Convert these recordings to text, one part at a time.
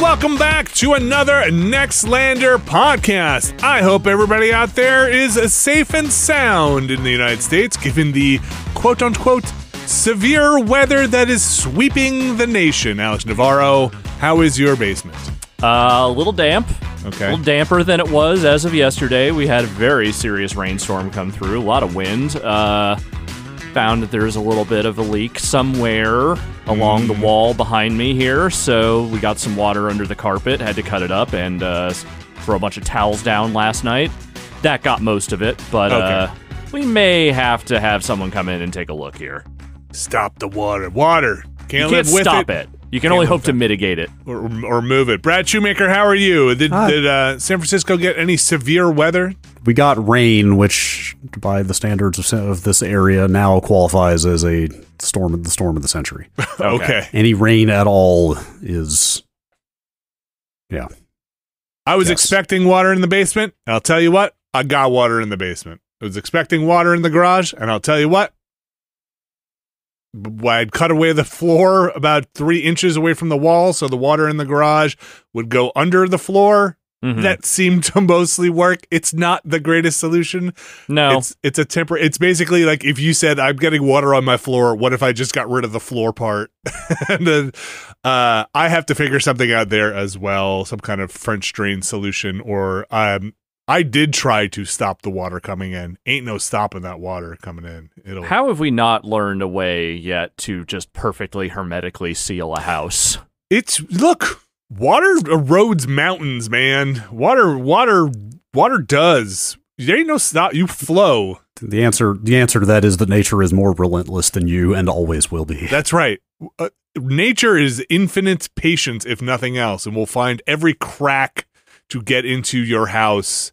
welcome back to another Nextlander podcast. I hope everybody out there is safe and sound in the United States, given the quote unquote severe weather that is sweeping the nation. Alex Navarro, how is your basement? Uh, a little damp. Okay. A little damper than it was as of yesterday. We had a very serious rainstorm come through, a lot of wind. Uh, found that there's a little bit of a leak somewhere along the wall behind me here, so we got some water under the carpet, had to cut it up and uh, throw a bunch of towels down last night. That got most of it, but uh, we may have to have someone come in and take a look here. Stop the water. Water. Can't, You live can't with stop it. it. You can Can't only hope to mitigate it. Or, or move it. Brad Shoemaker, how are you? Did, Hi. did uh, San Francisco get any severe weather? We got rain, which, by the standards of, of this area, now qualifies as a storm, the storm of the century. Okay. Any rain at all is, yeah. I was Yes. expecting water in the basement. and I'll tell you what, I got water in the basement. I was expecting water in the garage, and I'll tell you what, b- I'd cut away the floor about three inches away from the wall, so the water in the garage would go under the floor. Mhm. That seemed to mostly work. It's not the greatest solution. no, It's it's a temper. It's basically like if you said I'm getting water on my floor. What if I just got rid of the floor part? and then uh, I have to figure something out there as well, some kind of French drain solution. Or um, I did try to stop the water coming in. Ain't no stopping that water coming in. It'll. How have we not learned a way yet to just perfectly hermetically seal a house? It's look. Water erodes mountains, man. Water, water, water does. There ain't no stop. You flow. The answer, the answer to that is that nature is more relentless than you and always will be. That's right. Uh, nature is infinite patience, if nothing else, and will find every crack to get into your house.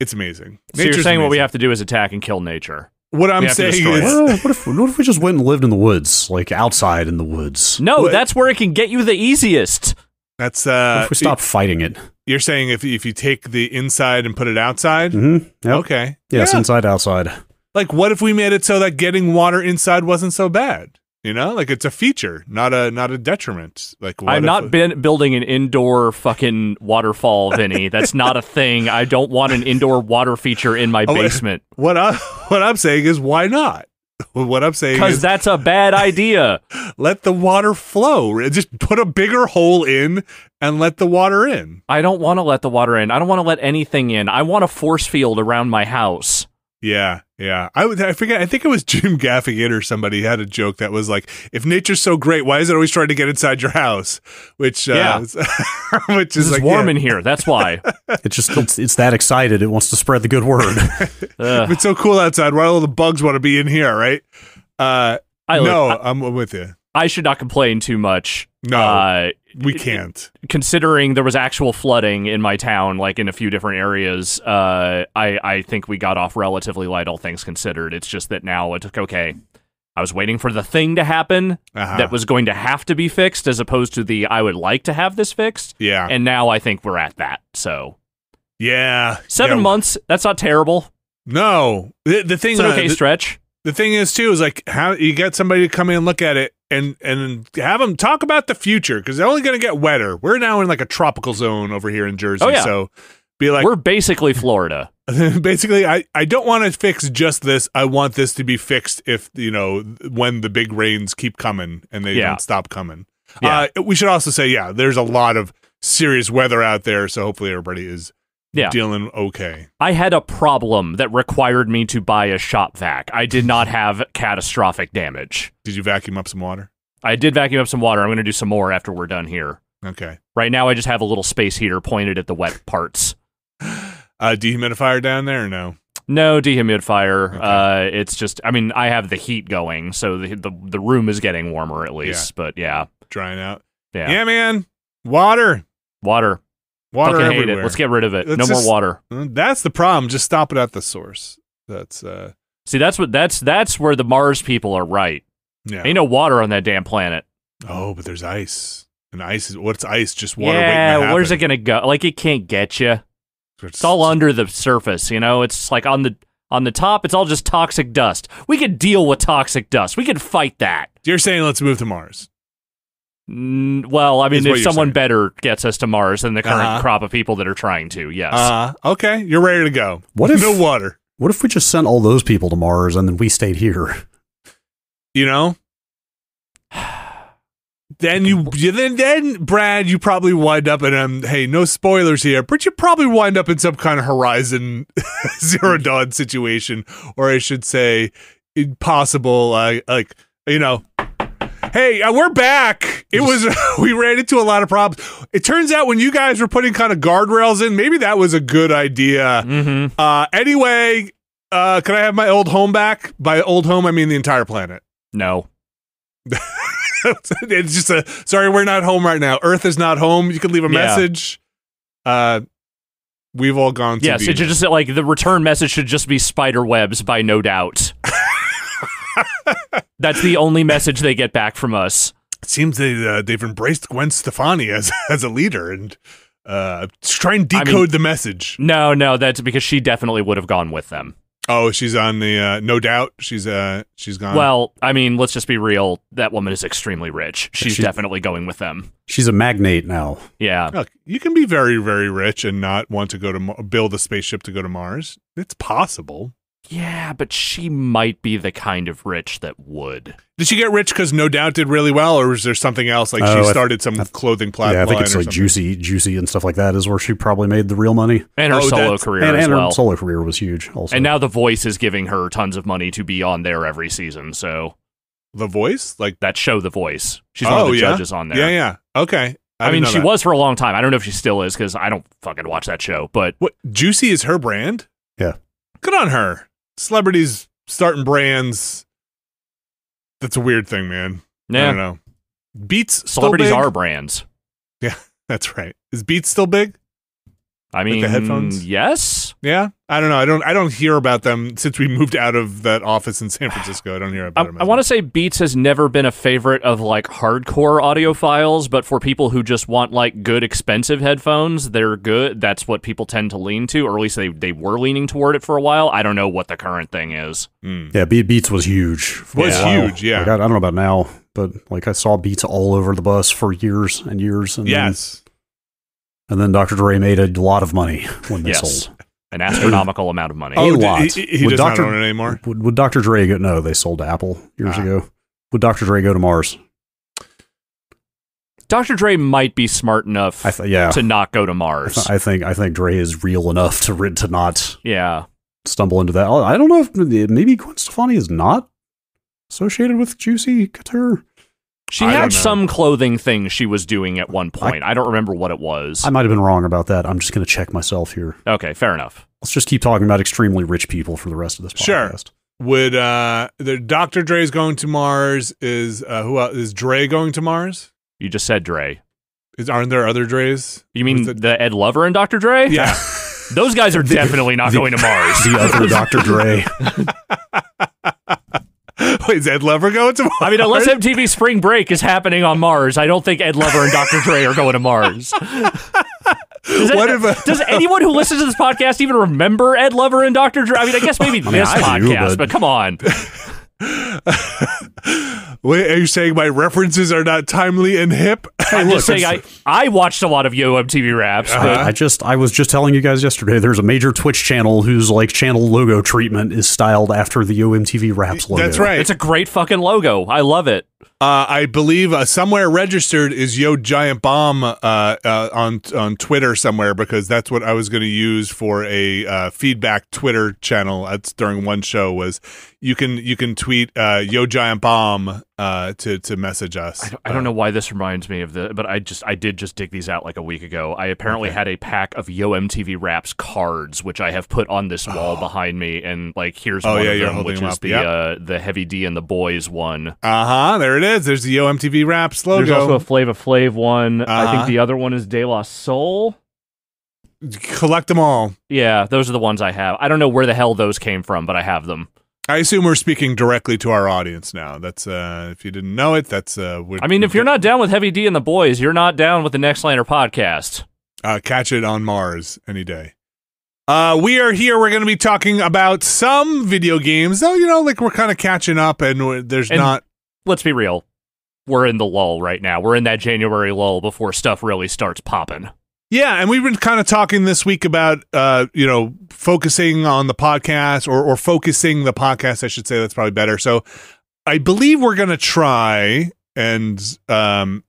It's amazing. So you're saying what we have to do is attack and kill nature? What I'm we have to saying is, it. What, if, what if we just went and lived in the woods, like outside in the woods? No, What- that's where it can get you the easiest. that's What uh, if we stopped fighting it? You're saying if if you take the inside and put it outside, Mm-hmm. Yep. okay, Yes, Yeah. inside, outside. Like, what if we made it so that getting water inside wasn't so bad? You know, like it's a feature, not a not a detriment. Like, what I'm not been building an indoor fucking waterfall, Vinny. That's not a thing. I don't want an indoor water feature in my Oh, basement What I what I'm saying is, why not? What I'm saying because that's a bad idea. let the water flow. Just put a bigger hole in and let the water in. I don't want to let the water in. I don't want to let anything in. I want a force field around my house. Yeah, yeah. I would. I forget. I think it was Jim Gaffigan or somebody had a joke that was like, "If nature's so great, why is it always trying to get inside your house?" Which, uh, Yeah. which is This is like, warm yeah. in here. That's why. It's just it's, it's that excited. It wants to spread the good word. Ugh. It's so cool outside. Why all the bugs want to be in here, right? Uh, I look, no, I, I'm with you. I should not complain too much. No, Uh, we can't. considering there was actual flooding in my town, like in a few different areas, uh, I I think we got off relatively light, all things considered. It's just that now it's like, okay. I was waiting for the thing to happen Uh-huh. that was going to have to be fixed, as opposed to the I would like to have this fixed. Yeah, And now I think we're at that. So yeah. seven Yeah. months, that's not terrible. No, the, the thing. It's an uh, okay the- stretch. The thing is too is like how you get somebody to come in and look at it and and have them talk about the future because they're only going to get wetter. We're now in like a tropical zone over here in Jersey, Oh, yeah. so be like we're basically Florida. basically I I don't want to fix just this. I want this to be fixed if you know when the big rains keep coming and they Yeah. don't stop coming. Yeah. Uh, we should also say yeah, there's a lot of serious weather out there, so hopefully everybody is Yeah. dealing okay. I had a problem that required me to buy a shop vac. I did not have catastrophic damage. Did you vacuum up some water? I did vacuum up some water. I'm going to do some more after we're done here. Okay. Right now, I just have a little space heater pointed at the wet parts. Uh, dehumidifier down there or no? No dehumidifier. Okay. Uh, it's just, I mean, I have the heat going, so the the, the room is getting warmer at least. But yeah, Drying out. yeah, Yeah, man. Water. water. Water Fucking hate everywhere. it. Let's get rid of it. Let's no just- more water. That's the problem. Just stop it at the source. That's uh See, that's what that's that's where the Mars people are right. yeah. Ain't no water on that damn planet. oh, but there's ice. And ice is what's ice? Just water yeah, waiting to where's it gonna go? Like it can't get you. It's, It's all under the surface, you know. It's like on the on the top, it's all just toxic dust. We could deal with toxic dust. We could fight that. You're saying let's move to Mars. Well, I mean, if someone saying. better gets us to Mars than the current Uh-huh. crop of people that are trying to, yes. Uh, okay, you're ready to go. What if- no water? What if we just sent all those people to Mars and then we stayed here? You know. Then you, you then then Brad, you probably wind up in um. Hey, no spoilers here, but you probably wind up in some kind of Horizon Zero Dawn situation, or I should say, impossible. Uh, like you know, hey, uh, we're back. It was we ran into a lot of problems. It turns out when you guys were putting kind of guardrails in, maybe that was a good idea. Mm-hmm. Uh, anyway, uh, can I have my old home back? By old home, I mean the entire planet. No. it's just a sorry, we're not home right now. Earth is not home. You can leave a Yeah. message. Uh, we've all gone. To Yes, it should just like the return message should just be spider webs by no doubt. That's the only message they get back from us. It seems they uh, they've embraced Gwen Stefani as as a leader and uh, try and I mean- decode the message. No, no, that's because she definitely would have gone with them. Oh, she's on the uh, no doubt. She's uh she's gone. Well, I mean, let's just be real. That woman is extremely rich. She's She- definitely going with them. She's a magnate now. Yeah. Look, you can be very very rich and not want to go to build a spaceship to go to Mars. It's possible. Yeah, but she might be the kind of rich that would. Did she get rich because No Doubt did really well, or was there something else? Like Oh, she started some clothing platform. yeah, I think it's like juicy, juicy and stuff like that is where she probably made the real money. And her Oh, solo career and as and well. her solo career was huge. Also, and now The Voice is giving her tons of money to be on there every season. So The Voice, like that show, The Voice. She's one oh of the yeah, judges on there. yeah, yeah. Okay, I, didn't mean, she that. was for a long time. I don't know if she still is because I don't fucking watch that show. But What Juicy is her brand? Yeah. Good on her. Celebrities starting brands. That's a weird thing, man. I yeah, don't know. Beats celebrities are brands. Yeah, that's right. Is Beats still big? I mean, the headphones? yes. Yeah. I don't know. I don't. I don't hear about them since we moved out of that office in San Francisco. I don't hear I, about them. I want to say Beats has never been a favorite of like hardcore audiophiles, but for people who just want like good, expensive headphones, they're good. That's what people tend to lean to, or at least they, they were leaning toward it for a while. I don't know what the current thing is. Mm. yeah, Beats was huge. Was while. huge, yeah. Like, I, I don't know about now, but like I saw Beats all over the bus for years and years. And Yes. then, and then Dr. Dre made a lot of money when they Yes. sold. An astronomical amount of money. Oh, did- lot. He, he Would does Dr. not own it anymore. Would, would Dr. Dre go? No, they sold to Apple years Ah. ago. Would Dr. Dre go to Mars? Dr. Dre might be smart enough I th- yeah. to not go to I, Mars. th- I think I think Dre is real enough to to not yeah. stumble into that. I don't know if maybe Gwen Stefani is not associated with Juicy Couture. She I had some clothing thing she was doing at one point. I, don't remember what it was. I might have been wrong about that. I'm just going to check myself here. okay, fair enough. Let's just keep talking about extremely rich people for the rest of this Sure. podcast. Would uh the Dr. Dre's going to Mars? Is uh who else is Dre going to Mars? You just said Dre. Is aren't there other Dre's? You mean Was the, Ed Lover and Dr. Dre? Yeah. Those guys are definitely not the- going to Mars. The other Dr. Dre. Wait, is Ed Lover going to Mars? I mean, unless MTV Spring Break is happening on Mars, I don't think Ed Lover and Dr. Dre are going to Mars. Does, What it- if does anyone who listens to this podcast even remember Ed Lover and Dr. Dre? I mean, I guess maybe mean, this I do, podcast, but- but come on. Wait, are you saying my references are not timely and hip? I'm just saying, I, I watched a lot of Yo MTV raps. Uh-huh. but- I just I was just telling you guys yesterday there's a major Twitch channel whose like channel logo treatment is styled after the Yo MTV Raps logo. That's right. It's a great fucking logo. I love it. Uh, I believe uh, somewhere registered is Yo Giant Bomb uh, uh, on on Twitter somewhere because that's what I was going to use for a uh, feedback Twitter channel. That's during one show was you can you can tweet uh, Yo Giant Bomb uh, to to message us. I don't, I don't know why this reminds me of the, but I just I did just dig these out like a week ago. I apparently had a pack of Yo MTV Raps cards, which I have put on this wall behind me, and like here's Oh, one yeah, of them, which them is up. the Yep. uh, the Heavy D and the Boys one. Uh huh. There it is. There's the Yo MTV Raps logo. There's also a Flava Flav one. I Uh-huh. think the other one is De La Soul. Collect them all. Yeah, those are the ones I have. I don't know where the hell those came from, but I have them. I assume we're speaking directly to our audience now. That's uh, if you didn't know it, that's uh, I mean, if you're not down with Heavy D and the Boys, you're not down with the Nextlander podcast. uh, catch it on Mars any day. Uh, we are here. We're going to be talking about some video games, though. You know, like we're kind of catching up, and we're- there's And- not. Let's be real. we're in the lull right now. We're in that January lull before stuff really starts popping. Yeah, and we've been kind of talking this week about uh, you know, focusing on the podcast or or focusing the podcast, I should say that's probably better. So I believe we're gonna try and um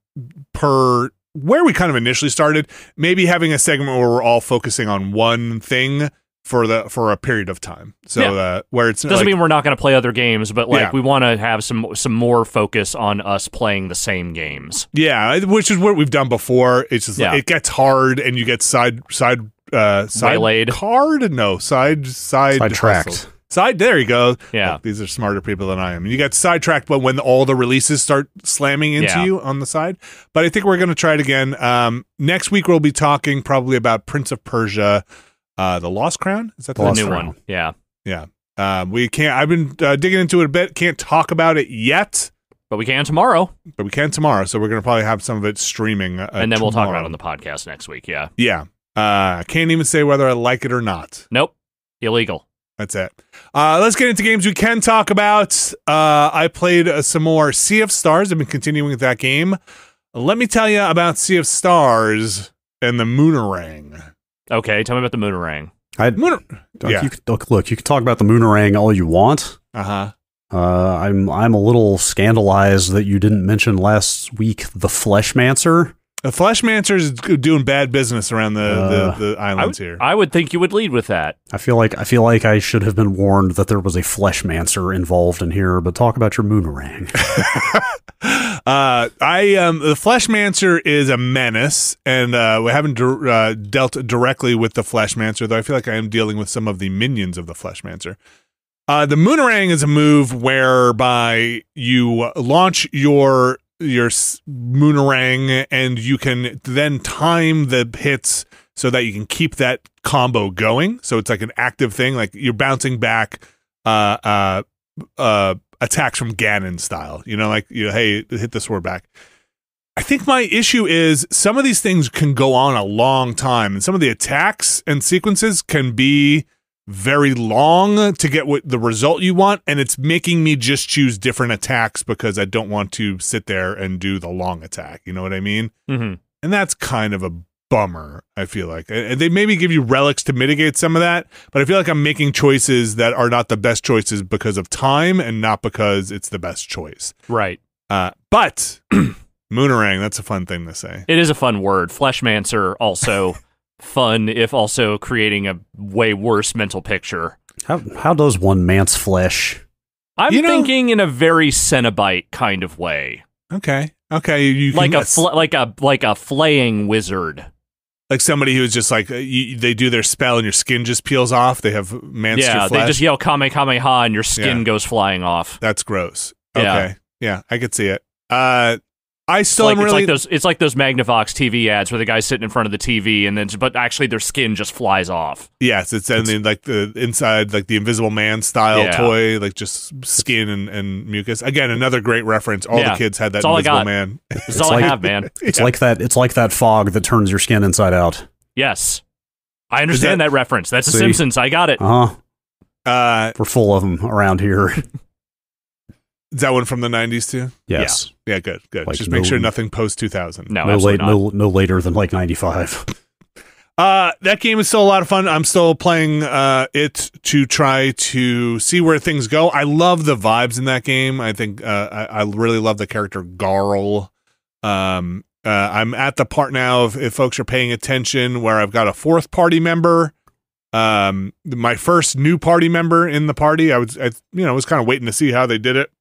per where we kind of initially started, maybe having a segment where we're all focusing on one thing for the for a period of time. So Yeah. uh, where it's Doesn't like, mean we're not going to play other games, but like Yeah. we want to have some some more focus on us playing the same games. yeah, which is what we've done before. It's just Yeah. it gets hard and you get side side uh side Waylaid. card no side side Sidetracked. hustled. Side there you go. Yeah. Look, these are smarter people than I am. You get sidetracked, but when all the releases start slamming into Yeah. you on the side. But I think we're going to try it again. Um, next week we'll be talking probably about Prince of Persia, uh, the Lost Crown. Is that the, The new Crown. one, yeah. Yeah. Um, we can't. I've been uh, digging into it a bit. Can't talk about it yet, But we can tomorrow, but we can tomorrow. So we're going to probably have some of it streaming, uh, and then we'll talk about it on the podcast next week. Yeah. Yeah. Uh, I can't even say whether I like it or not. Nope. Illegal. That's it. Uh, let's get into games we can talk about. Uh, I played uh, some more Sea of Stars. I've been continuing with that game. Let me tell you about Sea of Stars and the Moonerang. Okay. Tell me about the Moonerang. I, Mooner. look, Yeah. you, look, look, you can talk about the Moonerang all you want. Uh huh. Uh, I'm I'm a little scandalized that you didn't mention last week the Fleshmancer. The Fleshmancer is doing bad business around the, Uh, the, the I islands would, here. I would think you would lead with that. I feel like I feel like I should have been warned that there was a Fleshmancer involved in here. But talk about your Moonerang. uh, I um, the Fleshmancer is a menace, and uh, we haven't dir- uh, dealt directly with the Fleshmancer, though I feel like I am dealing with some of the minions of the Fleshmancer. Uh, the Moonerang is a move whereby you launch your your Moonerang, and you can then time the hits so that you can keep that combo going. So it's like an active thing, like you're bouncing back. Uh, uh, uh, attacks from Ganon style. You know, like you know, hey, hit the sword back. I think my issue is some of these things can go on a long time, and some of the attacks and sequences can be very long to get what the result you want, and it's making me just choose different attacks because I don't want to sit there and do the long attack. You know what I mean? hmm and that's kind of a bummer i feel like and they maybe give you relics to mitigate some of that but i feel like i'm making choices that are not the best choices because of time and not because it's the best choice Right. uh, but moonerang that's a fun thing to say It is a fun word. Fleshmancer also fun, if also creating a way worse mental picture. How how does one man's flesh? I'm You know- thinking in a very Cenobite kind of way, okay okay you can like a fl- like a like a flaying wizard. Like somebody who's just like uh, you, they do their spell and your skin just peels off they have manster yeah, flesh they just yell Kamehameha and your skin Yeah. goes flying off. that's gross Yeah. okay yeah i could see it uh i It's still like, am it's really like those it's like those Magnavox TV ads where the guy's sitting in front of the TV and then but actually their skin just flies off. Yes, it's in the, like the inside, like the Invisible Man style Yeah. toy, like just skin and, and mucus. Again, another great reference. All Yeah. the kids had that That's all I Invisible got. Man. That's all like- I have, man. It's like that. It's like that fog that turns your skin inside out. Yes. I understand that, reference. That's The See? Simpsons. I got it. Uh huh. Uh, We're full of them around here. is that one from the '90s too? Yes. Yeah, good, good. Like just make sure nothing post 2000. No, No, late, not. no, no later than like ninety five. Uh, that game is still a lot of fun. I'm still playing uh, it to try to see where things go. I love the vibes in that game. I think uh, I, I really love the character Garl. Um, uh, I'm at the part now of if folks are paying attention where I've got a fourth party member. Um, my first new party member in the party. I was, I, you know, was kind of waiting to see how they did it.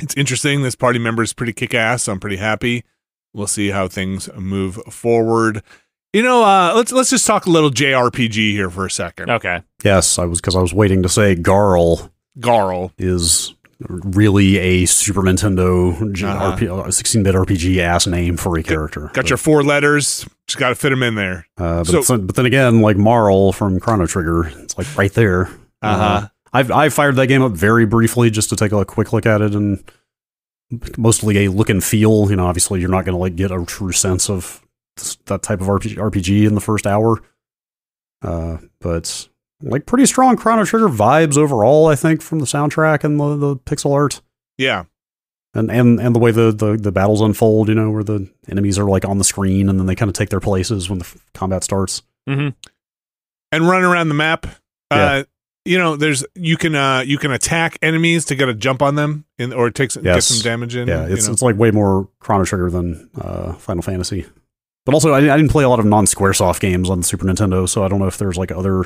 It's interesting. This party member is pretty kick ass. So I'm pretty happy. We'll see how things move forward. You know, uh, let's let's just talk a little JRPG here for a second. Okay. yes, I was because I was waiting to say Garl Garl. is really a Super Nintendo Uh-huh. RP, 16-bit RPG ass name for a character. Got your four letters. Just got to fit them in there. Uh, but, So- it's- but then again, like Marle from Chrono Trigger, it's like right there. Uh-huh. I've I fired that game up very briefly just to take a quick look at it and mostly a look and feel. You know, obviously you're not going to like get a true sense of that type of RPG, RPG in the first hour. Uh, but like pretty strong Chrono Trigger vibes overall. I think from the soundtrack and the, the pixel art. Yeah. and and and the way the, the the battles unfold, you know, where the enemies are like on the screen and then they kind of take their places when the f- combat starts. Mm-hmm. and run around the map. Uh, Yeah. You know, there's you can uh you can attack enemies to get a jump on them in or take some, get some damage in. Yeah, you it's know. it's like way more Chrono Trigger than uh, Final Fantasy. But also, I, I didn't play a lot of non SquareSoft games on the Super Nintendo, so I don't know if there's like other.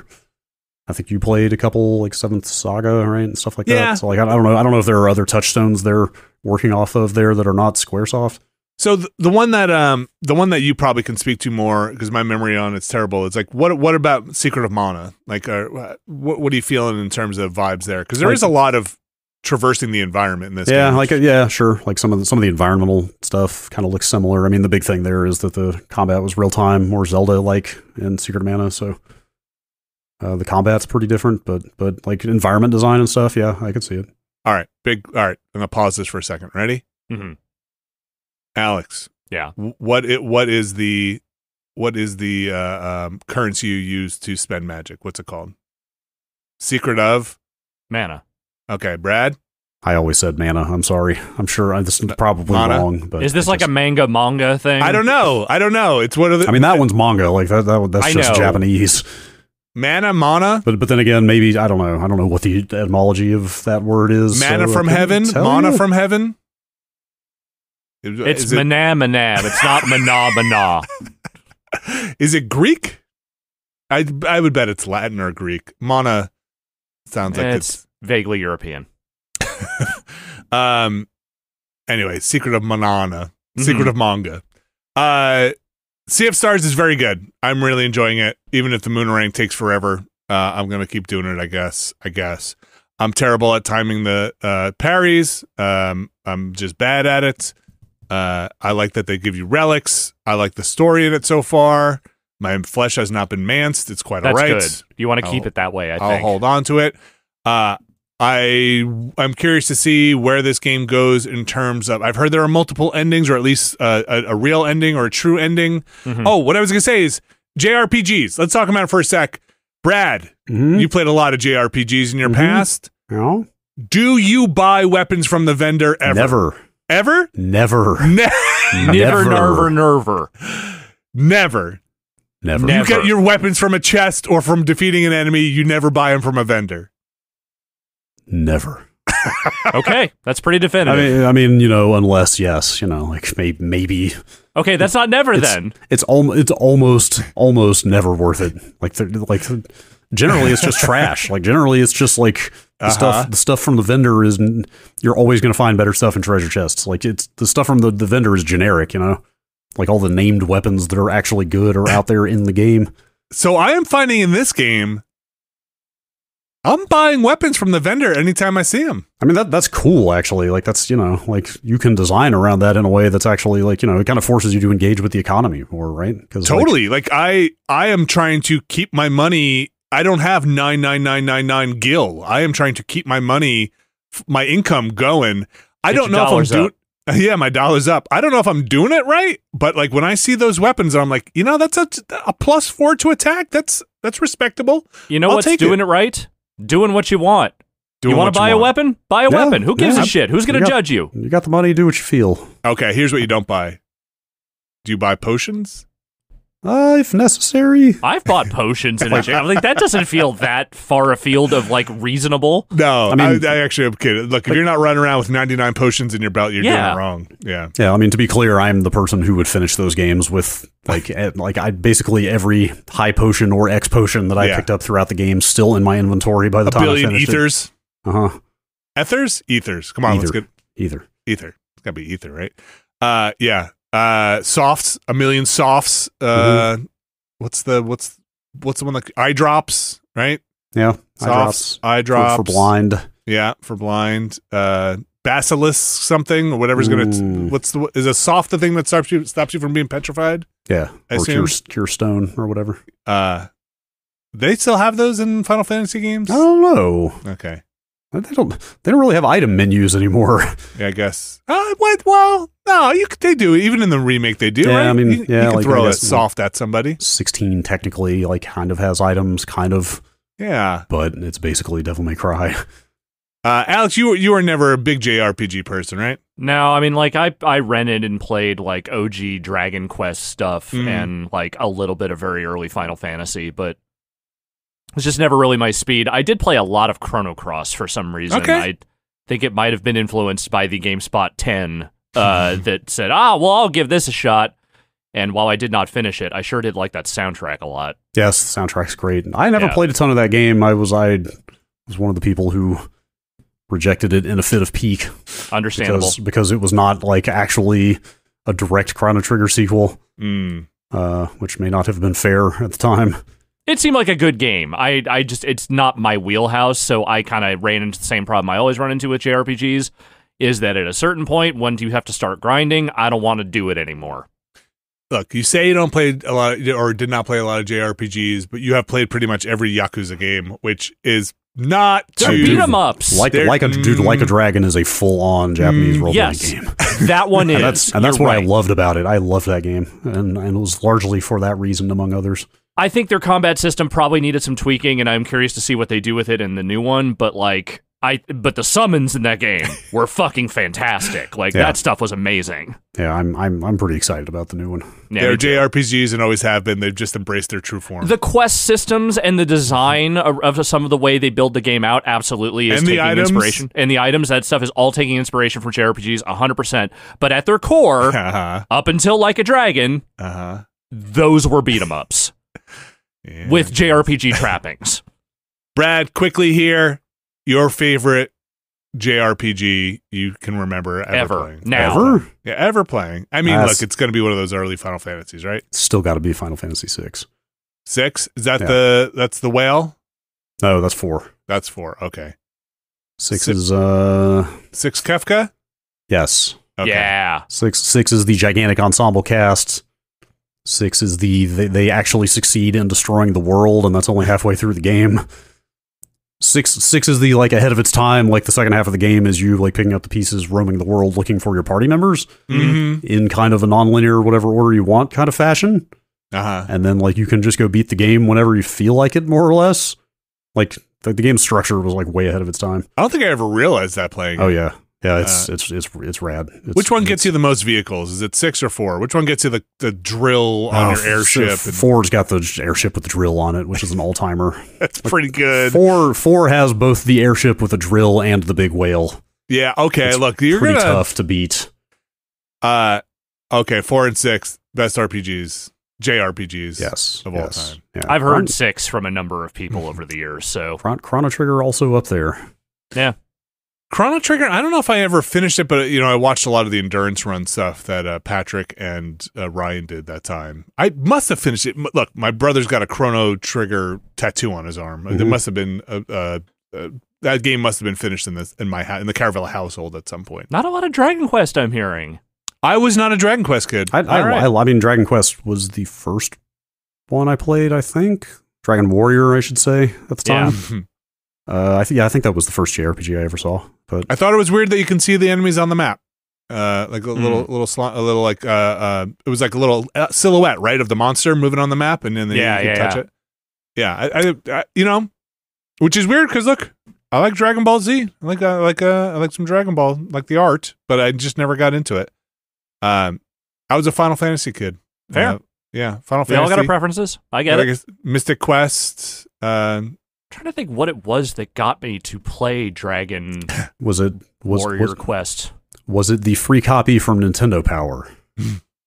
I think you played a couple like Seventh Saga, right, and stuff like Yeah. that. So like, I, I don't know. I don't know if there are other touchstones they're working off of there that are not SquareSoft. So the, the one that um the one that you probably can speak to more because my memory on it's terrible. It's like what what about Secret of Mana? Like uh, what what are you feeling in terms of vibes there? Because there Like- is a lot of traversing the environment in this. yeah, game. like uh, yeah, sure. Like some of the, some of the environmental stuff kind of looks similar. I mean, the big thing there is that the combat was real time, more Zelda like in Secret of Mana. So uh, the combat's pretty different, but but like environment design and stuff, yeah, I could see it. all right, big. All right, I'm gonna pause this for a second. Ready, hmm Alex? Yeah. What it what is the what is the uh, um, currency you use to spend magic? What's it called? Secret of. Mana. Okay, Brad. I always said mana. I'm sorry. I'm sure I- this is probably Mana? wrong, but Is this it's like a manga manga thing? I don't know. I don't know. It's one of the. I mean, that one's manga. Like that. that that's I just know. Japanese. mana mana But but then again, maybe I don't know. I don't know what the etymology of that word is. mana so from heaven. Mana you. from heaven. Is- It's it, manam manam. It's not mana mana. is it Greek? I I would bet it's Latin or Greek. Mana sounds like it's, it's vaguely European. um. Anyway, Secret of Manana, Secret Mhm. of Manga. Uh, Sea of Stars is very good. I'm really enjoying it, even if the Moonerang takes forever. Uh, I'm gonna keep doing it. I guess. I guess. I'm terrible at timing the uh, parries. Um, I'm just bad at it. Uh, I like that they give you relics. I like the story in it so far. My flesh has not been manced. It's quite That's all right. good. You want to keep it that way, I I'll think. hold on to it. Uh, I I'm curious to see where this game goes in terms of. I've heard there are multiple endings, or at least uh, a, a real ending or a true ending. Mhm. Oh, what I was gonna say is JRPGs. Let's talk about it for a sec. Brad, Mhm. you played a lot of JRPGs in your Mhm. past. No? Do you buy weapons from the vendor ever? Never. Ever? Never. Ne- Never, nerver, nerver. never. Never. Never. You get your weapons from a chest or from defeating an enemy. You never buy them from a vendor. Never. Okay, that's pretty definitive. I mean, I mean, you know, unless yes, you know, like maybe, maybe okay, that's not never It's- then. it's al- it's almost almost never worth it. Like like generally it's just trash. Like generally it's just like the Uh-huh. stuff the stuff from the vendor is you're always going to find better stuff in treasure chests. Like it's the stuff from the, the vendor is generic, you know. Like all the named weapons that are actually good are out there in the game. So I am finding in this game, I'm buying weapons from the vendor anytime I see them. I mean that that's cool actually. Like that's you know like you can design around that in a way that's actually like you know it kind of forces you to engage with the economy more, right? Because Totally. Like, I I am trying to keep my money. I don't have nine nine nine nine nine gil. I am trying to keep my money, my income going. I Get don't know if I'm doing. up. Yeah, my dollars up. I don't know if I'm doing it right, but like when I see those weapons, I'm like, you know, that's a, a plus four to attack. That's that's respectable. You know I'll what's take doing it. right? Doing what you want. Doing you want to buy a weapon? Buy a Yeah, weapon. Who gives yeah. a shit? Who's going to judge you? you got the money, do what you feel. Okay, here's what you don't buy. Do you buy potions? Uh, if necessary. I've bought potions in a jail. Like that doesn't feel that far afield of like reasonable. No, I I mean, mean- I, actually am kidding. Look, if you're not running around with 99 potions in your belt, you're Yeah. doing it wrong. Yeah. Yeah, I mean to be clear, I'm the person who would finish those games with like like I basically every high potion or X potion that I Yeah. picked up throughout the game still in my inventory by the A time billion I finished ethers. Uh huh. Ethers? Ethers. Come on, let's get Either. ether. It's gotta be ether, right? Uh yeah. Uh softs, a million softs. Uh Mm-hmm. what's the what's what's the one like eye drops, right? Yeah. eye Softs, drops eye for- drops for, blind. Yeah, for blind. Uh basilisk something or whatever's gonna Ooh. what's the is a soft the thing that stops you stops you from being petrified? Yeah. I or cure, cure stone or whatever. Uh they still have those in Final Fantasy games? I don't know. Okay. They don't. They don't really have item menus anymore. Yeah, I guess. Uh, what? Well, no, you could, they do. Even in the remake, they do. Yeah, right? I mean, you, you yeah, can like, throw I a guess- soft at somebody. Sixteen technically like kind of has items, kind of, Yeah. but it's basically Devil May Cry. Uh, Alex, you were you were never a big JRPG person, right? No, I mean like I I rented and played like OG Dragon Quest stuff Mm. and like a little bit of very early Final Fantasy, but it's just never really my speed. I did play a lot of Chrono Cross for some reason. Okay. I think it might have been influenced by the GameSpot 10 uh, that said, "Ah, well, I'll give this a shot." And while I did not finish it, I sure did like that soundtrack a lot. Yes, the soundtrack's great. I never Yeah. played a ton of that game. I was I was one of the people who rejected it in a fit of pique Understandable. because because it was not like actually a direct Chrono Trigger sequel, Mm. uh, which may not have been fair at the time. It seemed like a good game. I I just it's not my wheelhouse, so I kind of ran into the same problem I always run into with JRPGs is that at a certain point when do you have to start grinding, I don't want to do it anymore. Look, you say you don't play a lot of, or did not play a lot of JRPGs, but you have played pretty much every Yakuza game, which is not They're too beat 'em ups. Like There- like a dude, like a mm. dragon is a full on Japanese Mm, role playing yes. game, that one is. and that's and that's You're what I loved about it. I loved that game, and and it was largely for that reason, among others. I think their combat system probably needed some tweaking, and I'm curious to see what they do with it in the new one. But like, I but the summons in that game were fucking fantastic. Like Yeah. that stuff was amazing. Yeah, I'm I'm I'm pretty excited about the new one. Yeah, They're. JRPGs and always have been. They've just embraced their true form. the quest systems and the design of, of some of the way they build the game out absolutely is And the taking items. inspiration. And the items, that stuff is all taking inspiration from JRPGs 100%. But at their core, uh-huh. up until Like a Dragon, Uh-huh. those were beat 'em ups Yeah. with JRPG trappings. Brad, quickly here, your favorite JRPG you can remember ever, Ever. playing. Now. Ever Yeah, ever playing. I mean, That's- look, it's going to be one of those early Final Fantasies, right? still got to be Final Fantasy six. Six? Is that Yeah. the that's the whale? No, that's four. That's four. Okay. Six Six- is uh Six Kefka? yes. Okay. Yeah. Six six is the gigantic ensemble cast. Six is the they, they actually succeed in destroying the world, and that's only halfway through the game. Six six is the like ahead of its time. Like the second half of the game is you like picking up the pieces, roaming the world, looking for your party members Mm-hmm. in kind of a non-linear, whatever order you want kind of fashion. Uh-huh. And then like you can just go beat the game whenever you feel like it, more or less. Like the, the game structure was like way ahead of its time. I don't think I ever realized that playing. Oh yeah, yeah. It's it's it's it's rad. It's, Which one gets you the most vehicles? Is it six or four? Which one gets you the, the drill on Oh, your airship? so and- Four's got the airship with the drill on it, which is an all timer. That's pretty good. Four four has both the airship with the drill and the big whale. Yeah. Okay. It's look, you're Pretty gonna. tough to beat. Uh, okay. Four and six best RPGs, JRPGs. Yes, of all yes. time. Yeah. I've heard Chron- six from a number of people over the years. So Chron- Chrono Trigger also up there. Chrono Trigger. I don't know if I ever finished it, but you know, I watched a lot of the endurance run stuff that uh, Patrick and uh, Ryan did that time. I must have finished it. M- Look, my brother's got a Chrono Trigger tattoo on his arm. It Mhm. must have been uh, uh, uh, that game must have been finished in this in my ha- in the Caravella household at some point. not a lot of Dragon Quest I'm hearing. I was not a Dragon Quest kid. I, I, All right. I, I mean, Dragon Quest was the first one I played. I think Dragon Warrior, I should say at the Yeah. time. Uh, I think yeah, I think that was the first JRPG I ever saw. But I thought it was weird that you can see the enemies on the map. Uh, like a Hmm. little, little, sli- a little, like, uh, uh, it was like a little uh, silhouette, right, of the monster moving on the map, and then Yeah, you yeah, touch yeah. it. Yeah, I, I, I, you know, which is weird because look, I like Dragon Ball Z. I like, uh, like, uh, I like some Dragon Ball, like the art, but I just never got into it. Um, I was a Final Fantasy kid. Fair. Uh, yeah, Final We all got our preferences. I get I it. guess Mystic Quest. Um, trying to think what it was that got me to play Dragon was it was Warrior was, Quest. was it the free copy from Nintendo Power?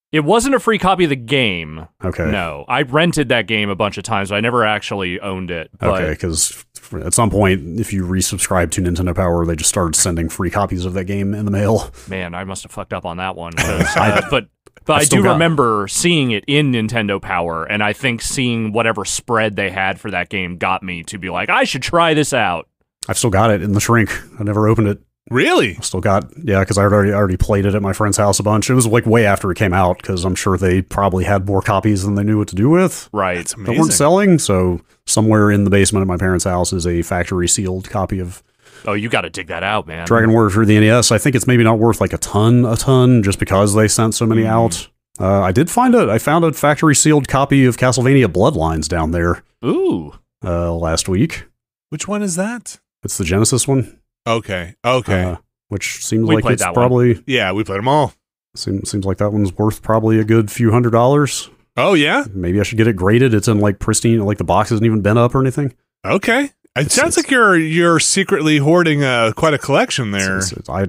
It wasn't a free copy of the game. Okay. No, I rented that game a bunch of times, but I never actually owned it. But Okay, because at some point, if you resubscribe to Nintendo Power, they just started sending free copies of that game in the mail. man, I must have fucked up on that one. uh, but but I've I do got- remember seeing it in Nintendo Power, and I think seeing whatever spread they had for that game got me to be like, I should try this out. I've still got it in the shrink. I never opened it. really? I still got yeah, because I already already played it at my friend's house a bunch. It was like way after it came out because I'm sure they probably had more copies than they knew what to do with. Right. That's That weren't selling. So somewhere in the basement of my parents' house is a factory sealed copy of Oh, you got to dig that out, man. Dragon Warrior for the NES. I think it's maybe not worth like a ton, a ton, just because they sent so many Mm. out. Uh, I did find a, I found a factory sealed copy of Castlevania Bloodlines down there Ooh. uh, last week. Which one is that? It's the Genesis one. Okay. Okay. Uh, which seems We like it's that one. probably Yeah, we played them all. seems, seems like that one's worth probably a good few hundred dollars. Oh yeah. Maybe I should get it graded. It's in like pristine, like the box hasn't even been up or anything. Okay. It It's- sounds it's- like you're you're secretly hoarding uh, quite a collection there. It's- I,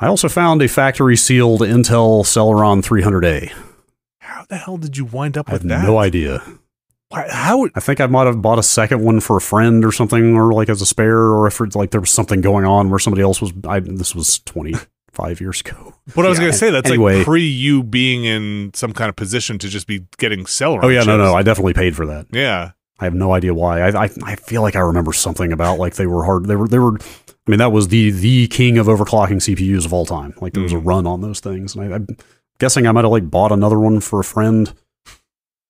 I also found a factory sealed Intel Celeron 300A. How the hell did you wind up I with have that? no idea. Why- How? I think I might have bought a second one for a friend or something, or like as a spare, or if it's like there was something going on where somebody else was. I, this was 25 years ago. What I was going to say, that's anyway. like pre you being in some kind of position to just be getting Celeron. Oh, yeah, no, no. I definitely paid for that. yeah. I have no idea why. I, I I feel like I remember something about like they were hard. They were they were. I mean, that was the the king of overclocking CPUs of all time. Like there was a Mhm. run on those things, and I, I'm guessing I might have like bought another one for a friend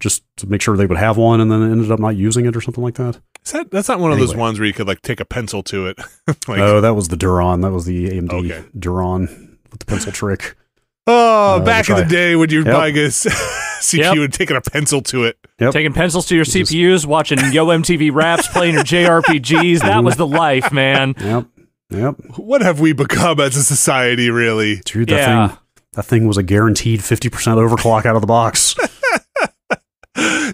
just to make sure they would have one, and then ended up not using it or something like that. Is that, that's not one of those ones where you could like take a pencil to it. like, oh, that was the Duron. That was the AMD Okay. Duron with the pencil trick. Oh, uh, back in the day when you were Yep. buying a s- CPU Yep. and taking a pencil to it. Yep. Taking pencils to your This is- CPUs, watching Yo MTV Raps, playing your JRPGs. That was the life, man. Yep. Yep. What have we become as a society, really? Dude, that Yeah. thing. That thing was a guaranteed 50% overclock out of the box.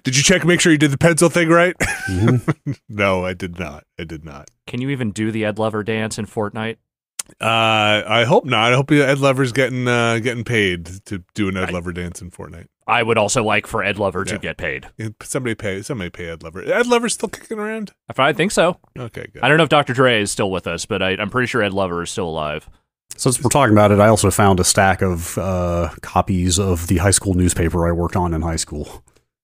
Did you check and make sure you did the pencil thing right? Mhm. no, I did not. I did not. Can you even do the Ed Lover dance in Fortnite? Uh, I hope not. I hope Ed Lover's getting uh, getting paid to do an Ed I- Lover dance in Fortnite. I would also like for Ed Lover to get paid. Somebody pay. Somebody pay Ed Lover. Ed Lover's still kicking around. I think so. Okay, good. I don't know if Dr. Dre is still with us, but I, I'm pretty sure Ed Lover is still alive. Since we're talking about it, I also found a stack of uh, copies of the high school newspaper I worked on in high school,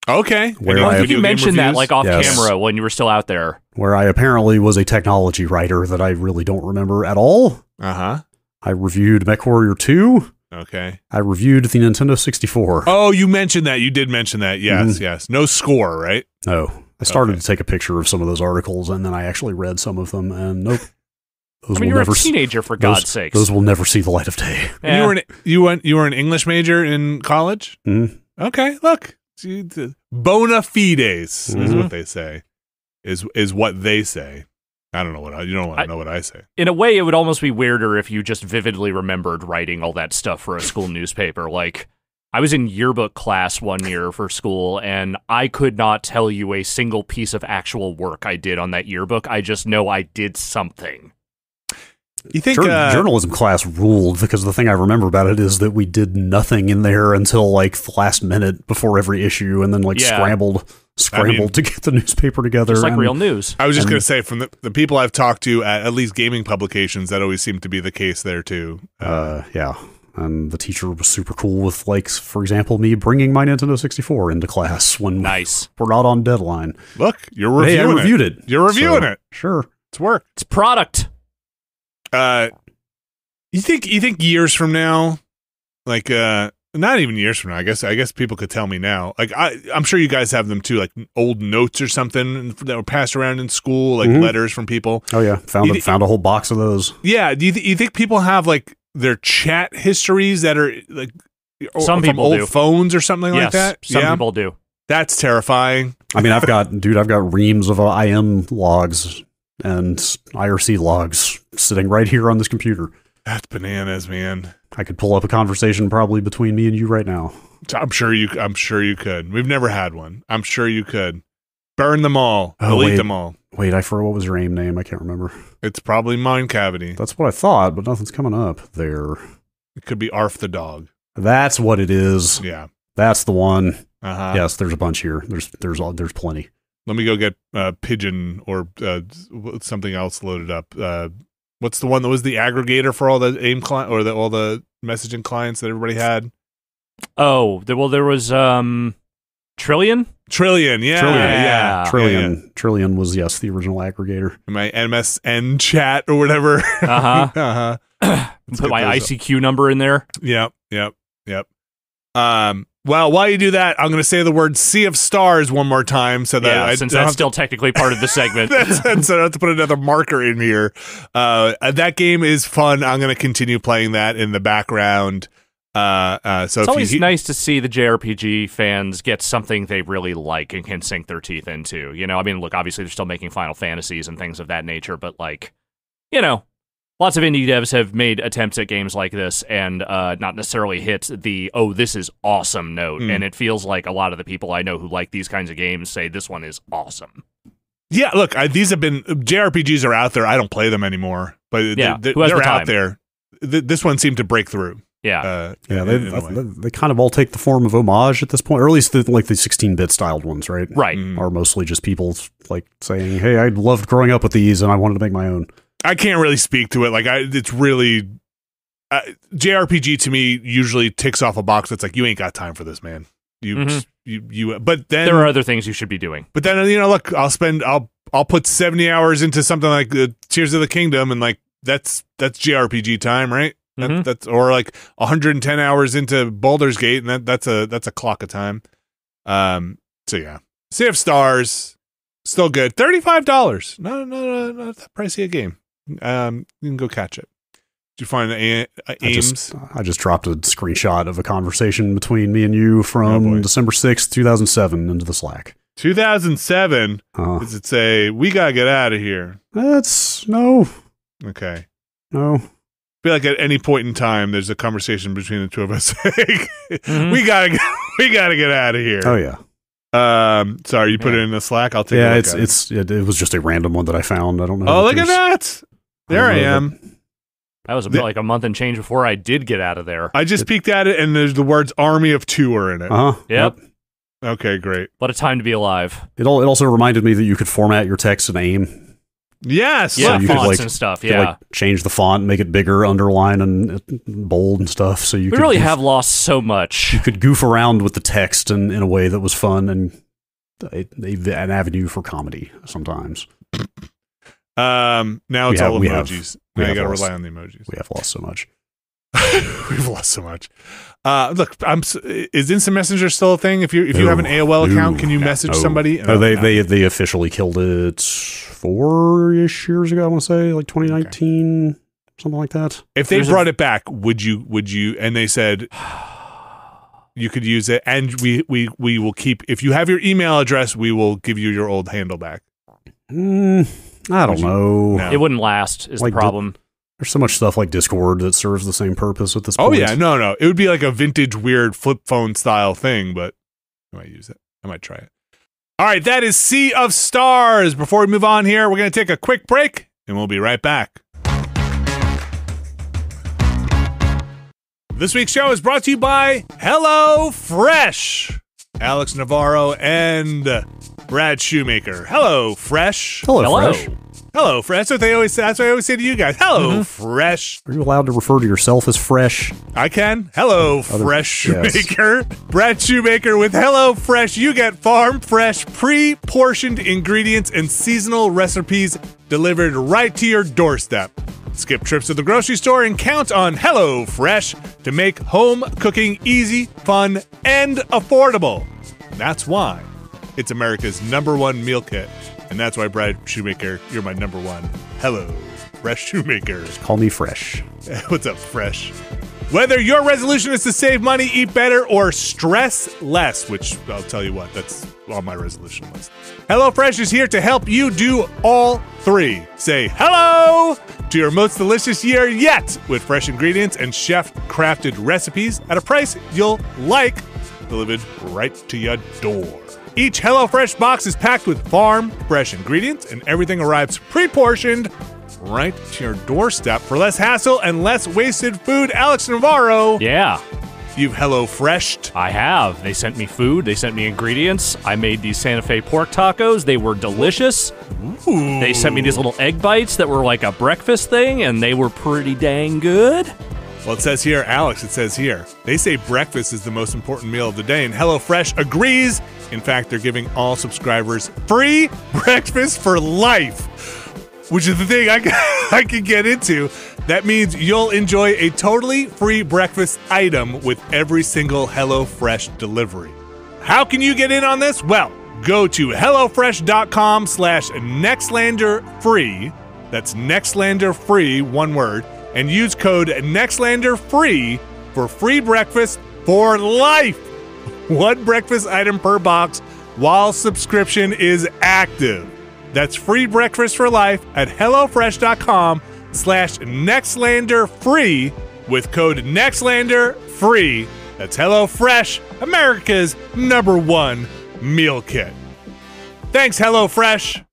Okay. Where Any I I have- you game mentioned that like off Yes. camera when you were still out there. where I apparently was a technology writer that I really don't remember at all. Uh huh. I reviewed MechWarrior 2. Okay. I reviewed the Nintendo 64. Oh, you mentioned that. You did mention that. Yes, Mhm. yes. No score, right? No. I started Okay. to take a picture of some of those articles, and then I actually read some of them, and nope. Those I mean, will you're never a s- teenager, for those- God's sakes. Those will never see the light of day. And You were an, you went you were an English major in college. Mhm. Okay, look, See, bona fides is Mhm. what they say. Is is what they say. I don't know what I, you don't want I- to know what I say. in a way, it would almost be weirder if you just vividly remembered writing all that stuff for a school newspaper. Like, I was in yearbook class one year for school, and I could not tell you a single piece of actual work I did on that yearbook. I just know I did something. You think Jour- uh, journalism class ruled because the thing I remember about it is that we did nothing in there until like the last minute before every issue, and then like Yeah. scrambled, scrambled to get the newspaper together. Just like and- real news. I was just going to say, from the, the people I've talked to at at least gaming publications, that always seemed to be the case there too. Uh, yeah. And the teacher was super cool with, like, for example, me bringing my Nintendo 64 into class when Nice. we're not on deadline. Look, you're hey, I reviewing reviewed it. it. You're reviewing So, it. Sure. It's work. It's product. Uh, you think you think years from now, like uh, not even years from now. I guess I guess people could tell me now. Like I, I'm sure you guys have them too, like old notes or something that were passed around in school, like Mhm. letters from people. Oh, yeah. Found, You a, found a whole box of those. Yeah. Do you th- you think people have like their chat histories that are like or- Some from people old do. phones or something yes, like that? some yeah, people do. that's terrifying. I mean, I've got, dude, I've got reams of uh, IM logs and IRC logs sitting right here on this computer. That's bananas, man. I could pull up a conversation probably between me and you right now. I'm sure you. I'm sure you could. We've never had one. I'm sure you could. Burn them all. Oh, delete wait. them all. Wait, I forgot what was your AIM name? I can't remember. It's probably Mind Cavity. That's what I thought, but nothing's coming up there. It could be Arf the dog. That's what it is. Yeah. That's the one. Uh huh. yes, there's a bunch here. There's there's all there's plenty. Let me go get uh, Pidgin or uh, something else loaded up. Uh, what's the one that was the aggregator for all the AIM client or the, all the messaging clients that everybody had? Oh, there, well, there was um, Trillian. Trillian. Yeah. Trillian, Yeah. yeah. Trillian yeah. Trillian was yes the original aggregator. My MSN chat or whatever. Uh-huh. uh huh. Put my ICQ number in there. Yep, yep, yep. Um, well, while you do that, I'm going to say the word "Sea of Stars" one more time, so that yeah, I since that's still technically part of the segment. That's, that's, so I have to put another marker in here. Uh, that game is fun. I'm going to continue playing that in the background. Uh, uh, so it's always nice to see the JRPG fans get something they really like and can sink their teeth into. You know, I mean, look, obviously they're still making Final Fantasies and things of that nature, but like, you know, lots of indie devs have made attempts at games like this and uh, not necessarily hit the oh this is awesome note Mm. and it feels like a lot of the people i know who like these kinds of games say this one is awesome Yeah, look, I, these have been JRPGs are out there. I don't play them anymore, but Yeah, they, who has are the out there. Th- this one seemed to break through. yeah Uh, Yeah, in- they, in they, they kind of all take the form of homage at this point, or at least the, like the 16-bit styled ones, right? right Mm. Are mostly just people like saying, "Hey, I loved growing up with these, and I wanted to make my own." I can't really speak to it. Like, I, it's really uh, JRPG to me usually ticks off a box that's like, you ain't got time for this, man. You, Mhm. you, you. But then there are other things you should be doing But then you know, look, I'll spend I'll I'll put seventy hours into something like the Tears of the Kingdom, and like that's that's JRPG time, right? That, Mhm. that's or like 110 hours into Baldur's Gate, and that that's a that's a clock of time. Um. So yeah, Sea of Stars, still good. Thirty five dollars. Not not not that pricey a game. Um. You can go catch it. Did you find a, a I Ames? just, I just dropped a screenshot of a conversation between me and you Oh, from boy. December 6th, 2007 into the Slack. 2007. Uh, Does it say we gotta get out of here? that's no, Okay. no. feel like at any point in time there's a conversation between the two of us saying Mhm. we gotta get, we gotta get out of here Oh yeah, um sorry you put Yeah. it in the slack i'll take a yeah. look It's at it. it's it, it was just a random one that I found. I don't know. oh if look at there's- that there i don't know am that was a, The- like a month and change before i did get out of there i just peeked at it and there's the words army of two are in it Uh huh. Yep. okay great what a time to be alive It all, it also reminded me that you could format your text in AIM. yes yeah you could, fonts like- and stuff You could, yeah like change the font, make it bigger, underline and uh, bold and stuff. So you we could really goof- have lost so much you could goof around with the text in, in a way that was fun and a, a- an avenue for comedy sometimes. Um now it's have- all we have- emojis we now you gotta rely on the emojis We have lost so much. we've lost so much uh look i'm is instant messenger still a thing if you if you have an No. aol account No. can you message No. somebody Oh, they, No. they they officially killed it four ish years ago. I want to say like 2019, something like that. If they There's a- brought it back, would you? Would you? And they said you could use it, and we we we will keep. If you have your email address, we will give you your old handle back. Mm, I don't know. No. it wouldn't last is Like the problem There's so much stuff like Discord that serves the same purpose at this Oh point. yeah, no, no, it would be like a vintage weird flip phone style thing, but I might use it. I might try it. All right, that is Sea of Stars. Before we move on here, we're going to take a quick break, and we'll be right back. This week's show is brought to you by Hello Fresh. Alex Navarro and Brad Shoemaker. Hello Fresh. Hello, hello Fresh. Hello Fresh. That's what they always. That's what I always say to you guys. Hello mm-hmm. Fresh. Are you allowed to refer to yourself as Fresh? I can. Hello, Fresh yes. Shoemaker. Brad Shoemaker with Hello Fresh. You get farm fresh, pre portioned ingredients and seasonal recipes delivered right to your doorstep. Skip trips to the grocery store and count on Hello Fresh to make home cooking easy, fun, and affordable. That's why it's America's number one meal kit. And that's why, Brad Shoemaker, you're my number one. Hello, Fresh Shoemaker. Call me Fresh. What's up, Fresh? Whether your resolution is to save money, eat better, or stress less, which I'll tell you what, that's on my resolution list. HelloFresh is here to help you do all three. Say hello to your most delicious year yet with fresh ingredients and chef crafted recipes at a price you'll like, delivered right to your door. Each HelloFresh box is packed with farm fresh ingredients, and everything arrives pre portioned right to your doorstep for less hassle and less wasted food. Alex Navarro, yeah you've Hello Freshed. I have. They sent me food. They sent me ingredients. I made these Santa Fe pork tacos. They were delicious. They sent me these little egg bites that were like a breakfast thing, and they were pretty dang good. Well, it says here, Alex, it says here, they say breakfast is the most important meal of the day, and HelloFresh agrees. In fact, they're giving all subscribers free breakfast for life, which is the thing I I can get into. That means you'll enjoy a totally free breakfast item with every single HelloFresh delivery. How can you get in on this? Well, go to HelloFresh.com slash NextlanderFree. That's NextlanderFree, one word, and use code NextlanderFree for free breakfast for life. One breakfast item per box while subscription is active. That's free breakfast for life at HelloFresh.com slash Nextlander free with code Nextlander free. That's HelloFresh, America's number one meal kit. Thanks, HelloFresh.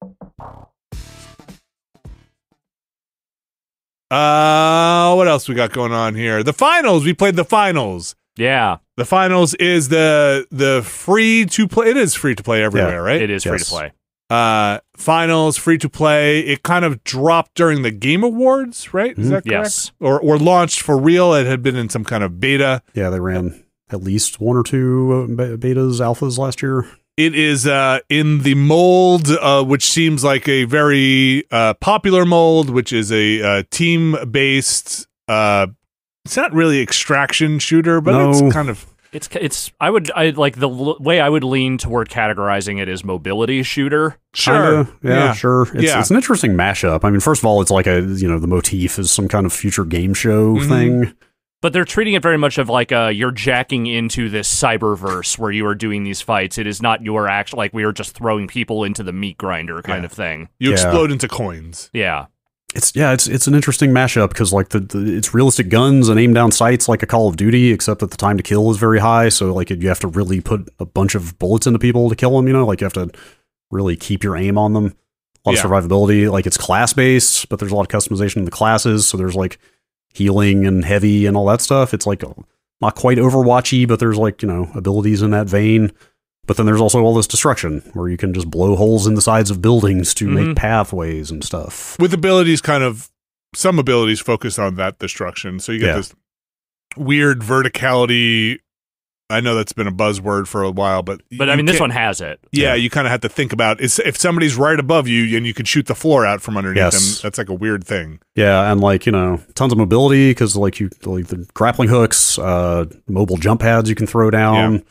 Uh, what else we got going on here? The finals. We played the finals. Yeah, The finals is the the free to play. It is free to play everywhere, Yeah, right? it is free to play. Uh, finals free to play. It kind of dropped during the Game Awards, right? Is Mhm. that correct? Yes. Or or launched for real. It had been in some kind of beta. Yeah, they ran at least one or two uh, betas, alphas last year. It is uh, in the mold, uh, which seems like a very uh, popular mold, which is a uh, team based. Uh, it's not really extraction shooter, but No. it's kind of It's it's I would I like the l- way I would lean toward categorizing it as mobility shooter. sure. Kinda, yeah, sure. It's, Yeah. it's an interesting mashup. I mean, first of all, it's like a you know the motif is some kind of future game show Mhm. thing. But they're treating it very much of like uh you're jacking into this cyberverse where you are doing these fights. It is not your actual like we are just throwing people into the meat grinder kind Yeah. of thing. You Yeah. explode into coins. Yeah. It's yeah, it's it's an interesting mashup because like the, the it's realistic guns and aim down sights like a Call of Duty, except that the time to kill is very high. So like you have to really put a bunch of bullets into people to kill them. You know, like you have to really keep your aim on them. A lot Yeah. of survivability. Like it's class based, but there's a lot of customization in the classes. So there's like healing and heavy and all that stuff. It's like not quite Overwatchy, but there's like you know abilities in that vein. But then there's also all this destruction where you can just blow holes in the sides of buildings to Mhm. make pathways and stuff. with abilities kind of some abilities focus on that destruction so you get Yeah. this weird verticality i know that's been a buzzword for a while but But I mean this one has it. yeah, Yeah. you kind of have to think about is if somebody's right above you and you can shoot the floor out from underneath Yes. them that's like a weird thing Yeah, and like you know, tons of mobility because like you like the grappling hooks, uh, mobile jump pads you can throw down,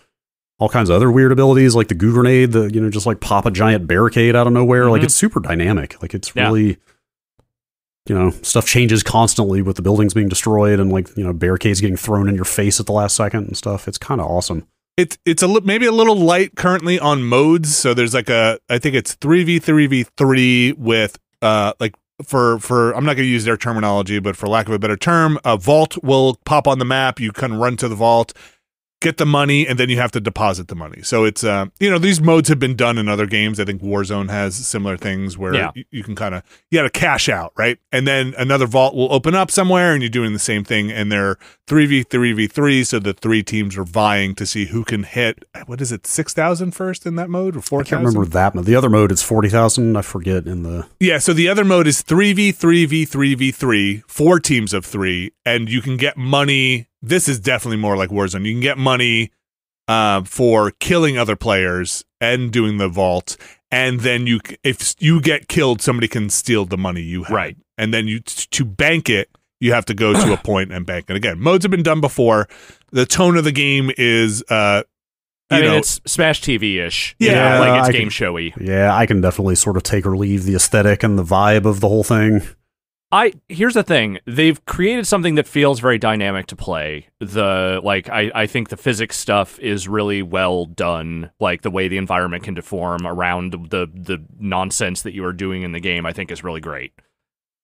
all kinds of other weird abilities like the goo grenade, the you know just like pop a giant barricade out of nowhere. Like Mhm. it's super dynamic. Like it's Yeah. really, you know, stuff changes constantly with the buildings being destroyed and like you know barricades getting thrown in your face at the last second and stuff. It's kind of awesome. it's it's a li- maybe a little light currently on modes so there's like a i think it's 3v3v3 with uh like for for I'm not going to use their terminology, but for lack of a better term, a vault will pop on the map. You can run to the vault, get the money, and then you have to deposit the money. So it's uh you know these modes have been done in other games. I think Warzone has similar things where Yeah. you, you can kind of you got to cash out right, and then another vault will open up somewhere, and you're doing the same thing. And they're three v three v three, so the three teams are vying to see who can hit what is it six thousand first in that mode or four I can't remember that. mode. The other mode is forty thousand. I forget in the Yeah, so the other mode is 3v3v3v3, four teams of three, and you can get money. This is definitely more like Warzone. You can get money uh, for killing other players and doing the vault. And then you if you get killed, somebody can steal the money you have. Right. And then you, to bank it, you have to go to a point and bank it again. Modes have been done before. The tone of the game is, uh, you I mean know, it's Smash TV ish. Yeah, like it's I game can- showy. yeah, I can definitely sort of take or leave the aesthetic and the vibe of the whole thing. I here's the thing. They've created something that feels very dynamic to play. The like I, I think the physics stuff is really well done. Like the way the environment can deform around the the nonsense that you are doing in the game, I think is really great.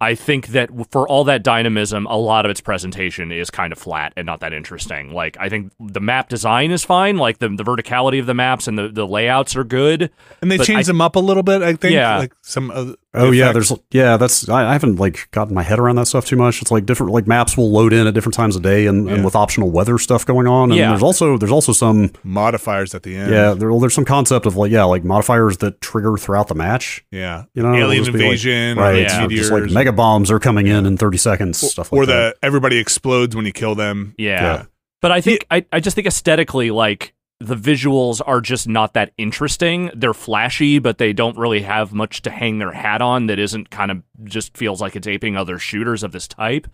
I think that for all that dynamism, a lot of its presentation is kind of flat and not that interesting. Like I think the map design is fine, like the the verticality of the maps and the, the layouts are good. and they changed I- them up a little bit, I think. Yeah. Like some of Oh yeah, there's yeah, that's I, I haven't like gotten my head around that stuff too much. It's like different like maps will load in at different times of day and, Yeah. and with optional weather stuff going on. And Yeah. there's also there's also some modifiers at the end. yeah, there, well, there's some concept of like yeah, like modifiers that trigger throughout the match. Yeah. You know, it'll Alien just be like- invasion, or right? Yeah. so meteors, just like mega bombs are coming in in 30 seconds, stuff like or that. the everybody explodes when you kill them. Yeah. Yeah. But I think I, I just think aesthetically like the visuals are just not that interesting. They're flashy, but they don't really have much to hang their hat on that isn't kind of just feels like it's aping other shooters of this type.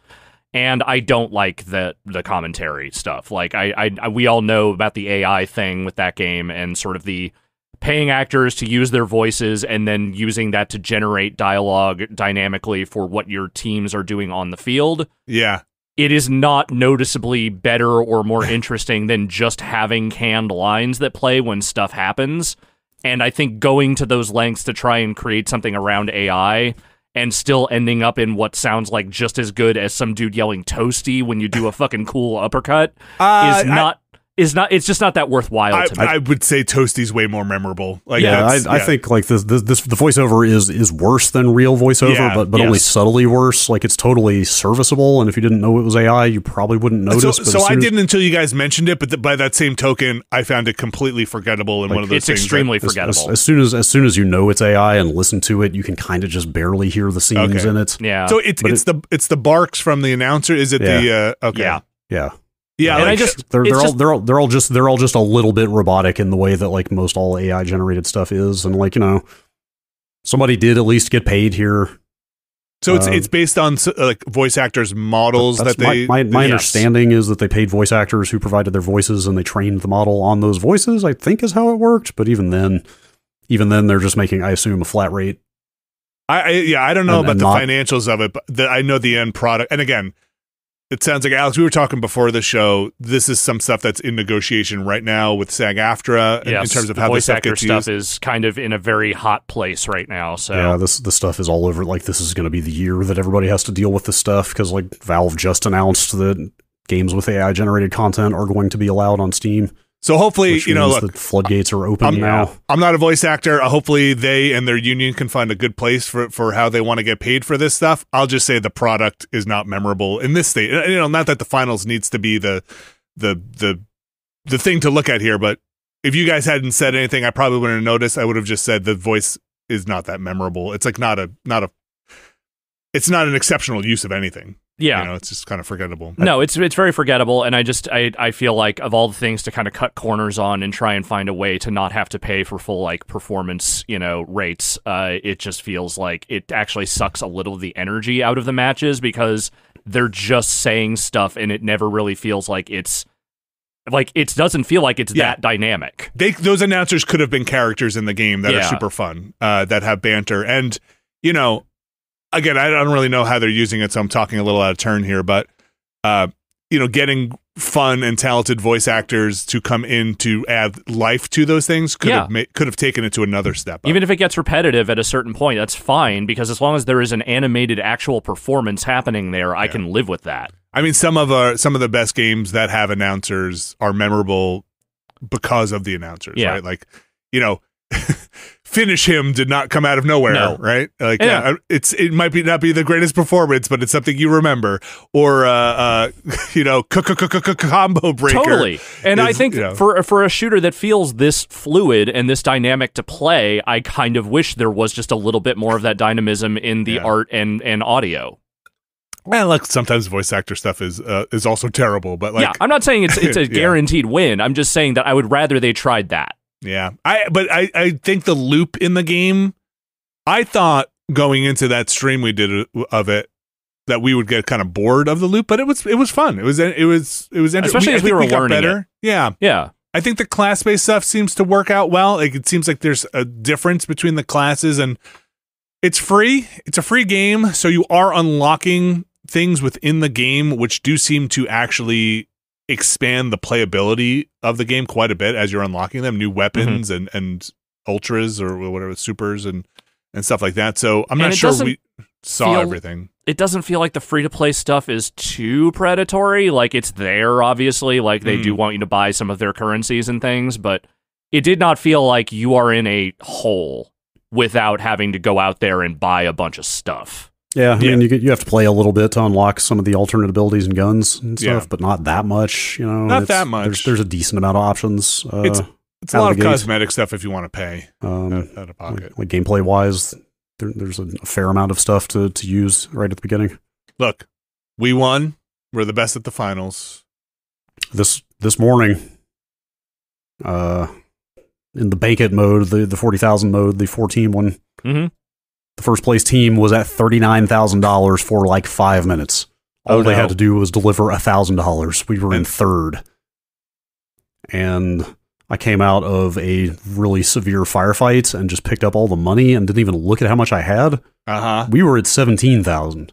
And I don't like the the commentary stuff. Like I, I, I we all know about the AI thing with that game and sort of the paying actors to use their voices and then using that to generate dialogue dynamically for what your teams are doing on the field Yeah. It is not noticeably better or more interesting than just having canned lines that play when stuff happens. And I think going to those lengths to try and create something around AI and still ending up in what sounds like just as good as some dude yelling toasty when you do a fucking cool uppercut Uh, is not is not it's just not that worthwhile I, to me. I would say Toasty's way more memorable. Like, Yeah, I, that's- I think like this, this, this, the voiceover is is worse than real voiceover, Yeah, but but only subtly worse. Like it's totally serviceable, and if you didn't know it was AI, you probably wouldn't notice. So, but so I didn't until you guys mentioned it, but th- by that same token, I found it completely forgettable and one of those it's things. that- extremely as, as, forgettable. as soon as as soon as you know it's AI and listen to it, you can kind of just barely hear the scenes Okay. in it. yeah. so it's But it's the it's the barks from the announcer. Is it the uh, okay? Yeah. Yeah, yeah. And I just they're, they're all just- they're all they're all just they're all just a little bit robotic in the way that like most all AI generated stuff is, and like you know, somebody did at least get paid here. so it's um, it's based on like voice actors models that they. my, my, my Yes. understanding is that they paid voice actors who provided their voices and they trained the model on those voices. I think is how it worked, but even then, even then they're just making, I assume, a flat rate. I, I yeah, I don't know And- about and the not- financials of it, but the, I know the end product. And again, it sounds like Alex. We were talking before the show. This is some stuff that's in negotiation right now with SAG-AFTRA in, in terms of the how voice this stuff actor gets stuff used. is kind of in a very hot place right now. So Yeah, this this stuff is all over. Like this is going to be the year that everybody has to deal with this stuff because like Valve just announced that games with AI generated content are going to be allowed on Steam. So hopefully, Which you know, look, the floodgates are open I'm- now. I'm not a voice actor. Uh, hopefully, they and their union can find a good place for for how they want to get paid for this stuff. I'll just say the product is not memorable in this state. Uh, You know, not that the finals needs to be the the the the thing to look at here, but if you guys hadn't said anything, I probably wouldn't have noticed. I would have just said the voice is not that memorable. It's like not a not a. It's not an exceptional use of anything. Yeah. You know, it's just kind of forgettable. No, it's it's very forgettable, and I just I I feel like of all the things to kind of cut corners on and try and find a way to not have to pay for full like performance you know rates, uh, it just feels like it actually sucks a little of the energy out of the matches because they're just saying stuff and it never really feels like it's like it doesn't feel like it's Yeah. that dynamic. they those announcers could have been characters in the game that are super fun, uh, that have banter, and you know, again, I don't really know how they're using it, so I'm talking a little out of turn here, but uh, you know, getting fun and talented voice actors to come in to add life to those things could Yeah. have ma- could have taken it to another step. up. Even if it gets repetitive at a certain point, that's fine because as long as there is an animated actual performance happening there, I can live with that. I mean, some of our some of the best games that have announcers are memorable because of the announcers, Yeah. right? Like, you know, finish him did not come out of nowhere, No. right? Like, Yeah. yeah, it's it might be not be the greatest performance, but it's something you remember, or uh, uh you know, c- c- c- c- combo breaker. Totally. And I think you know- for for a shooter that feels this fluid and this dynamic to play, I kind of wish there was just a little bit more of that dynamism in the Yeah. art and and audio. Well, like sometimes voice actor stuff is uh, is also terrible, but like, yeah, I'm not saying it's it's a Yeah. guaranteed win. I'm just saying that I would rather they tried that. Yeah. I but I I think the loop in the game I thought going into that stream we did uh, of it that we would get kind of bored of the loop, but it was it was fun. It was it was it was inter- Especially I as we were got learning better. Yeah. Yeah. I think the class-based stuff seems to work out well. Like it seems like there's a difference between the classes and it's free. It's a free game, so you are unlocking things within the game which do seem to actually expand the playability of the game quite a bit as you're unlocking them, new weapons and and ultras or whatever supers and and stuff like that. So I'm And not sure we saw feel- everything. It doesn't feel like the free to play stuff is too predatory. Like it's there, obviously. Like they Mm. do want you to buy some of their currencies and things, but it did not feel like you are in a hole without having to go out there and buy a bunch of stuff. Yeah, I Yeah. mean, you get, you have to play a little bit to unlock some of the alternate abilities and guns and stuff, Yeah. but not that much. You know, Not that much. There's, there's a decent amount of options. Uh, It's It's a lot of cosmetic stuff if you want to pay um, out, out of pocket. like, like gameplay wise, there, there's a fair amount of stuff to, to use right at the beginning. Look, we won. We're the best at the finals. This this morning, uh, in the banquet mode, the the forty thousand mode, the four team one, Mm-hmm. The first place team was at thirty nine thousand dollars for like five minutes. All Oh, they no. had to do was deliver a thousand dollars. We were in third, and I came out of a really severe firefight and just picked up all the money and didn't even look at how much I had. Uh huh. We were at seventeen thousand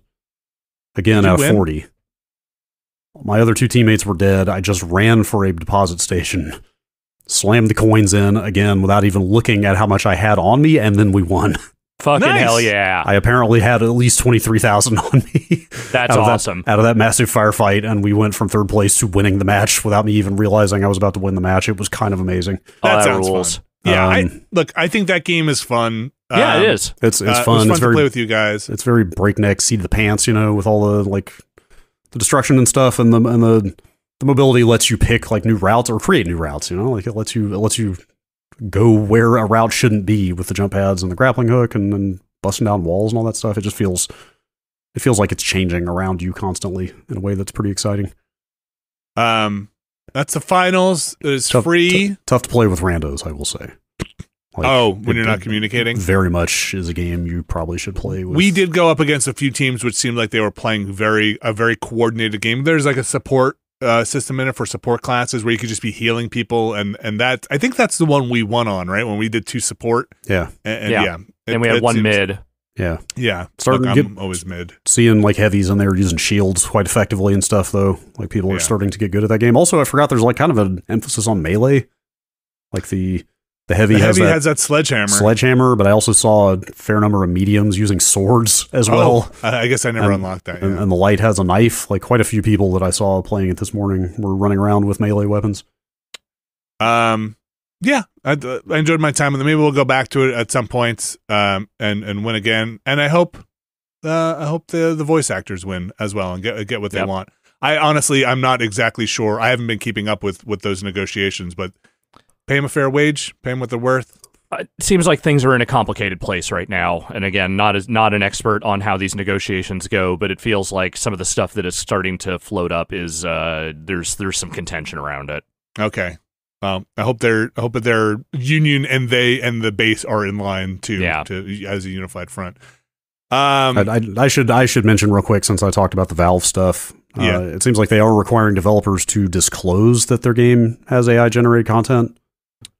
again Did you out of win? forty. My other two teammates were dead. I just ran for a deposit station, slammed the coins in again without even looking at how much I had on me, and then we won Fucking Nice. hell yeah. I apparently had at least twenty three thousand on me. That's out awesome. That, out of that massive firefight, and we went from third place to winning the match without me even realizing I was about to win the match. It was kind of amazing. oh, That that sounds rules. fun. Yeah, I, Um, look, I think that game is fun. Yeah, Um, it is. It's it's uh, fun. It fun it's to very play with you guys. it's very breakneck, seat of the pants, you know, with all the like the destruction and stuff, and the and the the mobility lets you pick like new routes or create new routes. You know, like it lets you it lets you go where a route shouldn't be with the jump pads and the grappling hook and then busting down walls and all that stuff. It just feels it feels like it's changing around you constantly in a way that's pretty exciting. Um, that's the finals. It's Tough- free. t- tough to play with randos, I will say. Like, oh, when it- you're not communicating. very much is a game you probably should play with. We did go up against a few teams which seemed like they were playing very a very coordinated game. There's like a support uh, system in it for support classes where you could just be healing people, and and that I think that's the one we won on, right? When we did two support, Yeah, and, and Yeah. yeah, It- and we had one seems- mid. yeah. Yeah, Starting Look, to I'm get- always mid. seeing like heavies in there using shields quite effectively and stuff though like people are Yeah. starting to get good at that game also i forgot there's like kind of an emphasis on melee like the the heavy The has heavy that has that sledgehammer. sledgehammer but i also saw a fair number of mediums using swords as well oh, I I guess I never And- unlocked that. and, Yeah. and the light has a knife like quite a few people that i saw playing it this morning were running around with melee weapons Um, yeah, I, I enjoyed my time with them. Maybe we'll go back to it at some point, um, and and win again. And I hope, uh, I hope the the voice actors win as well and get get what they Yep. want. I honestly, I'm not exactly sure. I haven't been keeping up with with those negotiations, but pay them a fair wage, pay them what they're worth. Uh, It seems like things are in a complicated place right now. And again, not as not an expert on how these negotiations go, but it feels like some of the stuff that is starting to float up is uh, there's there's some contention around it. Okay. Well, I hope they're I hope that their union and they and the base are in line too. Yeah. To as a unified front. Um. I, I, I should I should mention real quick since I talked about the Valve stuff. Uh, Yeah. it seems like they are requiring developers to disclose that their game has AI generated content.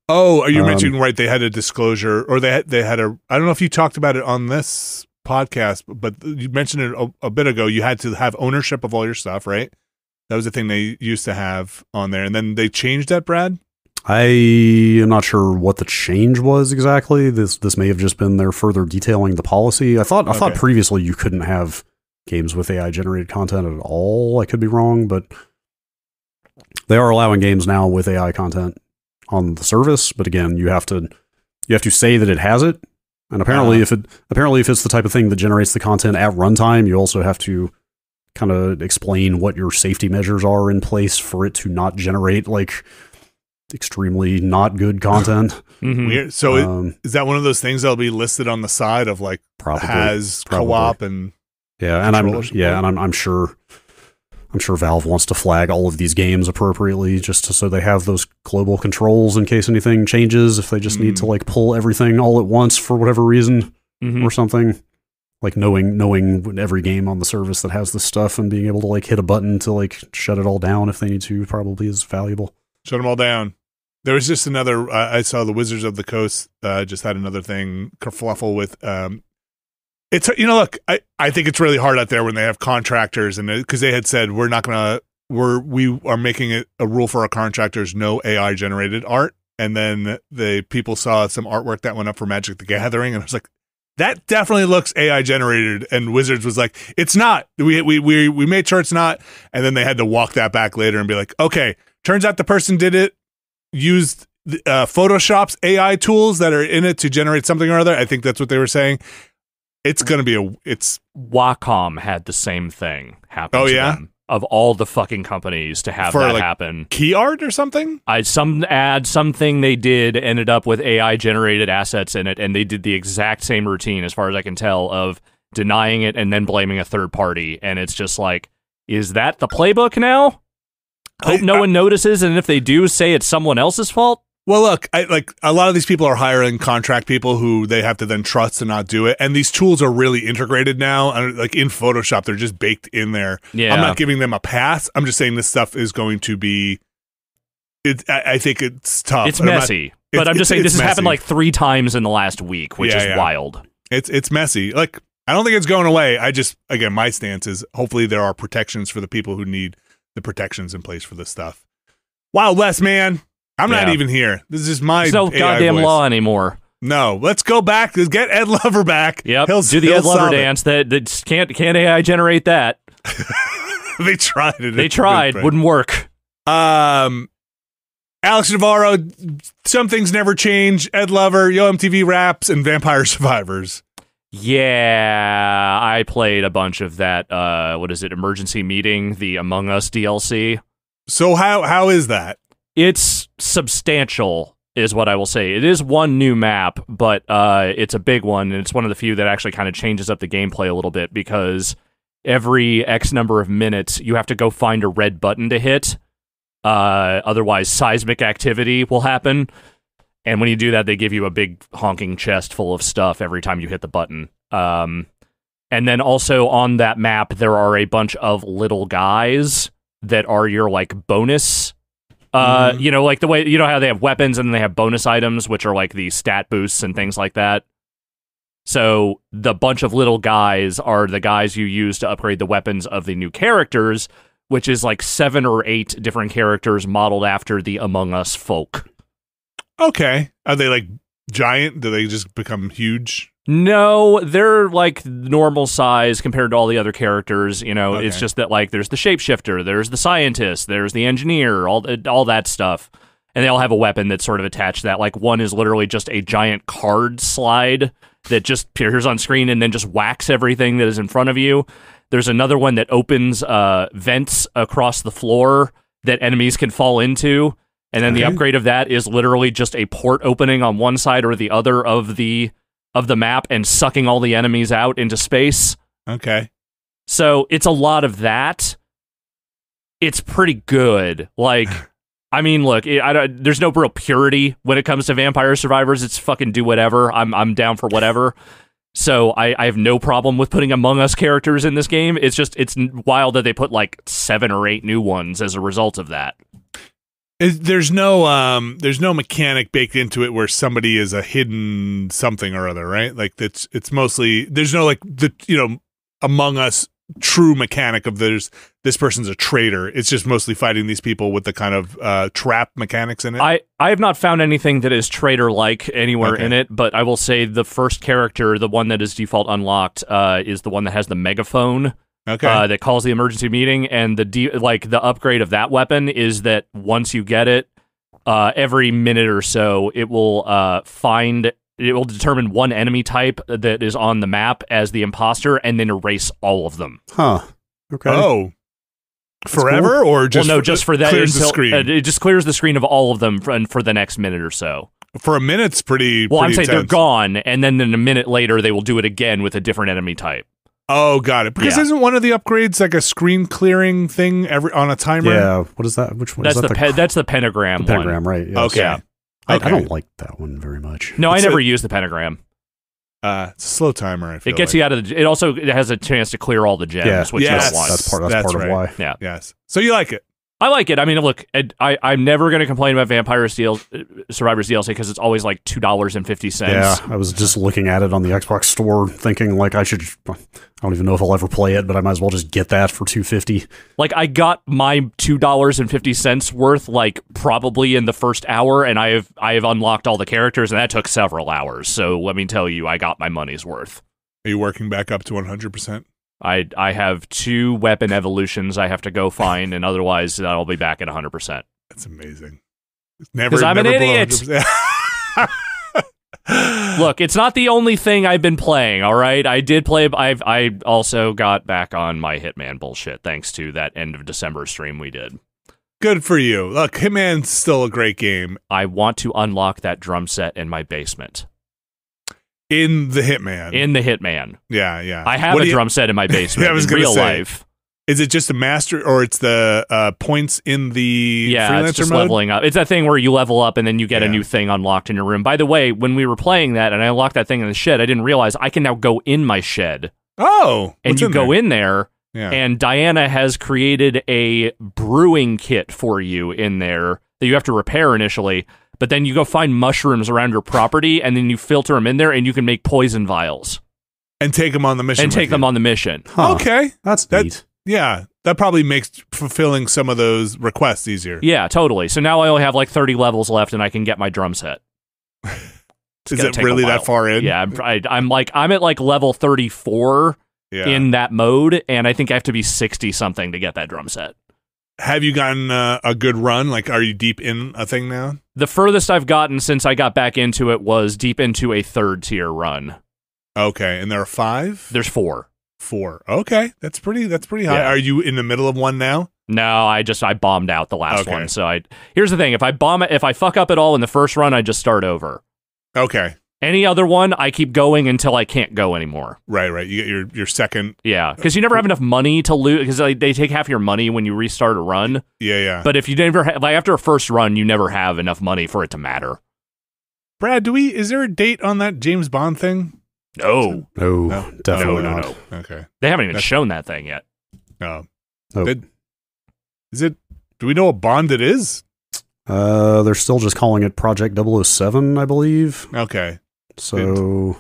Oh, are you Um, mentioning right? They had a disclosure, or they had, they had a. I don't know if you talked about it on this podcast, but you mentioned it a, a bit ago. You had to have ownership of all your stuff, right? That was the thing they used to have on there, and then they changed that. Brad. I am not sure what the change was exactly. This this may have just been their further detailing the policy. I thought I thought previously you couldn't have games with AI generated content at all. I could be wrong, but they are allowing games now with AI content on the service. But again, you have to you have to say that it has it. And apparently, Uh-huh. if it apparently if it's the type of thing that generates the content at runtime, you also have to kind of explain what your safety measures are in place for it to not generate like extremely not good content. Mhm. Weird. So um, is that one of those things that'll be listed on the side of like probably, has probably. co-op and yeah, and I'm yeah, and I'm I'm sure I'm sure Valve wants to flag all of these games appropriately just to, so they have those global controls in case anything changes. If they just need Mm. to like pull everything all at once for whatever reason Mhm. or something. Like knowing knowing every game on the service that has this stuff and being able to like hit a button to like shut it all down if they need to probably is valuable. shut them all down. There was just another. Uh, I saw the Wizards of the Coast uh, just had another thing kerfluffle with. Um, it's you know look, I I think it's really hard out there when they have contractors and because they had said we're not gonna we're we are making it a rule for our contractors no AI generated art and then the people saw some artwork that went up for Magic the Gathering and I was like that definitely looks AI generated and Wizards was like it's not we we we we made sure it's not and then they had to walk that back later and be like okay turns out the person did it used uh, Photoshop's AI tools that are in it to generate something or other. I think that's what they were saying. It's going to be a. It's Wacom had the same thing happen. Oh, yeah? them. Of all the fucking companies to have For, that like- happen, key art or something. I some ad something they did ended up with AI generated assets in it, and they did the exact same routine, as far as I can tell, of denying it and then blaming a third party. And it's just like, is that the playbook now? Hope I- no I- one notices, and if they do, say it's someone else's fault. Well, look, I like a lot of these people are hiring contract people who they have to then trust to not do it, and these tools are really integrated now. And like in Photoshop, they're just baked in there. Yeah, I'm not giving them a pass. I'm just saying this stuff is going to be. It. I, I think it's tough. it's not- messy. it's- but I'm just saying this has happened like three times in the last week, which Yeah, is yeah. wild. it's it's messy. Like I don't think it's going away. I just again my stance is hopefully there are protections for the people who need the protections in place for this stuff. Wild West, man. I'm not even here. This is my There's no AI goddamn voice. law anymore. No, let's go back. Let's get Ed Lover back. Yep. He'll- Do the Ed Lover dance. That, that can't can't AI generate that. they tried it. They tried. Wouldn't work. Um, Alex Navarro. Some things never change. Ed Lover, Yo MTV Raps, and Vampire Survivors. Yeah, I played a bunch of that. Uh, what is it? Emergency meeting, the Among Us DLC. So how how is that? It's substantial, is what I will say. It is one new map, but uh, it's a big one, and it's one of the few that actually kind of changes up the gameplay a little bit because every X number of minutes you have to go find a red button to hit. Uh, otherwise, seismic activity will happen. And when you do that, they give you a big honking chest full of stuff every time you hit the button. Um, and then also on that map, there are a bunch of little guys that are your like bonus. Uh, Mhm. you know, like the way you know how they have weapons and they have bonus items, which are like the stat boosts and things like that. So the bunch of little guys are the guys you use to upgrade the weapons of the new characters, which is like seven or eight different characters modeled after the Among Us folk. Okay, are they like giant? Do they just become huge? No, they're like normal size compared to all the other characters. You know, it's just that like there's the shapeshifter, there's the scientist, there's the engineer, all all that stuff, and they all have a weapon that's sort of attached to that. Like one is literally just a giant card slide that just appears on screen and then just whacks everything that is in front of you. There's another one that opens uh, vents across the floor that enemies can fall into. And then the upgrade of that is literally just a port opening on one side or the other of the of the map and sucking all the enemies out into space. Okay, So it's a lot of that. It's pretty good. Like, I mean, look, it, I there's no real purity when it comes to Vampire Survivors. It's fucking do whatever. I'm I'm down for whatever. So I, I have no problem with putting Among Us characters in this game. It's just it's wild that they put like seven or eight new ones as a result of that. Is, there's no um there's no mechanic baked into it where somebody is a hidden something or other, right? Like that's it's mostly there's no like the you know among us true mechanic of there's this person's a traitor. It's just mostly fighting these people with the kind of uh trap mechanics in it. I, I have not found anything that is traitor like anywhere Okay. in it, but I will say the first character, the one that is default unlocked, uh, is the one that has the megaphone okay. uh, that calls the emergency meeting, and the de- like the upgrade of that weapon is that once you get it, uh, every minute or so it will uh, find it will determine one enemy type that is on the map as the imposter, and then erase all of them. Huh. Okay. oh. Forever or just well, no, for- just for that clears the screen. uh, it just clears the screen of all of them for, and for the next minute or so. for a minute's pretty Well, I'm pretty saying they're gone, and then in a minute later they will do it again with a different enemy type. Oh, got it. Because Yeah. isn't one of the upgrades like a screen clearing thing every on a timer? Yeah. What is that? Which one? That's is the, that pe- that's the pentagram, the pentagram, one. right? Yes. Okay. Yeah. I, Okay. I don't like that one very much. No, I never a- use the pentagram. Uh, it's a slow timer. I feel It gets like. you out of the. It also it has a chance to clear all the gems, Yeah. which Yes. you That's, don't want. that's part. That's, That's part right. of why. yeah, Yes. So you like it? I like it. I mean, look, it, I I'm never going to complain about Vampire Steel uh, Survivors DLC because it's always like $2.50. Yeah. I was just looking at it on the Xbox store, thinking like I should. I don't even know if I'll ever play it, but I might as well just get that for two fifty. Like I got my two dollars and fifty cents worth like probably in the first hour, and I have I have unlocked all the characters, and that took several hours. So let me tell you, I got my money's worth. Are you working back up to 100%? I I have two weapon evolutions I have to go find, and otherwise I'll be back at hundred percent. That's amazing. It's Never, 'Cause I'm an never below idiot. Look, it's not the only thing I've been playing. All right, I did play. I've I also got back on my Hitman bullshit thanks to that end of December stream we did. Good for you. Look, Hitman's still a great game. I want to unlock that drum set in my basement In the Hitman. in the Hitman. yeah, yeah. I have What a you- drum set in my basement Yeah, I was in real say. life. Is it just a master or it's the uh, points in the Yeah, freelancer it's just mode? leveling up. It's that thing where you level up and then you get a new thing unlocked in your room. By the way, when we were playing that and I unlocked that thing in the shed, I didn't realize I can now go in my shed Oh, and you in go there? in there Yeah. and Diana has created a brewing kit for you in there that you have to repair initially. But then you go find mushrooms around your property, and then you filter them in there, and you can make poison vials and take them on the mission and take with them you. on the mission. Huh. Okay, That's That- neat. yeah, that probably makes fulfilling some of those requests easier. Yeah, totally. So now I only have like thirty levels left, and I can get my drum set. Is gonna it really that far in? Yeah, I'm, I, I'm like I'm at like level 34 Yeah. in that mode, and I think I have to be 60 something to get that drum set. Have you gotten uh, a good run? Like, are you deep in a thing now? The furthest I've gotten since I got back into it was deep into a third tier run. Okay, and there are five, There's four. four. Okay, that's pretty. That's pretty high. Yeah. Are you in the middle of one now? No, I just I bombed out the last Okay. one. So I here's the thing: if I bomb it, if I fuck up at all in the first run, I just start over. Okay, Any other one, I keep going until I can't go anymore. right, right. You get your your second. Yeah, because you never have enough money to lose. Because like, they take half your money when you restart a run. Yeah, yeah. But if you never have, like after a first run, you never have enough money for it to matter. Brad, do we? Is there a date on that James Bond thing? No, No, No. definitely no, no, not. no. Okay. They haven't even That's- shown that thing yet. No. Nope. Did- Is it? Do we know what Bond it is? Uh, they're still just calling it Project 007, I believe. Okay. So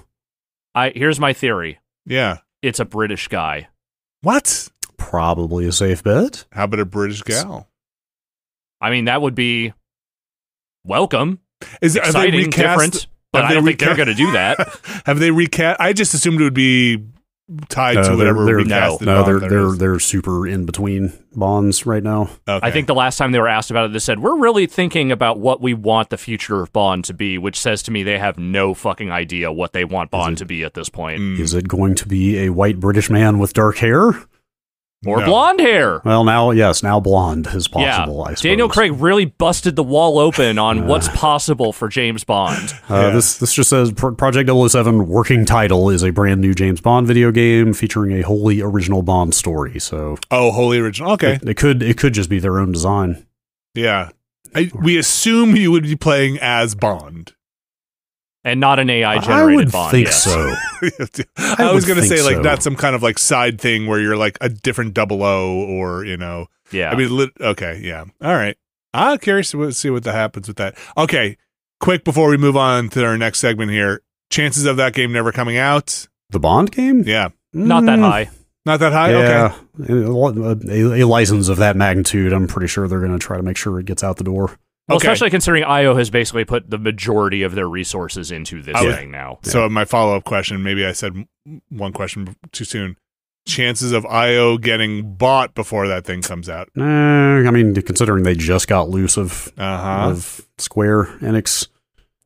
I here's my theory: Yeah. it's a British guy. What? probably a safe bet. How about a British gal? I mean, that would be welcome, Is are they exciting, recast? different. But I they don't think they're going to do that. Have they recast? I just assumed it would be tied No, to they're- whatever they're- recast. No, they're they're is. they're super in between bonds right now. Okay. I think the last time they were asked about it, they said, We're really thinking about what we want the future of Bond to be, which says to me they have no fucking idea what they want Bond to be at this point. Mm. Is it going to be a white British man with dark hair? Or No. blonde hair. Well, now yes, now blonde is possible. I suppose. Daniel Craig really busted the wall open on what's possible for James Bond. Uh, Yeah. This this just says Project 007 working title is a brand new James Bond video game featuring a wholly original Bond story. So Oh, wholly original. Okay. it, it could it could just be their own design. Yeah. I, we assume you would be playing as Bond. And not an AI generated Bond. I would Bond. think yes. so. I, was going to think say like so. not some kind of like side thing where you're like a different double O or you know. Yeah. I mean, lit- okay, yeah, all right. I'm curious to see what that happens with that. Okay, quick before we move on to our next segment here. Chances of that game never coming out? The Bond game? Yeah, not that Mm, high. not that high. Okay, Yeah, a, a license of that magnitude, I'm pretty sure they're going to try to make sure it gets out the door. Well, Okay. especially considering IO has basically put the majority of their resources into this I thing now. So my follow up question, maybe I said one question too soon. Chances of IO getting bought before that thing comes out? Nah, I mean, considering they just got loose of, Uh huh. of Square Enix,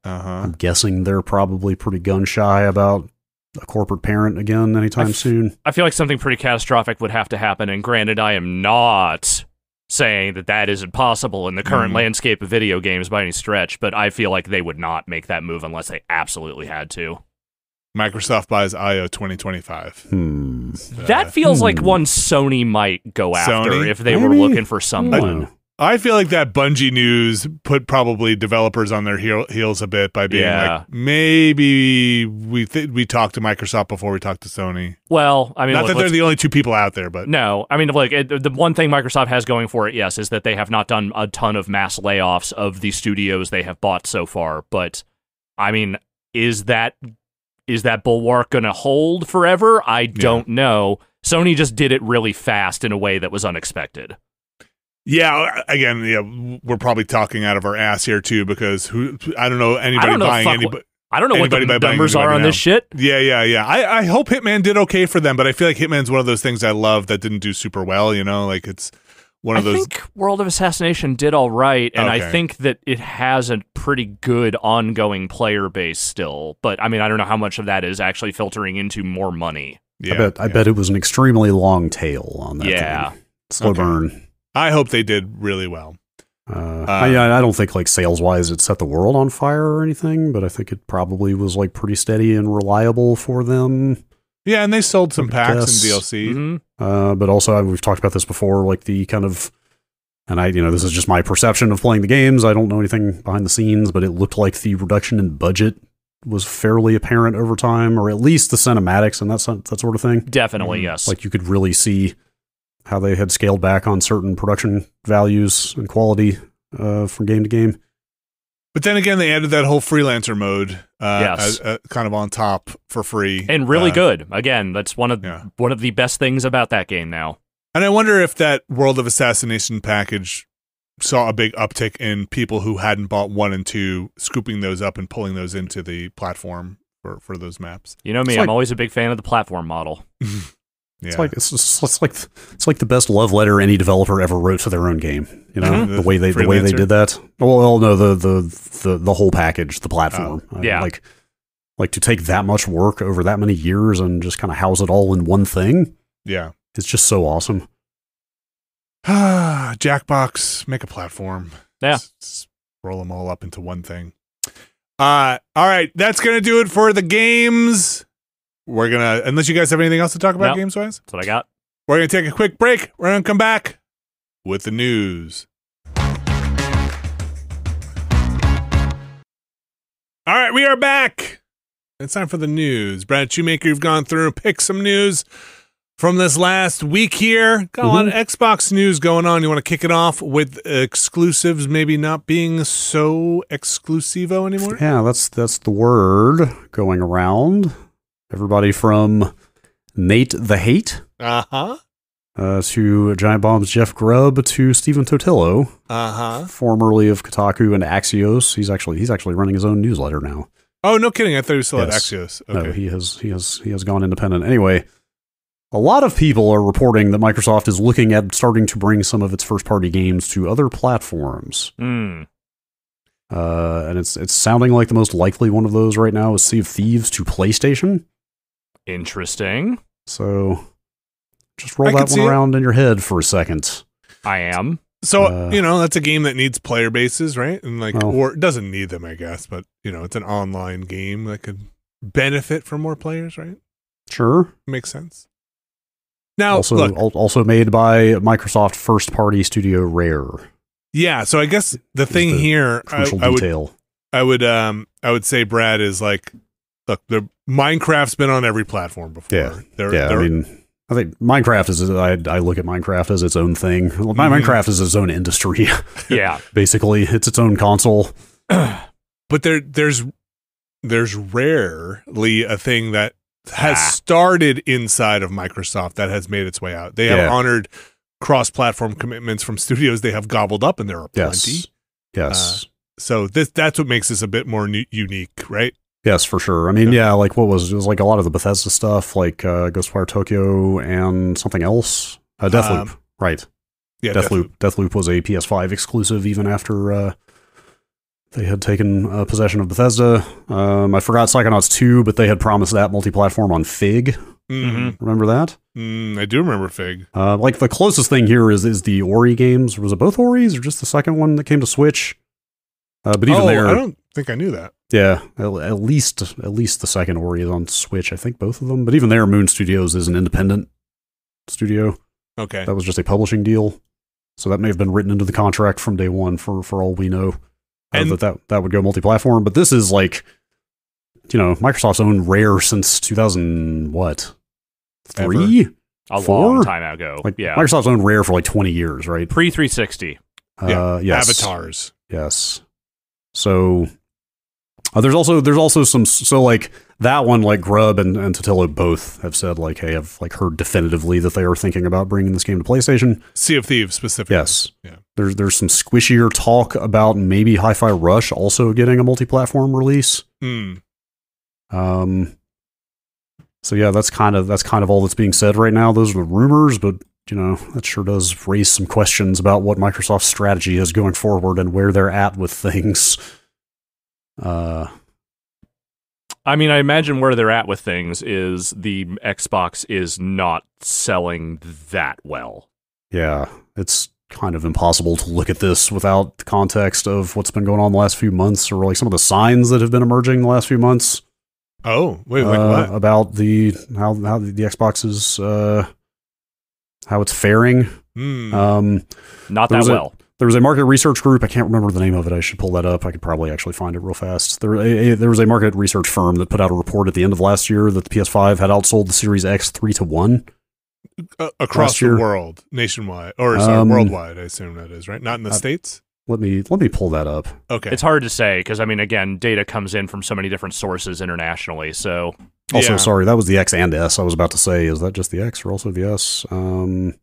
Uh huh. I'm guessing they're probably pretty gun shy about a corporate parent again anytime I f- soon. I feel like something pretty catastrophic would have to happen. And granted, I am not saying that that isn't possible in the current Mhm. landscape of video games by any stretch, but I feel like they would not make that move unless they absolutely had to. Microsoft buys IO 2025. Hmm. that feels like hmm. one Sony might go after Sony? if they were looking for someone. Hmm. I feel like that Bungie news put probably developers on their heel, heels a bit by being Yeah. like, maybe we th- we talked to Microsoft before we talked to Sony. Well, I mean, Not look, that they're the only two people out there, but No, I mean, like it, the one thing Microsoft has going for it, yes, is that they have not done a ton of mass layoffs of the studios they have bought so far. But I mean, is that is that bulwark going to hold forever? I don't know. Sony just did it really fast in a way that was unexpected. Yeah, again, yeah, we're probably talking out of our ass here too because who I don't know anybody I don't know buying fuck anybody. I don't know what Anybody the numbers are on now. this shit. Yeah, yeah, yeah. I, I hope Hitman did okay for them, but I feel like Hitman's one of those things I love that didn't do super well. You know, like it's one I of those. think World of Assassination did all right, and I think that it has a pretty good ongoing player base still. But I mean, I don't know how much of that is actually filtering into more money. yeah, I bet I yeah. bet it was an extremely long tail on that. Yeah. thing. slow Okay. burn. I hope they did really well. Uh, I, I don't think like sales wise it set the world on fire or anything, but I think it probably was like pretty steady and reliable for them. Yeah, and they sold some packs guess. and DLC. Mhm. Uh, but also uh, we've talked about this before, like the kind of, and I you know this is just my perception of playing the games. I don't know anything behind the scenes, but it looked like the reduction in budget was fairly apparent over time, or at least the cinematics and that that sort of thing. Definitely, Mhm. yes. Like you could really see how they had scaled back on certain production values and quality uh, from game to game. But then again, they added that whole freelancer mode, uh, Yes. as, uh, kind of on top for free, and really Uh, good. Again, that's one of yeah. one of the best things about that game now. And I wonder if that World of Assassination package saw a big uptick in people who hadn't bought one and two, scooping those up and pulling those into the platform for for those maps. You know me, It's I'm like- always a big fan of the platform model. Yeah, It's like it's, just- it's like it's like the best love letter any developer ever wrote to their own game. You know Mhm. the way they the way they did that. Well, well, no, the the the the whole package, the platform. Uh, Yeah. like like to take that much work over that many years and just kind of house it all in one thing. yeah. It's just so awesome. Ah, Jackbox, make a platform. Yeah. Just- just roll them all up into one thing. Uh, all right, that's gonna do it for the games. We're gonna, unless you guys have anything else to talk about No. games wise, That's what I got. we're gonna take a quick break. We're gonna come back with the news. All right, we are back. It's time for the news. Brad Shoemaker, you've gone through and picked some news from this last week here. Got a lot mm-hmm. of Xbox news going on. You want to kick it off with exclusives maybe not being so exclusivo anymore? Yeah, that's that's the word going around. Everybody from Nate the Hate Uh huh. uh, to Giant Bomb's Jeff Grubb to Stephen Totilo, Uh huh. formerly of Kotaku and Axios. He's actually he's actually running his own newsletter now. Oh, no kidding. I thought you still had Yes. Axios. No, he has he has he has gone independent. Anyway, a lot of people are reporting that Microsoft is looking at starting to bring some of its first party games to other platforms. Hmm. Uh, and it's it's sounding like the most likely one of those right now is Sea of Thieves to PlayStation. Interesting. So just roll I that see one it. around in your head for a second. I am. So Uh, you know that's a game that needs player bases, right? And like, Well- or it doesn't need them, I guess. But you know, it's an online game that could benefit from more players, right? Sure. Makes sense. Now, also look, al- also made by Microsoft first party studio Rare. yeah. So I guess the thing the here, I, Crucial I would, detail. I would, um, I would say, Brad is like, look, the Minecraft's been on every platform before. Yeah. They're, yeah, they're, I mean, I think Minecraft is. I, I look at Minecraft as its own thing. Well, Mhm. Minecraft is its own industry. Yeah. Basically, it's its own console. but there, there's, there's rarely a thing that has Ah. started inside of Microsoft that has made its way out. They have Yeah. honored cross-platform commitments from studios they have gobbled up, and there are plenty. Yes. Yes. So this that's what makes this a bit more nu- unique, right? Yes, for sure. I mean, yeah, like what was it was like a lot of the Bethesda stuff, like uh, Ghostwire Tokyo and something else. Uh, Deathloop, Um, right? Yeah, Deathloop. Deathloop was a PS5 exclusive even after uh, they had taken uh, possession of Bethesda. Um, I forgot Psychonauts 2, but they had promised that multi-platform on Fig. Mm, Remember that? mm, I do remember Fig. Uh, like the closest thing here is is the Ori games. Was it both Ori's or just the second one that came to Switch? Uh, but even oh, there, I don't think I knew that. Yeah, at, least at least the second Ori is on Switch. I think both of them. But even there, Moon Studios is an independent studio. Okay. That was just a publishing deal, so that may have been written into the contract from day one. For for all we know, uh, And- that that that would go multi-platform. But this is like, you know, Microsoft's owned Rare since 2000 what three? A Four? long time ago. Like yeah. Microsoft's owned Rare for like 20 years, right? Pre 360. Yeah. Uh, yes. Avatars. Yes. So uh, there's also there's also some so like that one like Grubb and, and Totilo both have said like hey I've like heard definitively that they are thinking about bringing this game to PlayStation. Sea of Thieves specifically. Yes. Yeah. There's there's some squishier talk about maybe Hi-Fi Rush also getting a multi-platform release. Mm. Um so yeah, that's kind of that's kind of all that's being said right now. Those are the rumors, but you know, that sure does raise some questions about what Microsoft's strategy is going forward and where they're at with things. Uh I mean, I imagine where they're at with things is the Xbox is not selling that well. Yeah, it's kind of impossible to look at this without the context of what's been going on the last few months or like some of the signs that have been emerging the last few months Oh, wait, like uh, what? about the how how the Xbox is uh how it's faring. Mm. Um Not that was a- well. There was a market research group. I can't remember the name of it. I should pull that up. I could probably actually find it real fast. There, a, a- there was a market research firm that put out a report at the end of last year that the PS5 had outsold the Series X three to one. Uh, across last the year. world, nationwide, or sorry, Um, worldwide. I assume that is right. Not in the uh, states. Let me let me pull that up. Okay. It's hard to say because, I mean, again, data comes in from so many different sources internationally. So, Also, Yeah. sorry, that was the X and S. I was about to say, is that just the X or also the S? Um,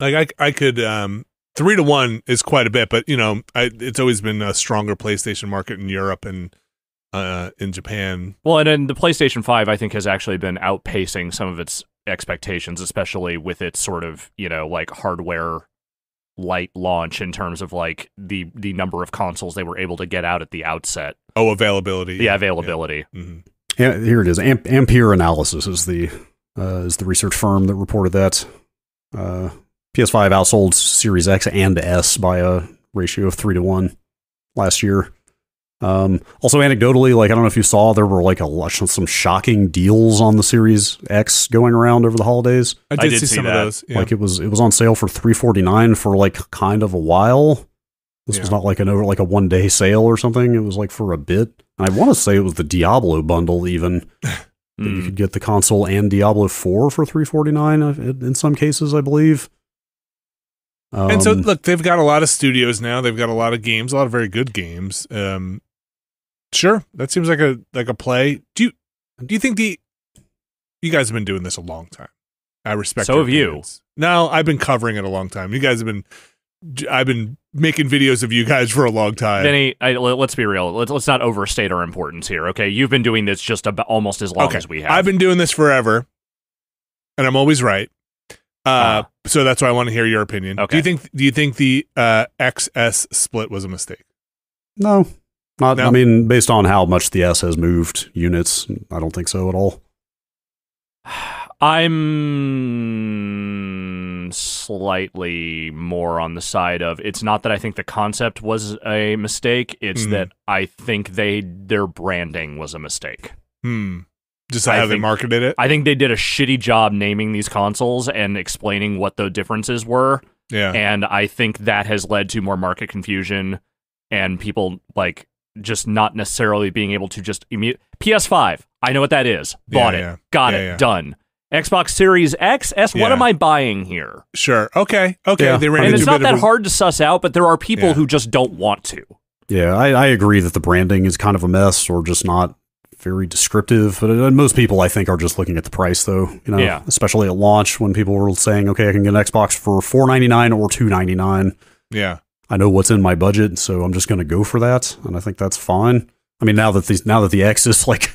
Like I I could um three to one is quite a bit, but you know I, it's always been a stronger PlayStation market in Europe and uh in Japan. Well, and then the PlayStation 5, I think, has actually been outpacing some of its expectations, especially with its sort of, you know, like hardware light launch in terms of like the the number of consoles they were able to get out at the outset. Oh, availability. Yeah, availability. Yeah. Mhm. Yeah, here it is. Amp- Ampere Analysis is the uh, is the research firm that reported that uh, PS5 outsold Series X and S by a ratio of three to one last year. Um, also, anecdotally, like I don't know if you saw, there were like a lot, some shocking deals on the Series X going around over the holidays. I I did, did see, see some that. of those. Yeah. Like it was it was on sale for three forty nine for like kind of a while. This was not like an over like a one day sale or something. It was like for a bit. And I want to say it was the Diablo bundle even that you Mm. could get the console and Diablo four for three forty nine in some cases, I believe. And so Um, look, they've got a lot of studios now. They've got a lot of games, a lot of very good games. Um, sure, that seems like a like a play. Do you do you think the you guys have been doing this a long time? I respect. So have you. opinions. No, I've been covering it a long time. You guys have been. I've been making videos of you guys for a long time. Vinny, I, let- let's be real. Let's, let's not overstate our importance here, okay? You've been doing this just about almost as long okay, as we have. I've been doing this forever, and I'm always right. Uh, Ah. so that's why I want to hear your opinion. Do you think Do you think the uh, XS split was a mistake? no, not. No? I mean, based on how much the S has moved units, I don't think so at all. I'm slightly more on the side of it's not that I think the concept was a mistake, it's Mhm. that I think they their branding was a mistake. Hmm. Just how they marketed it. I think they did a shitty job naming these consoles and explaining what the differences were, Yeah. and I think that has led to more market confusion and people like just not necessarily being able to just imme- PS5. I know what that is. Bought Yeah, it. Got Yeah, it. yeah. Done. Xbox Series X, S. What am I buying here? Sure. Okay. Okay. Yeah. They ran and into it's a not bit of that a- hard to suss out, but there are people Yeah. who just don't want to. Yeah, I, I agree that the branding is kind of a mess or just not very descriptive. But uh, most people, I think, are just looking at the price, though. You know, Yeah. especially at launch when people were saying, "Okay, I can get an Xbox for four ninety nine or two ninety nine. Yeah. I know what's in my budget, so I'm just going to go for that, and I think that's fine. I mean, now that the now that the X is like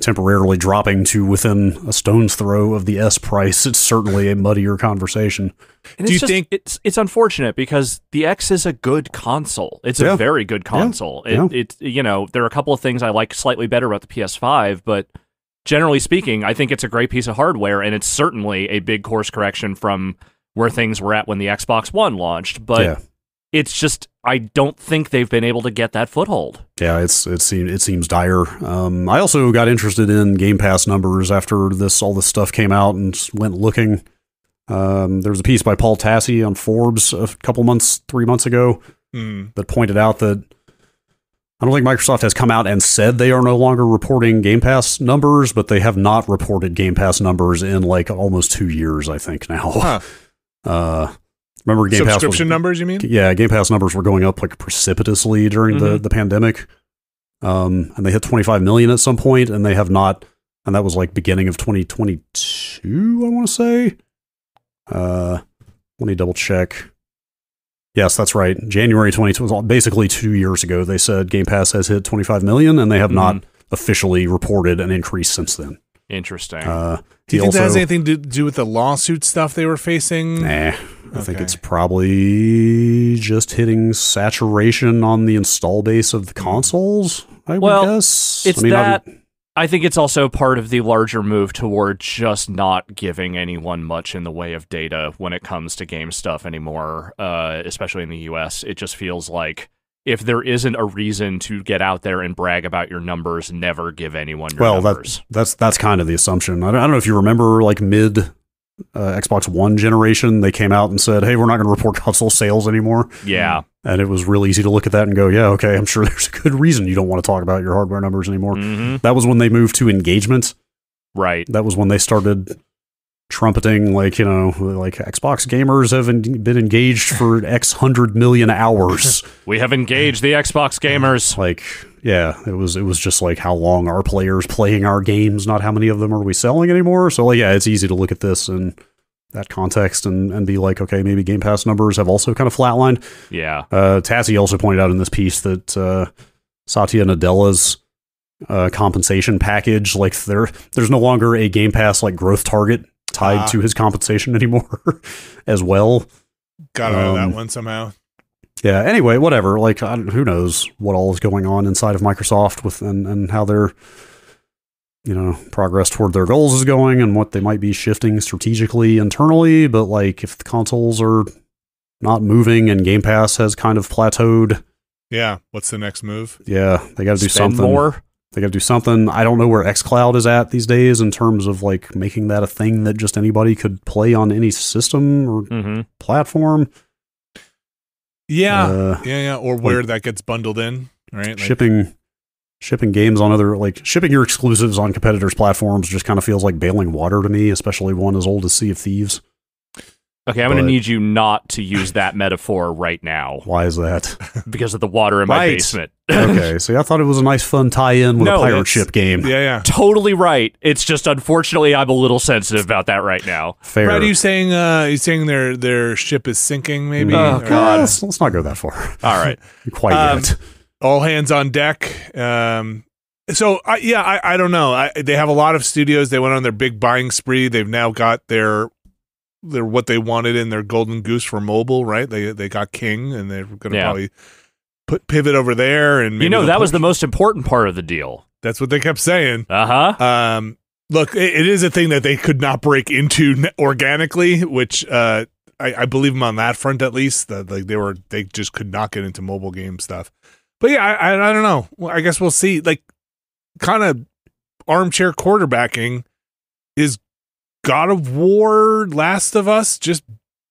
temporarily dropping to within a stone's throw of the S price, it's certainly a muddier conversation. And Do it's you just- think- it's it's unfortunate because the X is a good console. It's Yeah. a very good console. It, Yeah. It's you know there are a couple of things I like slightly better about the PS5, but generally speaking, I think it's a great piece of hardware, and it's certainly a big course correction from where things were at when the Xbox One launched. But yeah, it's just I don't think they've been able to get that foothold. yeah, it's it seems it seems dire. Um, I also got interested in Game Pass numbers after this all this stuff came out and just went looking. Um, there was a piece by Paul Tassi on Forbes a couple months, three months ago, Hmm. that pointed out that I don't think Microsoft has come out and said they are no longer reporting Game Pass numbers, but they have not reported Game Pass numbers in like almost two years, I think now. Huh. Uh, remember Game Pass was, Subscription numbers, you mean? yeah, Game Pass numbers were going up like precipitously during the Mhm. the pandemic, um, and they hit 25 million at some point, and they have not, and that was like beginning of 2022, I want to say. Uh, let me double check. Yes, that's right. January 22 was basically two years ago. They said Game Pass has hit 25 million, and they have not Mm-hmm. officially reported an increase since then. Interesting. Uh, Do you think that has anything to do with the lawsuit stuff they were facing? Nah, I think it's probably just hitting saturation on the install base of the consoles. I Well, would guess it's I mean, that. I'm- I think it's also part of the larger move toward just not giving anyone much in the way of data when it comes to game stuff anymore, uh, especially in the US. It just feels like if there isn't a reason to get out there and brag about your numbers, never give anyone your well, numbers. that, that's that's kind of the assumption. I don't, I don't know if you remember, like mid uh, Xbox One generation, they came out and said, "Hey, we're not going to report console sales anymore," yeah. and it was real easy to look at that and go, "Yeah, okay, I'm sure there's a good reason you don't want to talk about your hardware numbers anymore." hmm That was when they moved to engagement. Right. that was when they started trumpeting like you know like xbox gamers have en- been engaged for x hundred million hours We have engaged the Xbox gamers. like yeah it was it was just like how long are players playing our games not how many of them are we selling anymore so like yeah it's easy to look at this and that context and and be like, okay, maybe Game Pass numbers have also kind of flatlined. Yeah. Uh, Tassi also pointed out in this piece that uh, Satya Nadella's uh, compensation package, like there, there's no longer a Game Pass like growth target tied Ah. to his compensation anymore, as well. Got out of Um, that one somehow. Yeah. Anyway, whatever. Like, I, don't- who knows what all is going on inside of Microsoft with and and how their you know progress toward their goals is going and what they might be shifting strategically internally. But like, if the consoles are not moving and Game Pass has kind of plateaued, Yeah. What's the next move? yeah, they got to do Spend something. more. They got to do something. I don't know where XCloud is at these days in terms of like making that a thing that just anybody could play on any system or hmm platform. Yeah. Uh, yeah, yeah. Or where that gets bundled in, right? Like, shipping shipping games on other like shipping your exclusives on competitors' platforms just kind of feels like bailing water to me, especially one as old as Sea of Thieves. Okay, I'm going to need you not to use that metaphor right now Why is that? because of the water in my Right. basement. okay, see, I thought it was a nice, fun tie-in with No, a pirate it's- ship game. Yeah, yeah. totally right. It's just unfortunately I'm a little sensitive about that right now. Fair. Brad, are you saying uh you saying their their ship is sinking maybe? Oh, Or- God. Let's, let's not go that far All right. quite Um, yet. all hands on deck. Um, so I, yeah, I, I don't know. I, they have a lot of studios. They went on their big buying spree. They've now got their their what they wanted in their golden goose for mobile. Right? They they got King, and they're going to Yeah. probably put pivot over there. And maybe you know that was the most important part of the deal. That's what they kept saying. Uh huh. Um, look, it, it is a thing that they could not break into organically, which uh, I, I believe them on that front at least. That like they were, they just could not get into mobile game stuff. But yeah, I, I, I don't know. Well, I guess we'll see. Like, kind of armchair quarterbacking is God of War, Last of Us, just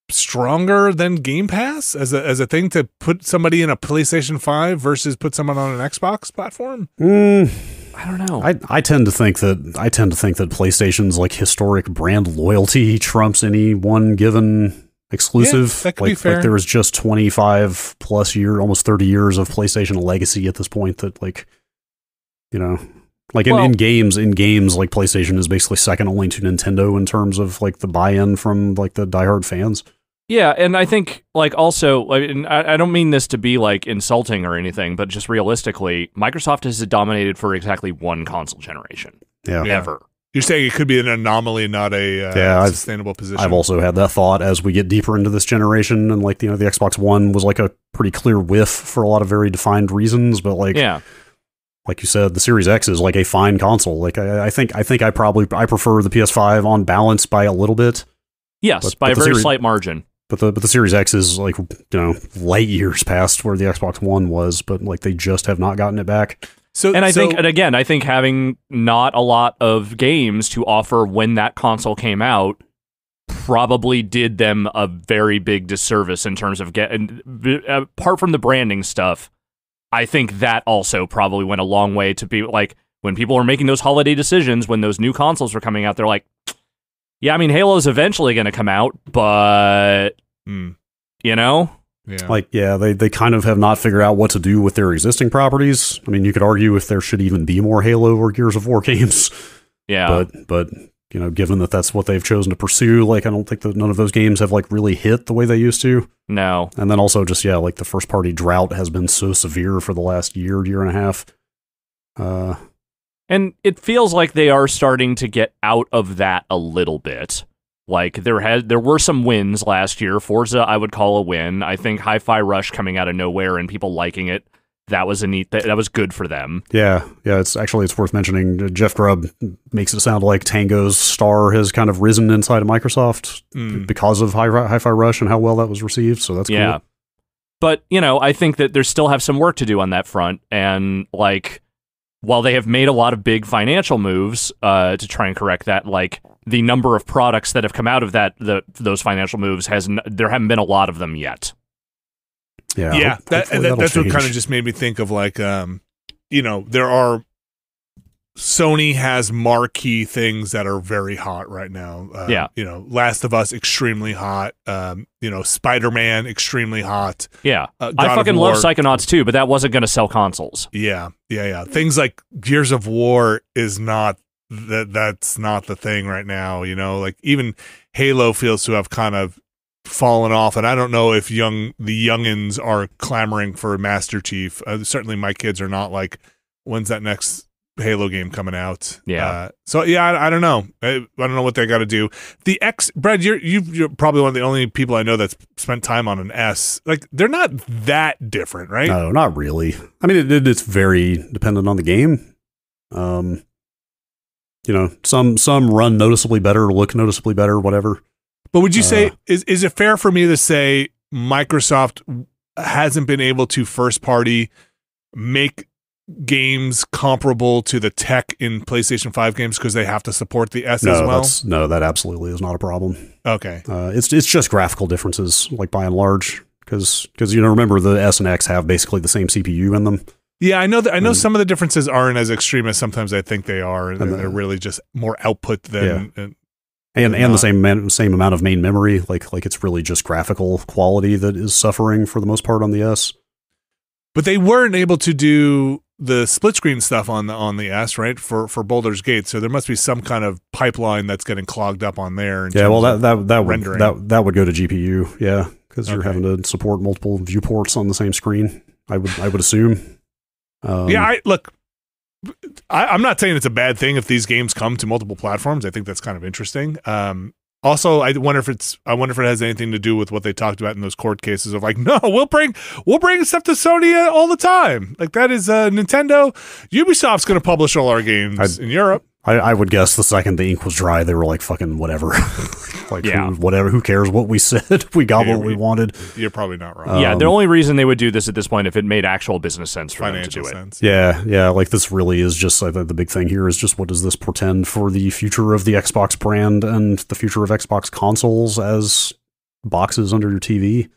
stronger than Game Pass as a as a thing to put somebody in a PlayStation Five versus put someone on an Xbox platform. Mm, I don't know. I, I tend to think that I tend to think that PlayStation's like historic brand loyalty trumps any one given exclusive. Yeah, that could like, be fair. like there was just twenty five plus year, almost thirty years of PlayStation legacy at this point. That like, you know, like in, Well- in games, in games, like PlayStation is basically second only to Nintendo in terms of like the buy in from like the diehard fans. Yeah, and I think like also, like, and I, I don't mean this to be like insulting or anything, but just realistically, Microsoft has dominated for exactly one console generation Yeah. Yeah. ever. You're saying it could be an anomaly, not a uh, Yeah, I've- sustainable position. I've also had that thought as we get deeper into this generation, and like you know, the Xbox One was like a pretty clear whiff for a lot of very defined reasons, but like Yeah, like you said, the Series X is like a fine console. Like I, I think I think I probably I prefer the PS5 on balance by a little bit, yes, But- by but a very series- slight margin. but the but the Series X is like you know light years past where the Xbox One was, but like they just have not gotten it back. so, And I so- think, and again, I think having not a lot of games to offer when that console came out probably did them a very big disservice in terms of getting. Uh, apart from the branding stuff, I think that also probably went a long way to be like when people were making those holiday decisions when those new consoles were coming out. They're like, yeah, I mean, Halo's eventually going to come out, but Hmm, you know, yeah. Like yeah, they they kind of have not figured out what to do with their existing properties. I mean, you could argue if there should even be more Halo or Gears of War games. yeah, but but you know given that that's what they've chosen to pursue like i don't think that none of those games have like really hit the way they used to no, and then also just yeah like the first party drought has been so severe for the last year year and a half uh And it feels like they are starting to get out of that a little bit. Like there had there were some wins last year. Forza I would call a win. I think Hi-Fi Rush coming out of nowhere and people liking it. That was a neat that, that was good for them. yeah yeah it's actually it's worth mentioning uh, jeff grubb makes it sound like tango's star has kind of risen inside of microsoft Hmm. because of Hi- hi-fi rush and how well that was received so that's yeah. cool But, you know, I think that they still have some work to do on that front and like while they have made a lot of big financial moves uh, to try and correct that, like the number of products that have come out of that the those financial moves has n- there haven't been a lot of them yet. Yeah yeah, hope- that, that that'll that's what kind of just made me think of like, um, you know, there are Sony has marquee things that are very hot right now. Uh, Yeah. you know, Last of Us extremely hot. Um, you know, Spider Man extremely hot. Yeah. Uh, I fucking love War- Psychonauts too, but that wasn't going to sell consoles. Yeah, yeah, yeah. Things like Gears of War is not that that's not the thing right now. You know, like even Halo feels to have kind of fallen off, and I don't know if young the youngins are clamoring for Master Chief. Uh, certainly, my kids are not like, when's that next Halo game coming out? Yeah. Uh, so yeah, I, I don't know. I, I don't know what they got to do. The X, Brad, you're you- you're probably one of the only people I know that's spent time on an S. Like they're not that different, right? No, not really. I mean, it, it, it's very dependent on the game. Um, you know, some some run noticeably better, look noticeably better, whatever. But would you say Uh, is is it fair for me to say Microsoft hasn't been able to first party make games comparable to the tech in PlayStation 5 games because they have to support the S No, as well? that's no, that absolutely is not a problem. Okay. Uh, it's it's just graphical differences, like by and large, because cuz you know remember the S and X have basically the same CPU in them. Yeah, I know that I know And- some of the differences aren't as extreme as sometimes I think they are and, And they're, the- they're really just more output than and- and and the same man, same amount of main memory. Like like it's really just graphical quality that is suffering for the most part on the S. but they weren't able to do the split screen stuff on the on the S, right? For for Baldur's Gate. So there must be some kind of pipeline that's getting clogged up on there. Yeah, well that that that would rendering. that that would go to GPU. Yeah, because you're having to support multiple viewports on the same screen. I would I would assume. Um, yeah, I look. I, I'm not saying it's a bad thing if these games come to multiple platforms. I think that's kind of interesting. Um, also, I wonder if it's. I wonder if it has anything to do with what they talked about in those court cases of like, no, we'll bring we'll bring stuff to Sony uh, all the time. Like that is uh, Nintendo. Ubisoft's going to publish all our games I'd- in Europe. I, I would guess the second the ink was dry, they were like fucking whatever. like Yeah. who, whatever. Who cares what we said? We got Yeah, what we we- wanted. You're probably not wrong. yeah, the Um, only reason they would do this at this point if it made actual business sense for them to Financial do it. sense. Yeah, yeah. Like this really is just I think the big thing here is just what does this portend for the future of the Xbox brand and the future of Xbox consoles as boxes under your TV.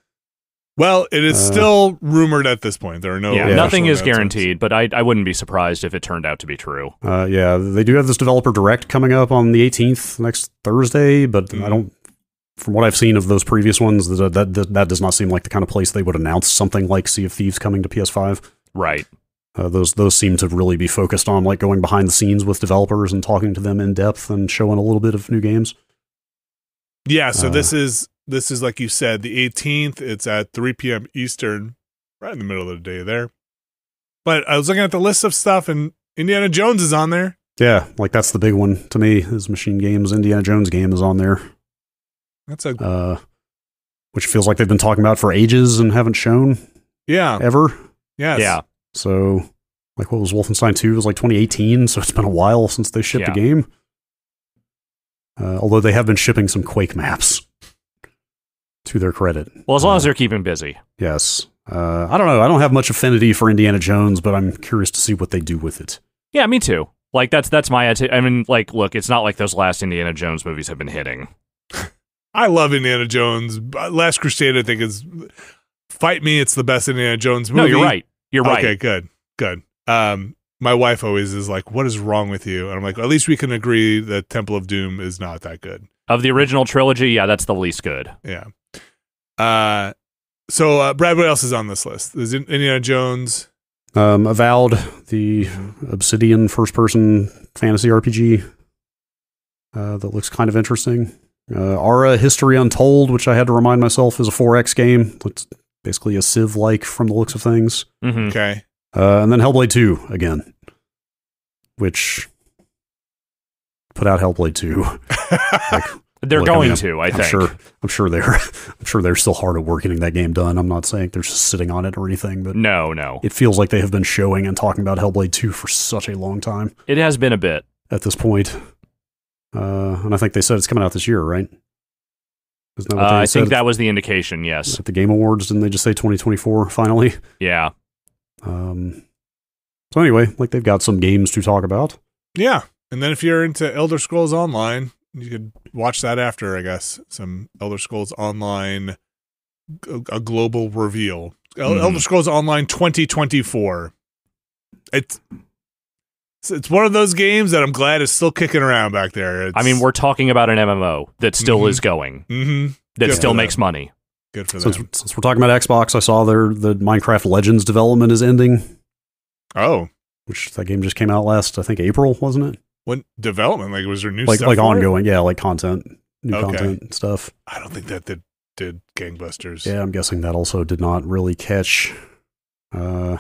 Well, it is Uh, still rumored at this point. There are no. yeah, Yeah. nothing is guaranteed, but I, I wouldn't be surprised if it turned out to be true. Uh, yeah, they do have this developer direct coming up on the 18th next Thursday, but I Mhm. don't. From what I've seen of those previous ones, that, that that that does not seem like the kind of place they would announce something like Sea of Thieves coming to PS5. Right. Uh, those those seem to really be focused on like going behind the scenes with developers and talking to them in depth and showing a little bit of new games. Yeah, so Uh, this is this is like you said, the 18th. It's at 3 p.m. Eastern, right in the middle of the day there. But I was looking at the list of stuff, and Indiana Jones is on there. Yeah, like that's the big one to me. Is Machine Games Indiana Jones game is on there, That's a uh, which feels like they've been talking about for ages and haven't shown yeah, ever. yes, Yeah. So, like, what was Wolfenstein 2? It was like 2018, so it's been a while since they shipped Yeah. the game. Uh, although they have been shipping some Quake maps, to their credit. Well, as long as Uh, they're keeping busy. Yes. Uh, I don't know. I don't have much affinity for Indiana Jones, but I'm curious to see what they do with it. Yeah, me too. Like that's that's my atti- I mean, like, look, it's not like those last Indiana Jones movies have been hitting. I love Indiana Jones. Last Crusade, I think is fight me. It's the best Indiana Jones movie. No, you're right. You're right. Okay, good, good. Um, my wife always is like, "What is wrong with you?" And I'm like, "At least we can agree that Temple of Doom is not that good." Of the original trilogy, yeah, that's the least good. Yeah. Uh, so uh, Brad, what else is on this list? Is it Indiana Jones? Um, Avowed, the Obsidian first-person fantasy RPG uh, that looks kind of interesting. Uh, Ara History Untold, which I had to remind myself is a 4X game. It's basically a Civ-like from the looks of things. hmm Okay. Uh, and then Hellblade 2 again, which put out Hellblade 2. Like, They're Look, I going mean, to, I I'm think. sure. I'm sure they're. I'm sure they're still hard at work getting that game done. I'm not saying they're just sitting on it or anything, but No, no, it feels like they have been showing and talking about Hellblade 2 for such a long time it has been a bit. at this point. Uh, and I think they said it's coming out this year, right? Isn't that Uh, they I said think that was the indication. Yes. at the Game Awards? Didn't they just say 2024 finally? Yeah. Um, so anyway, like they've got some games to talk about. Yeah. And then if you're into Elder Scrolls Online, you could watch that after, I guess. Some Elder Scrolls Online, a, a global reveal. El- Mhm. Elder Scrolls Online 2024. It's it's- it's one of those games that I'm glad is still kicking around back there. It's, I mean, we're talking about an MMO that still Mhm. is going, hmm that Good still for them. makes money. good for Since, them. since we're talking about Xbox, I saw their the Minecraft Legends development is ending, Oh, which that game just came out last, I think April, wasn't it? What development? Like was there new like stuff? like for it? ongoing, yeah, like content, new Okay. content stuff. I don't think that did did gangbusters. Yeah, I'm guessing that also did not really catch. Uh,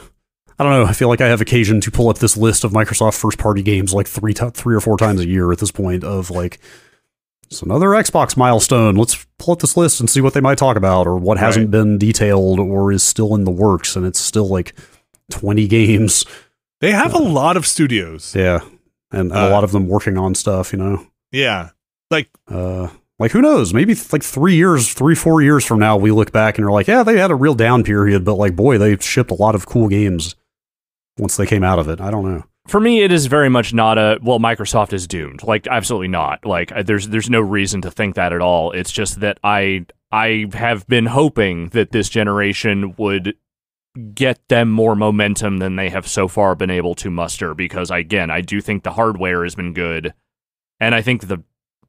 I don't know. I feel like I have occasion to pull up this list of Microsoft first party games like three ti three or four times a year at this point. Of like, it's another Xbox milestone. Let's pull up this list and see what they might talk about, or what hasn't been detailed, or is still in the works, and it's still like twenty games. They have a lot of studios. Yeah, and, and a Uh, lot of them working on stuff. You know. Yeah. Like Uh, like who knows? Maybe th- like three years, three four years from now, we look back and are like, yeah, they had a real down period, but like, boy, they shipped a lot of cool games once they came out of it. I don't know. For me, it is very much not a well. Microsoft is doomed. Like absolutely not. Like there's there's no reason to think that at all. It's just that I I have been hoping that this generation would get them more momentum than they have so far been able to muster. Because again, I do think the hardware has been good, and I think the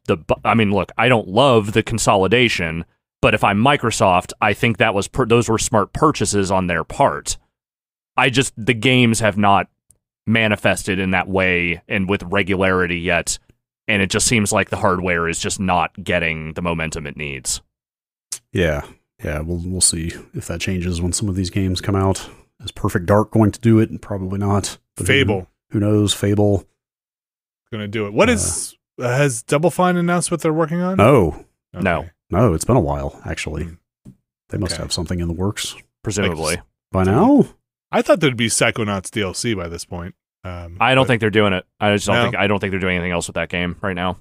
the I mean, look, I don't love the consolidation, but if I'm Microsoft, I think that was per- those were smart purchases on their part. I just the games have not manifested in that way and with regularity yet, and it just seems like the hardware is just not getting the momentum it needs. Yeah, yeah, we'll we'll see if that changes when some of these games come out. Is Perfect Dark going to do it? Probably not. But who- Fable Who, knows? Fable. gonna do it. What Uh, is has Double Fine announced what they're working on? No, Okay. No. no, it's been a while actually. Hmm. They must Okay. have something in the works Presumably, by now. I thought there'd be Psychonauts DLC by this point. Um, I don't but- think they're doing it. I just don't No. think I don't think they're doing anything else with that game right now.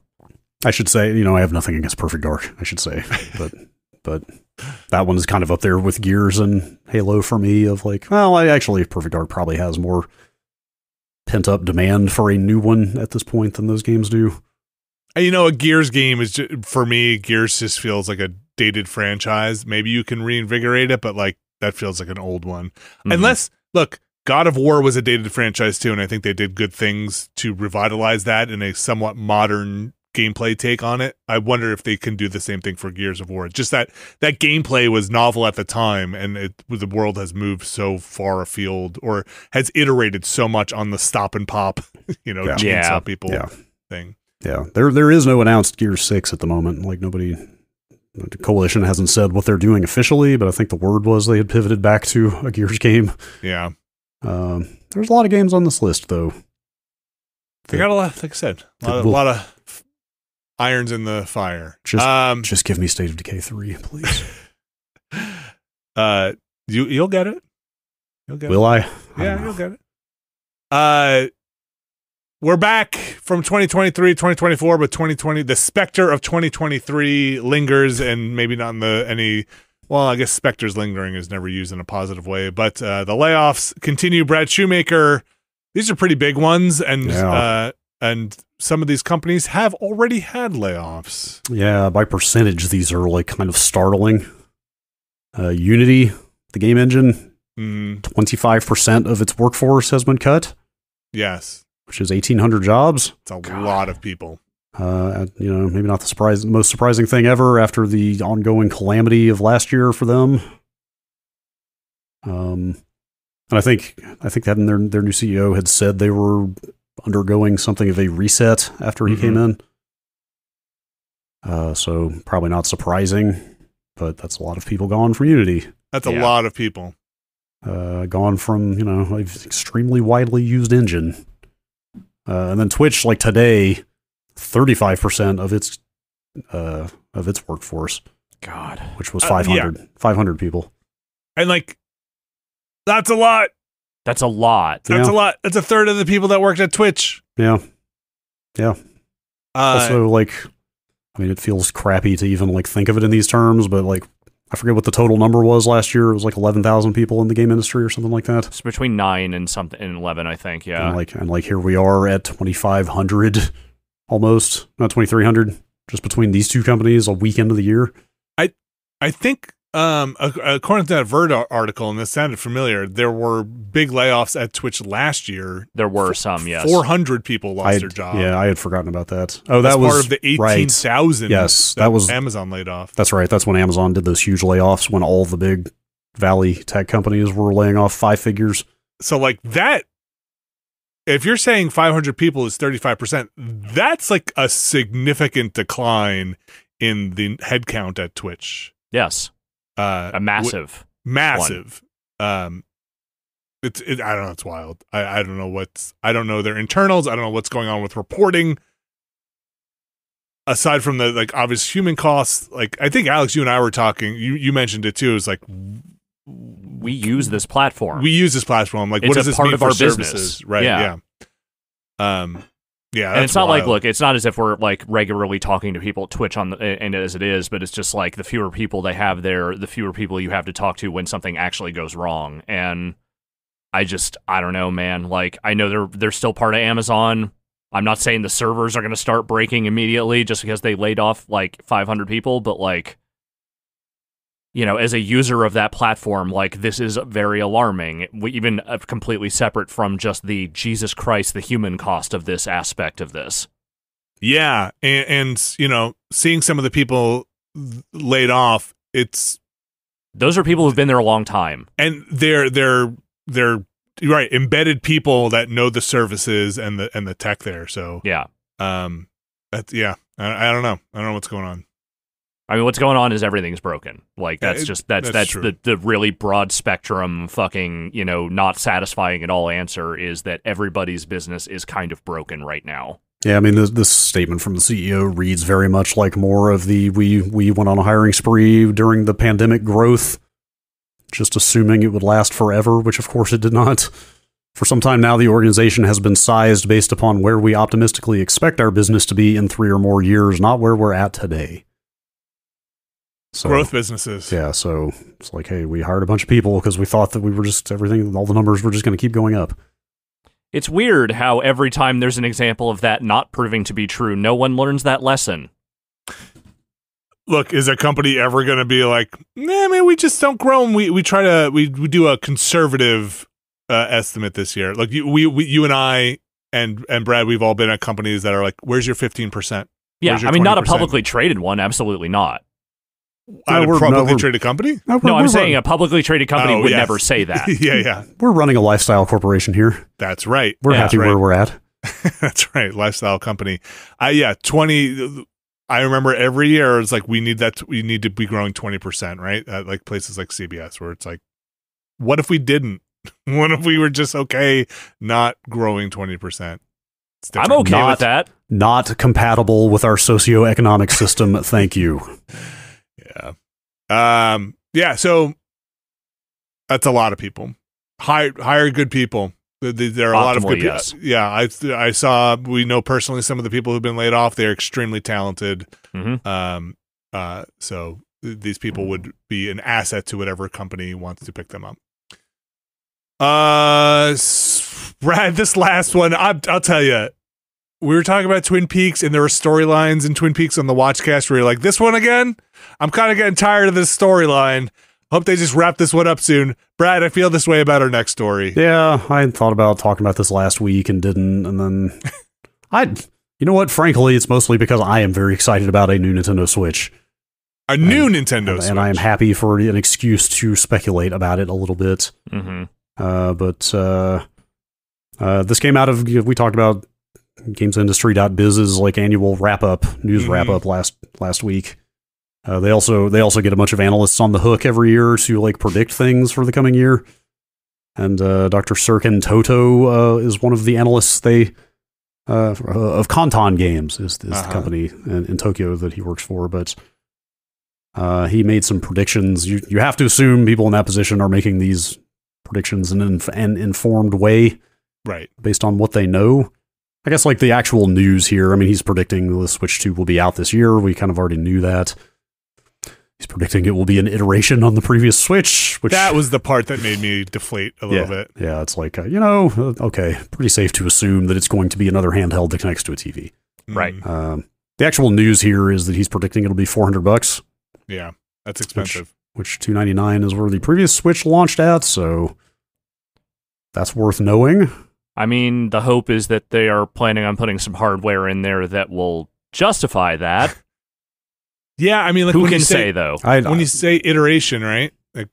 I should say, you know, I have nothing against Perfect Dark. I should say, but but that one is kind of up there with Gears and Halo for me. Of like, well, I actually Perfect Dark probably has more pent up demand for a new one at this point than those games do. And, You know, a Gears game is just, for me. Gears just feels like a dated franchise. Maybe you can reinvigorate it, but like that feels like an old one. Mhm. Unless, look, God of War was a dated franchise too, and I think they did good things to revitalize that in a somewhat modern gameplay take on it. I wonder if they can do the same thing for Gears of War. Just that that gameplay was novel at the time, and it the world has moved so far afield or has iterated so much on the stop and pop, you know, Yeah. chainsaw Yeah. people Yeah. thing. Yeah, there there is no announced Gears Six at the moment. Like nobody, the coalition hasn't said what they're doing officially, but I think the word was they had pivoted back to a Gears game. Yeah, Um, there's a lot of games on this list though. they got a lot. Like I said, a lot, of- Well- lot of f- irons in the fire. Just- um, Just give me State of Decay three, please. uh, you you'll get it. You'll get it. Will I? I Yeah, you'll get it. Uh, we're back from 2023, 2024, but 2020, the specter of 2023 lingers, and maybe not in the any. Well, I guess specter's lingering is never used in a positive way, but uh, the layoffs continue. Brad Shoemaker, these are pretty big ones, and Yeah. uh, and some of these companies have already had layoffs. Yeah, by percentage, these are like kind of startling. Uh, Unity, the game engine, Mm, 25% of its workforce has been cut, yes, which is 1,800 jobs. it's a God. lot of people. Uh, you know, maybe not the surprise, most surprising thing ever after the ongoing calamity of last year for them. Um, and I think I think that their their new CEO had said they were undergoing something of a reset after he came in. Uh, so probably not surprising, but that's a lot of people gone from Unity. That's a lot of people. Uh, gone from you know an extremely widely used engine, uh, and then Twitch like today, thirty five percent of its uh, of its workforce, God, which was Uh, 500, 500 people. And like, that's a lot. That's a lot. That's Yeah. a lot. That's a third of the people that worked at Twitch. Yeah. Uh, also, like, I mean, it feels crappy to even like think of it in these terms, but like, I forget what the total number was last year. It was like eleven thousand people in the game industry or something like that. It's between nine and something and eleven, I think. Yeah, And like, and like here we are at twenty five hundred, almost not twenty three hundred, just between these two companies a week into the year. I I think, um, according to that Verge article, and this sounded familiar, there were big layoffs at Twitch last year. there were some. Yes, Four hundred people lost I their job. yeah, I had forgotten about that. Oh, That's that was part of the 18,000. right. thousand. Yes, that was- Amazon laid off. That's right. That's when Amazon did those huge layoffs when all the big Valley tech companies were laying off five figures. So like that, if you're saying 500 people is 35%, that's like a significant decline in the headcount at Twitch. Yes, Uh, a massive. massive. Um, it's it, I don't know. It's wild. I I don't know what's I don't know their internals. I don't know what's going on with reporting. Aside from the like obvious human costs, like I think Alex, you and I were talking. You you mentioned it too. It's like we use this platform. we use this platform. Like It's what does this part mean of for our services? business. Right. Yeah. Yeah. Um. Yeah. and it's not like look it's not as if we're like regularly talking to people at twitch on the and as it is but it's just like the fewer people they have there the fewer people you have to talk to when something actually goes wrong. And i just i don't know man. Like i know they're they're still part of amazon. I'm not saying the servers are going to start breaking immediately just because they laid off like 500 people but like you know as a user of that platform like this is very alarming even uh, completely separate from just the jesus christ the human cost of this aspect of this Yeah, and, and you know, seeing some of the people laid off, it's Those are people who've been there a long time. and they're they're they're you're right embedded people that know the services and the and the tech there. So Yeah. um, that's yeah. I, I don't know. I don't know what's going on. I mean, what's going on is everything's broken. Like that's it- just that's that's that's, the the really broad spectrum, fucking you know, not satisfying at all answer is that everybody's business is kind of broken right now. Yeah, I mean, this, this statement from the CEO reads very much like more of the we we went on a hiring spree during the pandemic growth, just assuming it would last forever, which of course it did not. For some time now, the organization has been sized based upon where we optimistically expect our business to be in three or more years, not where we're at today. So, Growth businesses. Yeah, so it's like, hey, we hired a bunch of people because we thought that we were just everything, all the numbers were just going to keep going up. It's weird how every time there's an example of that not proving to be true, no one learns that lesson. Look, is a company ever going to be like, nah, man, we just don't grow. And we we try to we, we do a conservative uh, estimate this year. Like you, we, we you and I and and Brad, we've all been at companies that are like, where's your fifteen percent? Yeah, Where's your I mean, not a publicly traded one, absolutely not. At a we're- no, publicly we're- traded company. we're- No, I'm we're saying a publicly traded company Oh, would yes. never say that. yeah, yeah, we're running a lifestyle corporation here. that's right. We're Yeah. happy Right. where we're at. That's right. Lifestyle company. I yeah, 20 I remember every year it's like we need that we need to be growing 20%, right? At like places like CBS where it's like what if we didn't? What if we were just okay not growing 20%? I'm okay Not- with that. Not compatible with our socioeconomic system. Thank you. Yeah. Um yeah, so that's a lot of people. Hire hire good people. There- are a lot of good people. Yeah, I I saw we know personally some of the people who've been laid off. They're extremely talented. Mhm. Um, uh, so these people would be an asset to whatever company wants to pick them up. Uh, Brad, this last one, I, I'll tell you. We were talking about Twin Peaks, and there were storylines in Twin Peaks on the Watchcast where you're like, "This one again? I'm kind of getting tired of this storyline. Hope they just wrap this one up soon." Brad, I feel this way about our next story. Yeah, I thought about talking about this last week and didn't, and then I, you know what? Frankly, it's mostly because I am very excited about a new Nintendo Switch, A new Nintendo and, Switch. and I am happy for an excuse to speculate about it a little bit. hmm Uh, but uh, uh, this came out of we talked about gamesindustry.biz's like annual wrap up news Mhm. wrap up last last week. Uh, they also they also get a bunch of analysts on the hook every year to like predict things for the coming year. And uh, Dr. Serkan Toto uh, is one of the analysts they uh, of Kantan Games is, is the Uh-huh. company in, in Tokyo that he works for, but. Uh, he made some predictions. You you have to assume people in that position are making these predictions in an, an informed way right. based on what they know. I guess like the actual news here. I mean, he's predicting the Switch 2 will be out this year. We kind of already knew that. He's predicting it will be an iteration on the previous Switch, which That was the part that made me deflate a little yeah, bit. Yeah, it's like uh, you know, uh, okay, pretty safe to assume that it's going to be another handheld that connects to a TV. Right. Mm, Um, the actual news here is that he's predicting it'll be 400 bucks, yeah, that's expensive. which 299 is where the previous Switch launched at. So that's worth knowing. I mean, the hope is that they are planning on putting some hardware in there that will justify that. Yeah, I mean, like Who when can you say, though? I, when you say iteration, right? Like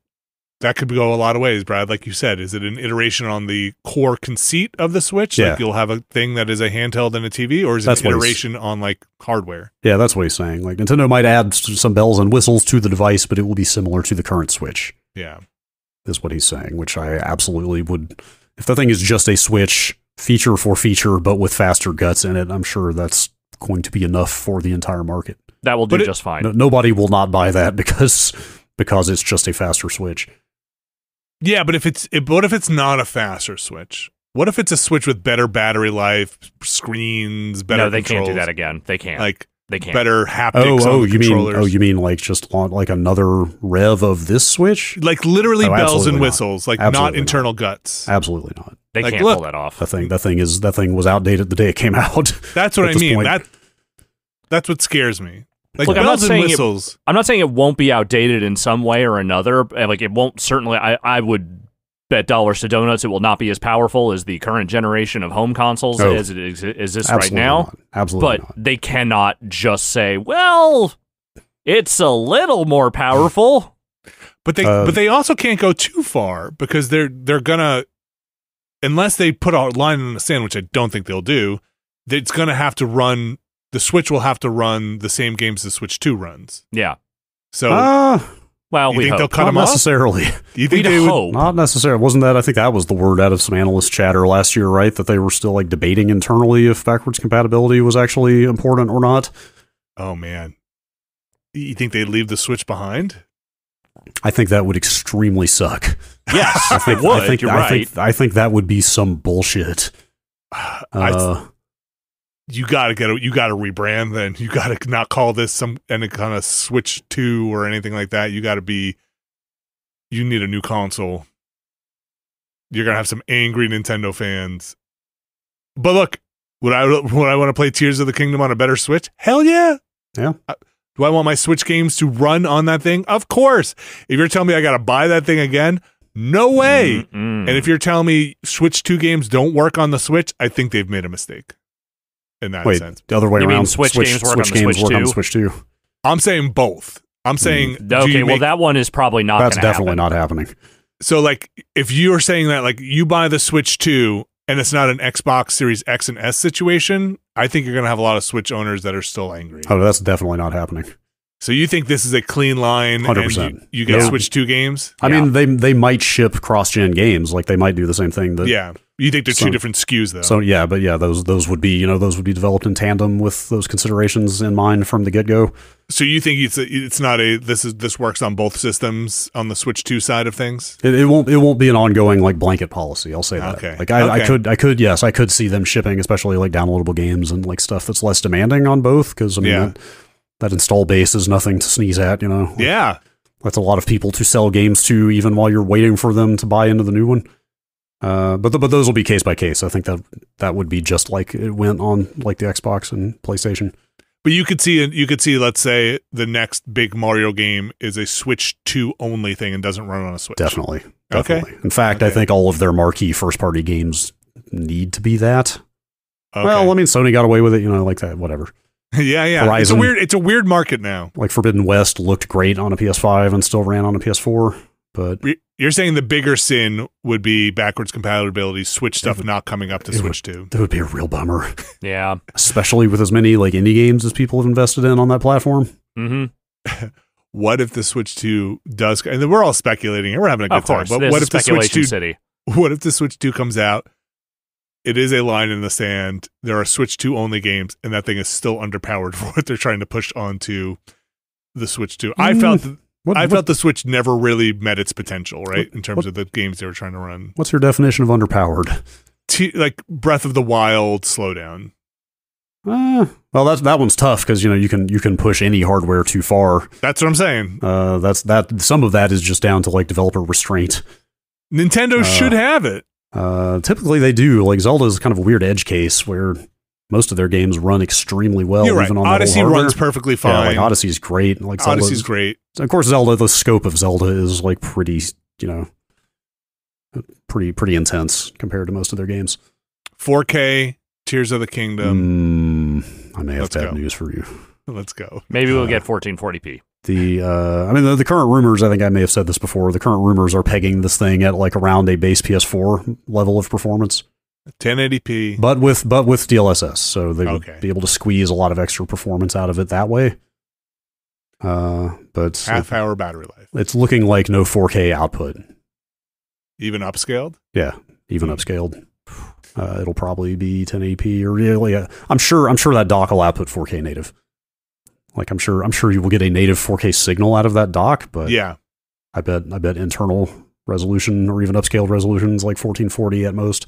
that could go a lot of ways, Brad. Like you said, is it an iteration on the core conceit of the Switch? Yeah. Like you'll have a thing that is a handheld and a TV, or is it That's an iteration on like hardware? Yeah, that's what he's saying. Like Nintendo might add some bells and whistles to the device, but it will be similar to the current Switch. Yeah. Is what he's saying, which I absolutely would. If the thing is just a Switch feature for feature, but with faster guts in it, I'm sure that's going to be enough for the entire market. That will do it- just fine. No, nobody will not buy that because because it's just a faster Switch. Yeah, but if it's if, what if it's not a faster Switch? What if it's a Switch with better battery life, screens, better no, they can't do that again. They can't. Like they can't. better haptics Oh, on oh, the you mean oh, you mean like just on, like another rev of this Switch? like literally Oh, bells and not. whistles, like not Absolutely internal guts. Absolutely not. they like, can't look- pull that off. That thing, that thing is that thing was outdated the day it came out. That's what I mean. point. That that's what scares me. Like Look, I'm not bells and saying it- whistles. I'm not saying it won't be outdated in some way or another. Like it won't certainly. I, I would bet dollars to donuts it will not be as powerful as the current generation of home consoles Oh. as it is, is this right now. not. Absolutely But not. they cannot just say, "Well, it's a little more powerful." But they Uh, but they also can't go too far because they're they're gonna unless they put a line in the sand, which I don't think they'll do. It's gonna have to run. The Switch will have to run the same games the Switch Two runs. Yeah. So Ah, Well, you we think hope. they'll cut not them off? necessarily. Do you think We'd they would? Not necessarily. Wasn't that? I think that was the word out of some analyst chatter last year, right? That they were still like debating internally if backwards compatibility was actually important or not. Oh man, you think they'd leave the Switch behind? I think that would extremely suck. Yes, I think. it would. I think. You're I right. think. I think that would be some bullshit. I, Uh, you gotta get a, you gotta rebrand. Then you gotta not call this some any kind of Switch Two or anything like that. You gotta be. You need a new console. You're gonna have some angry Nintendo fans. But look, would I would I want to play Tears of the Kingdom on a better Switch? Hell yeah. Yeah. Uh, Do I want my Switch games to run on that thing? Of course. If you're telling me I gotta buy that thing again, no way. Mm-mm. And if you're telling me Switch 2 games don't work on the Switch, I think they've made a mistake in that wait, sense. the other way You mean around. Switch games work on the games Switch work on the Switch too. I'm saying both. I'm hmm. saying do okay, you well that one is probably not. That's definitely happen. not happening. so like if you're saying that like you buy the Switch 2 and it's not an Xbox Series X and S situation, I think you're going to have a lot of Switch owners that are still angry. Oh, that's definitely not happening. So you think this is a clean line 100%. you, you get Yeah. Switch 2 games? I Yeah. mean, they they might ship cross-gen games, like they might do the same thing. That, yeah. You think they're So- two different SKUs though. So yeah, but yeah, those those would be you know those would be developed in tandem with those considerations in mind from the get go. so you think it's it's not a this is this works on both systems on the Switch 2 side of things? It, it won't it won't be an ongoing like blanket policy. I'll say that. Okay. Like I, I could I could yes I could see them shipping especially like downloadable games and like stuff that's less demanding on both because I mean Yeah. that, that install base is nothing to sneeze at. You know. Yeah. That's a lot of people to sell games to, even while you're waiting for them to buy into the new one. Uh, but th- but those will be case by case. I think that that would be just like it went on like the Xbox and PlayStation. But you could see you could see let's say the next big Mario game is a Switch 2 only thing and doesn't run on a Switch. Definitely, Okay. definitely. In fact, I think all of their marquee first party games need to be that. Okay. Well, I mean, Sony got away with it, you know, like that. Whatever. yeah, yeah. It's a weird it's a weird market now. Like Forbidden West looked great on a PS5 and still ran on a PS4, but You're saying the bigger sin would be backwards compatibility, Switch stuff would- not coming up to it Switch 2. that would be a real bummer, Yeah. especially with as many like indie games as people have invested in on that platform. Mm-hmm. What if the Switch 2 does and then we're all speculating and we're having a good Of course. time. But what if the Switch speculation 2 city? what if the Switch 2 comes out? It is a line in the sand. There are Switch 2 only games, and that thing is still underpowered for what they're trying to push onto the Switch 2. I Mm. felt th- What, I what- felt the Switch never really met its potential, right? In terms what- of the games they were trying to run. what's your definition of underpowered? T- like Breath of the Wild slowdown. Uh, well, that's that one's tough because you know you can you can push any hardware too far. That's what I'm saying. Uh, that's that. Some of that is just down to like developer restraint. Nintendo Uh, should have it. Uh, typically they do. Like Zelda is kind of a weird edge case where most of their games run extremely well. You're right. even on Odyssey the old hardware. runs perfectly Yeah, fine. like Odyssey's great. Like Zelda, Odyssey's great. Of course, Zelda. The scope of Zelda is like pretty, you know, pretty pretty intense compared to most of their games. 4K, Tears of the Kingdom. Mm, I may have let's bad go. news for you. Let's go. Maybe we'll Uh, get 1440p. The uh, I mean the, the current rumors. I think I may have said this before. The current rumors are pegging this thing at like around a base PS4 level of performance, 1080p. but with but with DLSS, so they Okay. would be able to squeeze a lot of extra performance out of it that way. Uh, but half hour battery life. it's looking like no 4K output. Even upscaled. Yeah, even Hmm. upscaled. Uh, it'll probably be 1080p or really. Uh, I'm sure. I'm sure that dock will output 4K native. Like I'm sure. I'm sure you will get a native 4K signal out of that dock, but yeah. I bet. I bet internal resolution or even upscaled resolutions like 1440 at most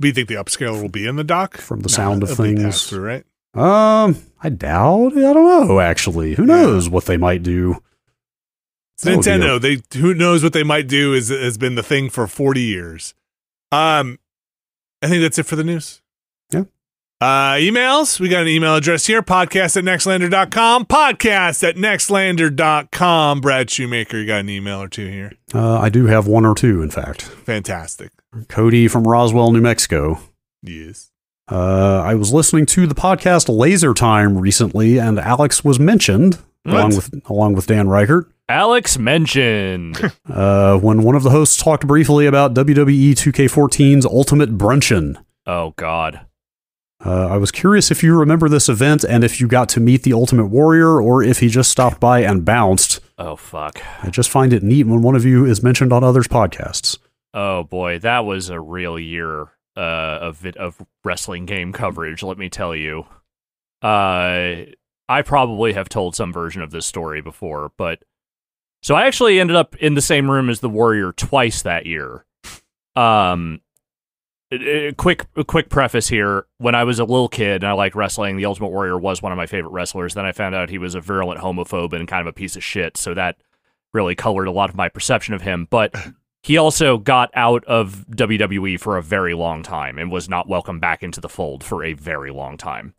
But you think the upscaler will be in the dock? from the sound of things. pass-through, right? Um, I doubt. I don't know. Actually, who Yeah. knows what they might do? It's That be a- Nintendo. They who knows what they might do is has been the thing for 40 years. Um I think that's it for the news. Yeah. Uh emails. We got an email address here, podcast at nextlander.com. Podcast at nextlander.com. Brad Shoemaker, you got an email or two here. Uh, I do have one or two, in fact. Fantastic. Cody from Roswell, New Mexico. Yes. Uh, I was listening to the podcast Laser Time recently, and Alex was mentioned along with along with Dan Ryckert. Alex mentioned. Uh, when one of the hosts talked briefly about WWE 2K14's Ultimate Brunchin. oh God. Uh, I was curious if you remember this event and if you got to meet the Ultimate Warrior or if he just stopped by and bounced. Oh fuck. I just find it neat when one of you is mentioned on others' podcasts. Oh boy, that was a real year uh, of of wrestling game coverage. Let me tell you. Uh, I probably have told some version of this story before, but so I actually ended up in the same room as the Warrior twice that year. Um, a- a quick a quick preface here: when I was a little kid and I liked wrestling, the Ultimate Warrior was one of my favorite wrestlers. Then I found out he was a virulent homophobe and kind of a piece of shit, so that really colored a lot of my perception of him. But he also got out of WWE for a very long time and was not welcomed back into the fold for a very long time.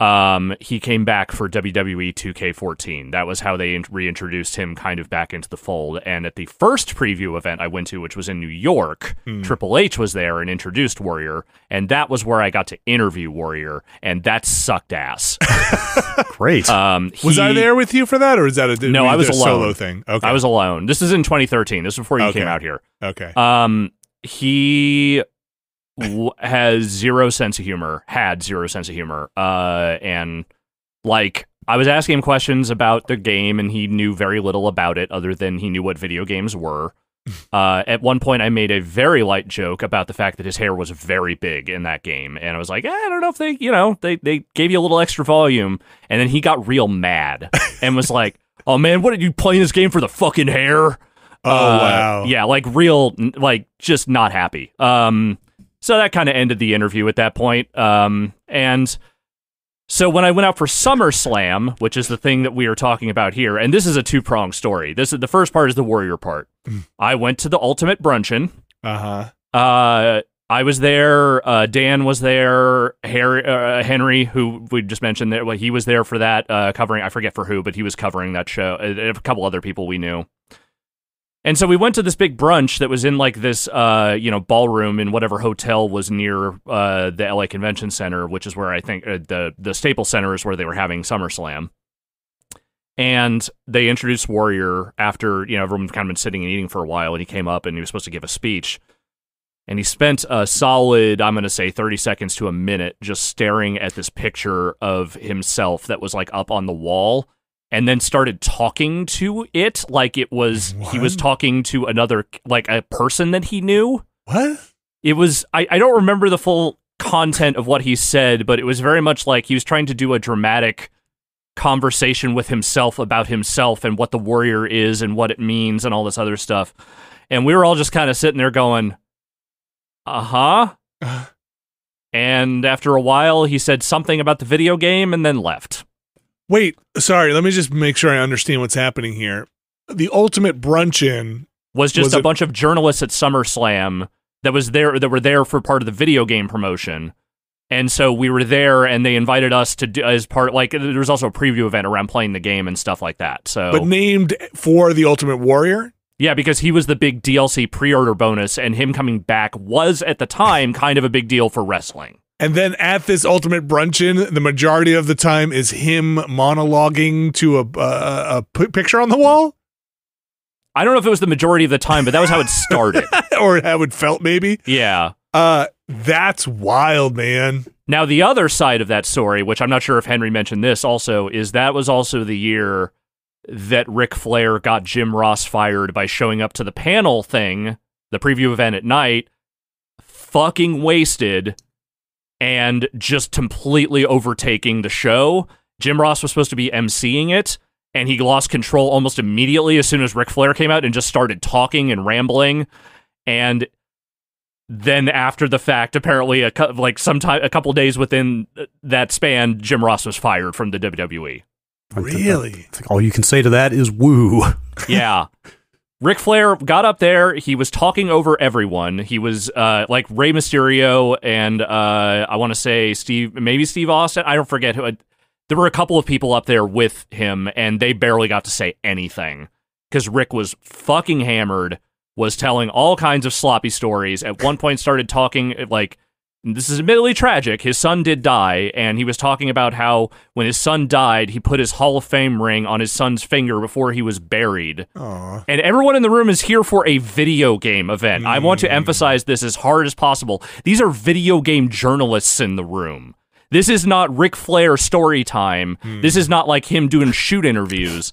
Um, he came back for WWE 2K14. That was how they in- reintroduced him kind of back into the fold. And at the first preview event I went to, which was in New York, Hmm. Triple H was there and introduced Warrior, and that was where I got to interview Warrior, and that sucked ass. Great. Um, Was I there with you for that or is that a No, I was a solo thing? Okay. I was alone. This is in 2013. This is before you Okay. came out here. okay. Um, he has zero sense of humor. Had zero sense of humor. Uh, and like I was asking him questions about the game, and he knew very little about it, other than he knew what video games were. Uh, at one point, I made a very light joke about the fact that his hair was very big in that game, and I was like, eh, I don't know if they, you know, they they gave you a little extra volume, and then he got real mad and was like, "Oh man, what are you playing this game for the fucking hair?" oh Uh, wow. Yeah, like real, like just not happy. Um, so that kind of ended the interview at that point. Um, and so when I went out for SummerSlam, which is the thing that we are talking about here, and this is a two pronged story. This is the first part is the Warrior part. I went to the Ultimate Brunchin. Uh-huh. Uh, I was there. Uh, Dan was there. Harry, uh, Henry, who we just mentioned, there, well, he was there for that uh, covering. I forget for who, but he was covering that show. Uh, A couple other people we knew. And so we went to this big brunch that was in like this, uh, you know, ballroom in whatever hotel was near uh, the LA Convention Center, which is where I think uh, the the Staples Center is where they were having SummerSlam. And they introduced Warrior after you know everyone kind of been sitting and eating for a while, and he came up and he was supposed to give a speech. And he spent a solid, I'm going to say 30 seconds to a minute just staring at this picture of himself that was like up on the wall and then started talking to it like it was he was talking to another like a person that he knew. What? It was I, I don't remember the full content of what he said, but it was very much like he was trying to do a dramatic conversation with himself about himself and what the warrior is and what it means and all this other stuff. And we were all just kind of sitting there going, "Uh-huh." And after a while, he said something about the video game and then left. Wait, sorry, let me just make sure I understand what's happening here. The ultimate brunch in was just Was a it- bunch of journalists at SummerSlam that was there that were there for part of the video game promotion. And so we were there and they invited us to do as part like there was also a preview event around playing the game and stuff like that. So but named for the ultimate warrior? yeah, because he was the big DLC pre-order bonus and him coming back was at the time kind of a big deal for wrestling. And then at this ultimate brunchin, the majority of the time is him monologuing to a, a, a p- picture on the wall, I don't know if it was the majority of the time, but that was how it started. or how it felt maybe. yeah. Uh, that's wild, man. Now, the other side of that story, which I'm not sure if Henry mentioned this also, is that was also the year that Ric Flair got Jim Ross fired by showing up to the panel thing, the preview event at night, fucking wasted and just completely overtaking the show. Jim Ross was supposed to be emceeing it, and he lost control almost immediately as soon as Ric Flair came out and just started talking and rambling. And then after the fact, apparently, a cou- like sometime a couple days within that span, Jim Ross was fired from the. WWE. Really? I think all you can say to that is woo. yeah. Ric Flair got up there. He was talking over everyone. He was uh, like Rey Mysterio and uh, I want to say Steve, maybe Steve Austin. I don't forget who. There were a couple of people up there with him, and they barely got to say anything because Ric was fucking hammered. Was telling all kinds of sloppy stories. At one point, started talking like this is admittedly tragic. His son did die, and he was talking about how when his son died, he put his Hall of Fame ring on his son's finger before he was buried. Aw. And everyone in the room is here for a video game event. I want to hmm. emphasize this as hard as possible. These are video game journalists in the room. This is not Ric Flair story time. Hmm. This is not like him doing shoot interviews.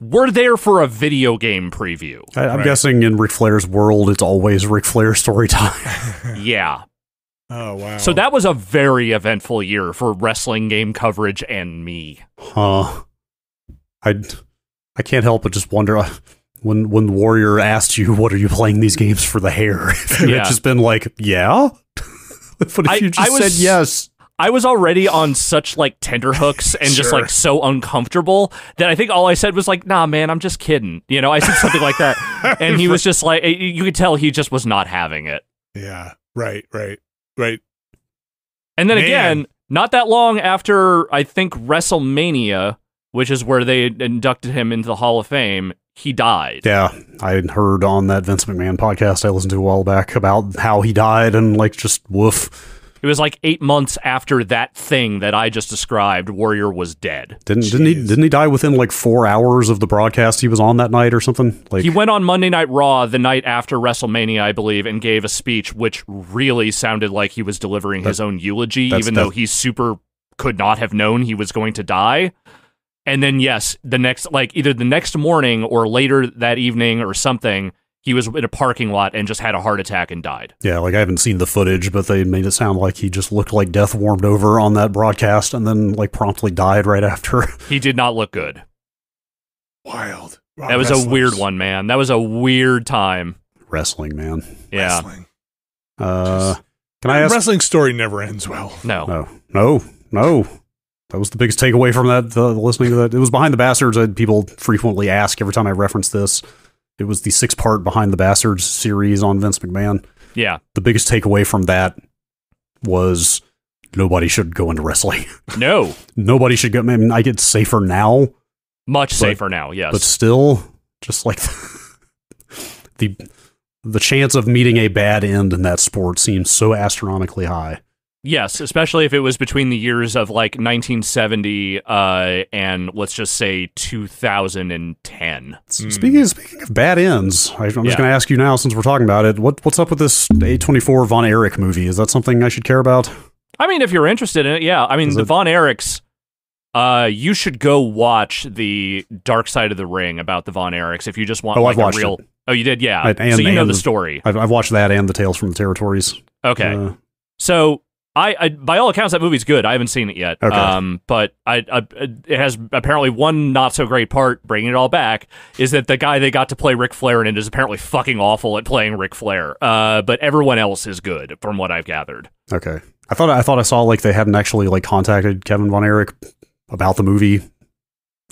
We're there for a video game preview. I, I'm Right. guessing in Ric Flair's world, it's always Ric Flair story time. yeah. Oh wow. So that was a very eventful year for wrestling game coverage and me. Huh. I I can't help but just wonder uh, when when Warrior asked you, "What are you playing these games for the hair?" Yeah. had just been like, "Yeah," but if I- you just was- said yes, I was already on such like tender hooks and just like so uncomfortable that I think all I said was like, "Nah, man, I'm just kidding." You know, I said something like that, and he was just like, you could tell he just was not having it. yeah. Right. Right. Right. And then Man. again, not that long after I think WrestleMania, which is where they inducted him into the Hall of Fame, he died. yeah, I had heard on that Vince McMahon podcast I listened to a while back about how he died and like just woof. It was like eight months after that thing that I just described. Warrior was dead. Didn't didn't he didn't he die within like four hours of the broadcast he was on that night or something? Like He went on Monday Night Raw the night after WrestleMania, I believe, and gave a speech which really sounded like he was delivering his own eulogy, even though that's- he super could not have known he was going to die. And then, yes, the next, like either the next morning or later that evening or something, he was in a parking lot and just had a heart attack and died. Yeah, like I haven't seen the footage, but they made it sound like he just looked like death warmed over on that broadcast and then like promptly died right after. He did not look good. Wild. Wow, That was a weird one, man. That was a weird time. Wrestling, man. Yeah. Wrestling. Uh, can I ask? Wrestling story never ends well. No. No, no, no. That was the biggest takeaway from that. Uh, listening to that, it was behind the bastards. That people frequently ask every time I reference this. It was the six-part behind the bastards series on Vince McMahon. Yeah. The biggest takeaway from that was nobody should go into wrestling. No. nobody should go. I mean, I get safer now, Much safer now. Yes. but still, just like the the chance of meeting a bad end in that sport seems so astronomically high. Yes, especially if it was between the years of like 1970 uh, and let's just say 2010. Speaking speaking of bad ends, I, I'm just Yeah. going to ask you now since we're talking about it. What what's up with this A24 Von Erich movie? Is that something I should care about? I mean, if you're interested in it, yeah. I mean, Is the it- Von Erichs, uh, you should go watch the Dark Side of the Ring about the Von Erichs if you just want Oh, like I've watched a real. it. Oh, you did, yeah. I- and- so you know the the- story. I've, I've watched that and the Tales from the Territories. Okay. Uh, So I, I, by all accounts, that movie's good. I haven't seen it yet. Okay. Um, but I, I, it has apparently one not so great part. Bringing it all back is that the guy they got to play Ric Flair in it is apparently fucking awful at playing Ric Flair. Uh, but everyone else is good from what I've gathered. okay, I thought I thought I saw like they hadn't actually like contacted Kevin Von Erich about the movie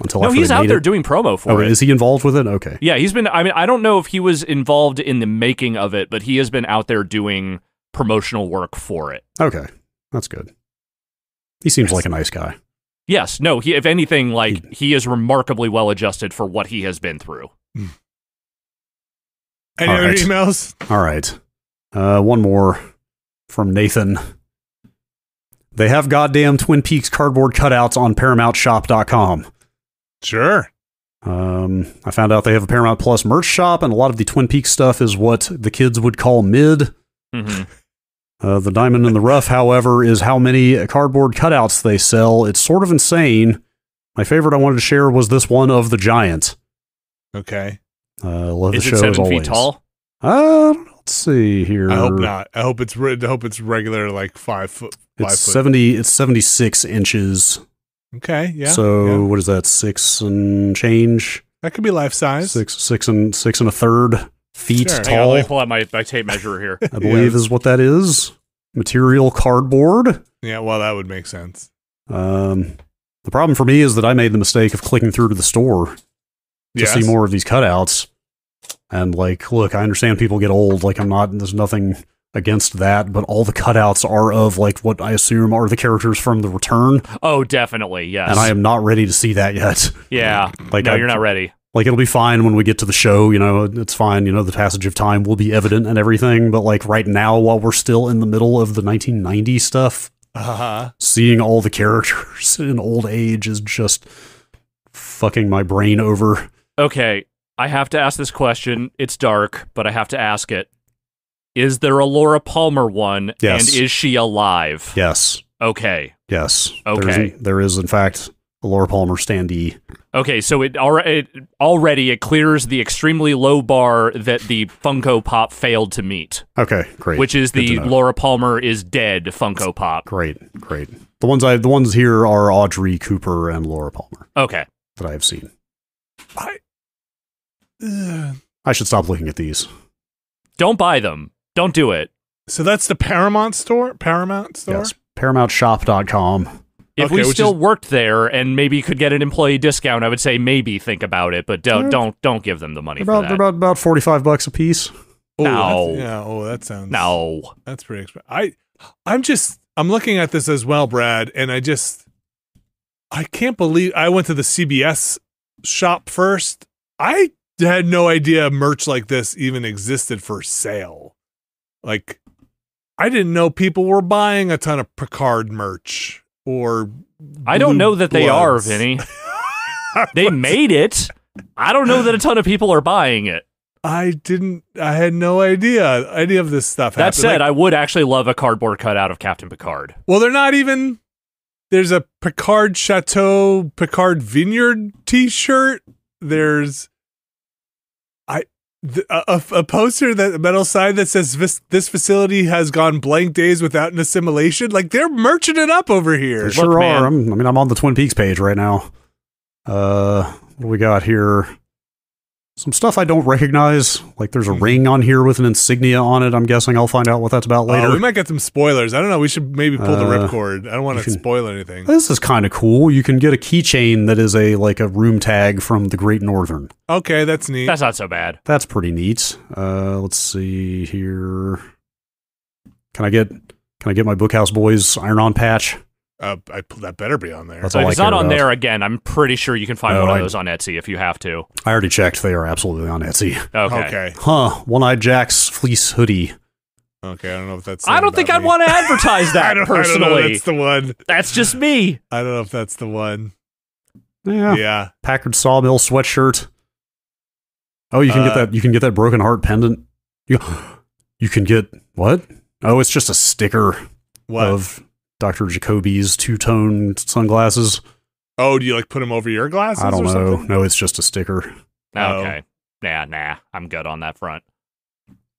until No, he's out there it. doing promo for Oh, it. is he involved with it? Okay, Yeah, he's been. I mean, I don't know if he was involved in the making of it, but he has been out there doing promotional work for it. okay, that's good. He seems like a nice guy. Yes, no. He, if anything, like he is remarkably well adjusted for what he has been through. Any All other right. emails? All right. Uh, one more from Nathan. They have goddamn Twin Peaks cardboard cutouts on ParamountShop.com. Sure. Um, I found out they have a Paramount Plus merch shop, and a lot of the Twin Peaks stuff is what the kids would call mid. hmm Uh, the diamond in the rough, however, is how many cardboard cutouts they sell. It's sort of insane. My favorite I wanted to share was this one of the giant. Okay. Uh, love Is the it show seven as feet tall? Uh, let's see here. I hope not. I hope it's re- I hope it's regular, like five foot. Five It's foot. seventy. It's seventy six inches. Okay. Yeah. so yeah. what is that? Six and change. that could be life size. Six, six and six and a third feet Sure. Hang on, tall. let me pull out my, my tape measure here. I believe Yeah. is what that is. Material cardboard. Yeah. Well, that would make sense. Um, the problem for me is that I made the mistake of clicking through to the store to Yes. see more of these cutouts. And like, look, I understand people get old. Like, I'm not. There's nothing against that, but all the cutouts are of like what I assume are the characters from the Return, Oh, definitely. Yes. and I am not ready to see that yet. yeah. Like, no, I- you're not ready. Like, it'll be fine when we get to the show. You know, it's fine. You know, the passage of time will be evident and everything. But like right now, while we're still in the middle of the 1990 stuff, Uh huh. seeing all the characters in old age is just fucking my brain over. Okay. I have to ask this question. It's dark, but I have to ask it. Is there a Laura Palmer one? Yes. And is she alive? Yes, Okay. yes. Okay. There's, there is, in fact, Laura Palmer standee. Okay, so it, alre- it already it clears the extremely low bar that the Funko Pop failed to meet, Okay, great. which is Good the. Laura Palmer is dead Funko Pop. great, great. The ones I, the ones here are Audrey Cooper and Laura Palmer Okay. that I have seen. I. Ugh. I should stop looking at these. Don't buy them. Don't do it. so that's the Paramount store. Paramount store. Yes, ParamountShop.com. If Okay, we still is- worked there and maybe could get an employee discount, I would say maybe think about it, but don't Yeah. don't don't give them the money They're for about, that. they're about about forty five bucks a piece. Oh, No. Yeah. Oh, that sounds. no. That's pretty expensive. I. I'm just. I'm looking at this as well, Brad, and I just. I can't believe I went to the CBS shop first. I had no idea merch like this even existed for sale. Like, I didn't know people were buying a ton of Picard merch or. I don't know that they are, Bloods. Vinny. They made it. I don't know that a ton of people are buying it. I didn't. I had no idea any of this stuff. That happened. said, Like, I would actually love a cardboard cutout of Captain Picard. well, they're not even. There's a Picard Chateau Picard Vineyard T-shirt. There's, I th- a, a, a poster that a metal sign that says this this facility has gone blank days without an assimilation. Like they're merching it up over here. They sure man. are. I'm, I mean, I'm on the Twin Peaks page right now. Uh, what do we got here? Some stuff I don't recognize. Like there's a Hmm. ring on here with an insignia on it. I'm guessing I'll find out what that's about later. Oh, we might get some spoilers. I don't know. We should maybe pull the Uh, ripcord. I don't want to can- spoil anything. this is kind of cool. You can get a keychain that is a like a room tag from the Great Northern. Okay, that's neat. That's not so bad. That's pretty neat. Uh, let's see here. Can I get can I get my Bookhouse Boys iron-on patch? Uh, I, that better be on there. That's So all if I it's not on about. there again, I'm pretty sure you can find No, one of those on Etsy if you have to. I already checked. They are absolutely on Etsy. Okay. Okay. Huh? One-eyed Jack's fleece hoodie. Okay. I don't know if that's. I don't think I'd want to advertise I that don't, I don't know. personally. That's the one. That's just me. I don't know if that's the one. Yeah. Yeah. Packard Sawmill sweatshirt. Oh, you can get Uh, that. You can get that broken heart pendant. You, you can get what? Oh, it's just a sticker What? of Dr. Jacoby's two-tone sunglasses. oh, do you like put them over your glasses? I don't or know. Something? No, it's just a sticker. Oh. Okay. Nah, nah. I'm good on that front.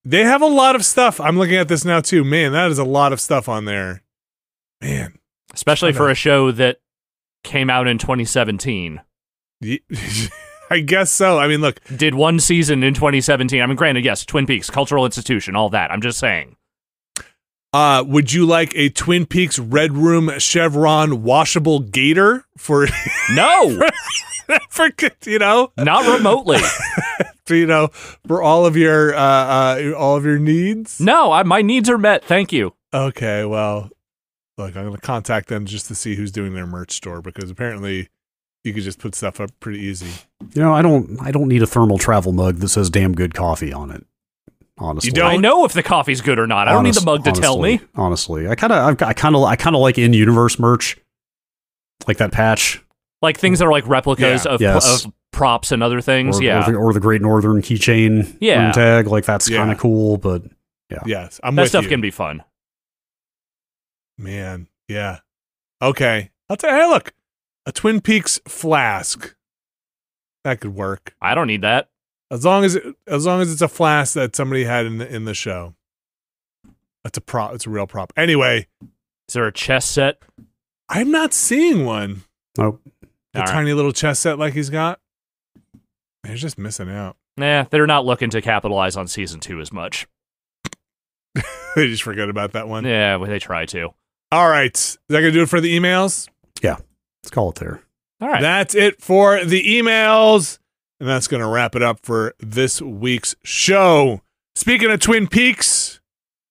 They have a lot of stuff. I'm looking at this now too. Man, that is a lot of stuff on there. Man. Especially for a show that came out in 2017. I guess so. I mean, look, Did one season in 2017. I mean, granted, yes, Twin Peaks, cultural institution, all that. I'm just saying. Uh, would you like a Twin Peaks Red Room Chevron washable gator for No, for you know not remotely. for, you know for all of your uh, uh all of your needs? No, I, my needs are met. Thank you. Okay, well, look, I'm going to contact them just to see who's doing their merch store because apparently you could just put stuff up pretty easy. You know, I don't. I don't need a thermal travel mug that says "damn good coffee" on it. Honestly, You don't? I know if the coffee's good or not. I don't need the mug to tell me. honestly- Honestly, I kind of, I kind of, I kind of like in-universe merch, like that patch, Like things that are like replicas Yeah. of, Yes. of props and other things. or, yeah. or, the, or the Great Northern keychain Yeah. rune tag. Like that's Yeah. kind of cool, but yeah, Yes, I'm that with stuff you. can be fun. Man, yeah. Okay. I'll tell you, hey, look, a Twin Peaks flask. That could work. I don't need that. As long as it, as long as it's a flask that somebody had in the in the show. That's a prop. It's a real prop. Anyway, Is there a chess set? I'm not seeing one. nope. A All right. tiny little chess set like he's got. They're just missing out. Nah, they're not looking to capitalize on season two as much. they just forget about that one. Yeah, well, they try to. All right. Is that gonna do it for the emails? Yeah. Let's call it there. All right. That's it for the emails. And that's going to wrap it up for this week's show. Speaking of Twin Peaks,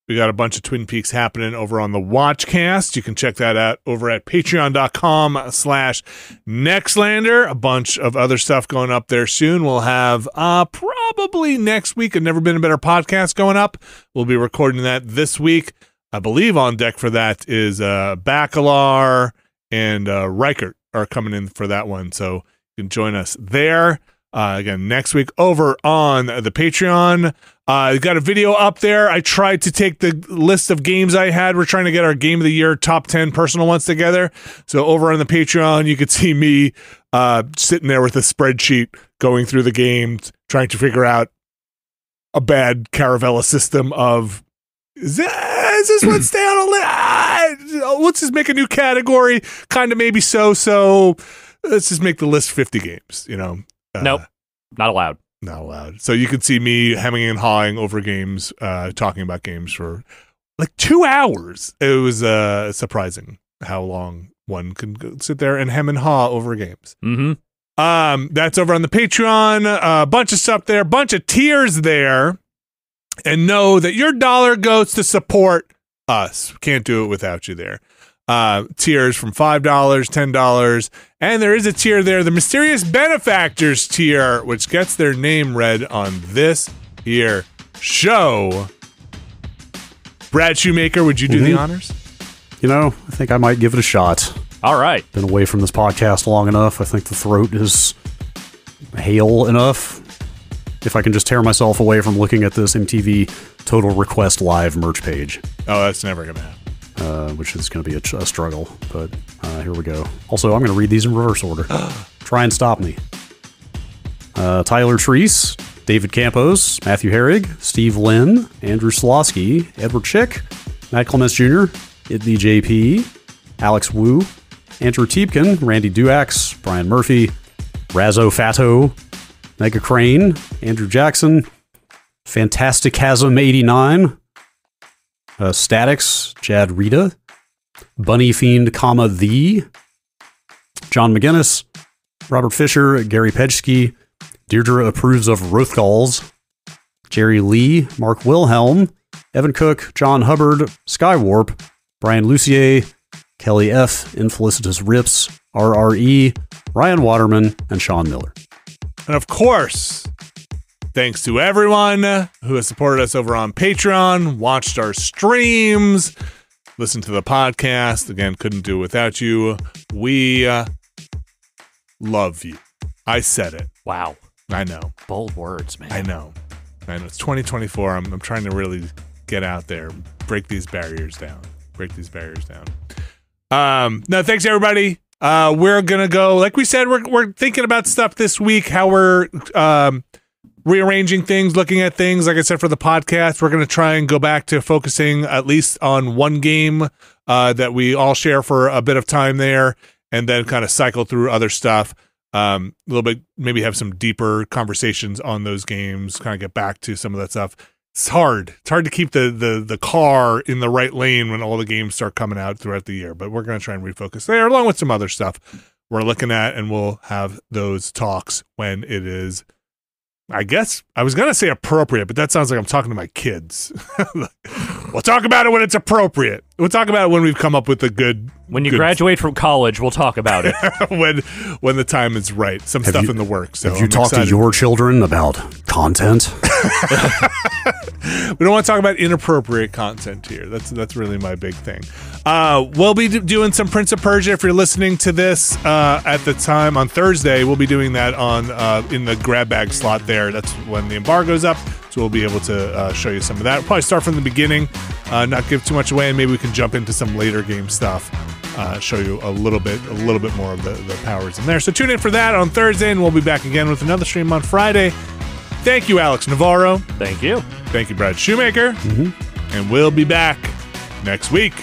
we got a bunch of Twin Peaks happening over on the Watchcast. You can check that out over at patreon.com slash Nextlander. A bunch of other stuff going up there soon. We'll have uh, probably next week a Never Been a Better podcast going up. We'll be recording that this week. I believe on deck for that is uh, Bakalar and uh, Ryckert are coming in for that one. So you can join us there. Uh, again, next week over on the Patreon. Uh, I got a video up there. I tried to take the list of games I had. We're trying to get our game of the year top 10 personal ones together. So over on the Patreon, you could see me uh, sitting there with a spreadsheet going through the games, trying to figure out a bad Caravella system of is this, this one stay on a list? Ah, let's just make a new category. Kind of maybe so so. Let's just make the list 50 games, you know. Uh, Nope. Not allowed. Not allowed. So you could see me hemming and hawing over games, uh, talking about games for like two hours. It was uh, surprising how long one can sit there and hem and haw over games. Mm-hmm. Um, that's over on the Patreon. A bunch of stuff there, bunch of tiers there. And know that your dollar goes to support us. Can't do it without you there. Uh, tiers from $5, $10. And there is a tier there, the Mysterious Benefactors tier, which gets their name read on this here show. Brad Shoemaker, would you do the Mhm. honors? You know, I think I might give it a shot. All right. Been away from this podcast long enough. I think the throat is hale enough. If I can just tear myself away from looking at this MTV Total Request Live merch page, Oh, that's never going to happen. Uh, which is going to be a, ch- a struggle. But uh, here we go. Also, I'm going to read these in reverse order. Try and stop me. Uh, Tyler Treese, David Campos, Matthew Herrig, Steve Lynn, Andrew Slosky, Edward Chick, Matt Clements Jr., Idley JP, Alex Wu, Andrew Teepkin, Randy Duax, Brian Murphy, Razzo Fato, Mega Crane, Andrew Jackson, Fantastic Chasm 89, uh, Statics, Jad Rita, Bunny Fiend, comma the, John McGinnis, Robert Fisher, Gary Pejsky, Deirdre approves of Rothgalls, Jerry Lee, Mark Wilhelm, Evan Cook, John Hubbard, Skywarp, Brian Lucier, Kelly F, Infelicitous Rips, RRE, Ryan Waterman, and Sean Miller. And of course, thanks to everyone who has supported us over on Patreon, watched our streams, listened to the podcast. Again, couldn't do it without you. We uh, love you. I said it. Wow. I know. Bold words, man. I know. I know. It's 2024. I'm, I'm trying to really get out there, break these barriers down, break these barriers down. Um, no, thanks everybody. Uh, we're gonna go. Like we said, we're we're thinking about stuff this week. How we're um rearranging things, looking at things. Like I said for the podcast, we're gonna try and go back to focusing at least on one game uh, that we all share for a bit of time there, and then kind of cycle through other stuff. Um, a little bit, maybe have some deeper conversations on those games. Kind of get back to some of that stuff. It's hard. It's hard to keep the the the car in the right lane when all the games start coming out throughout the year. But we're going to try and refocus there, along with some other stuff we're looking at, and we'll have those talks when it is. I guess I was going to say appropriate, but that sounds like I'm talking to my kids. we'll talk about it when it's appropriate. We'll talk about it when we've come up with a good When you Good. graduate from college, we'll talk about it. when when the time is right. Some Have stuff you- in the works. So Have you I'm talked to your children about content? we don't want to talk about inappropriate content here. That's that's really my big thing. Uh, we'll be doing some Prince of Persia. If you're listening to this uh, at the time on Thursday, we'll be doing that on uh, in the grab bag slot there. That's when the embargo's up, so we'll be able to uh, show you some of that. We'll probably start from the beginning, uh, not give too much away, and maybe we can jump into some later game stuff. Uh, show you a little bit, a little bit more of the, the powers in there. So tune in for that on Thursday, and we'll be back again with another stream on Friday. Thank you, Alex Navarro. Thank you. Thank you, Brad Shoemaker. Mm-hmm. And we'll be back next week.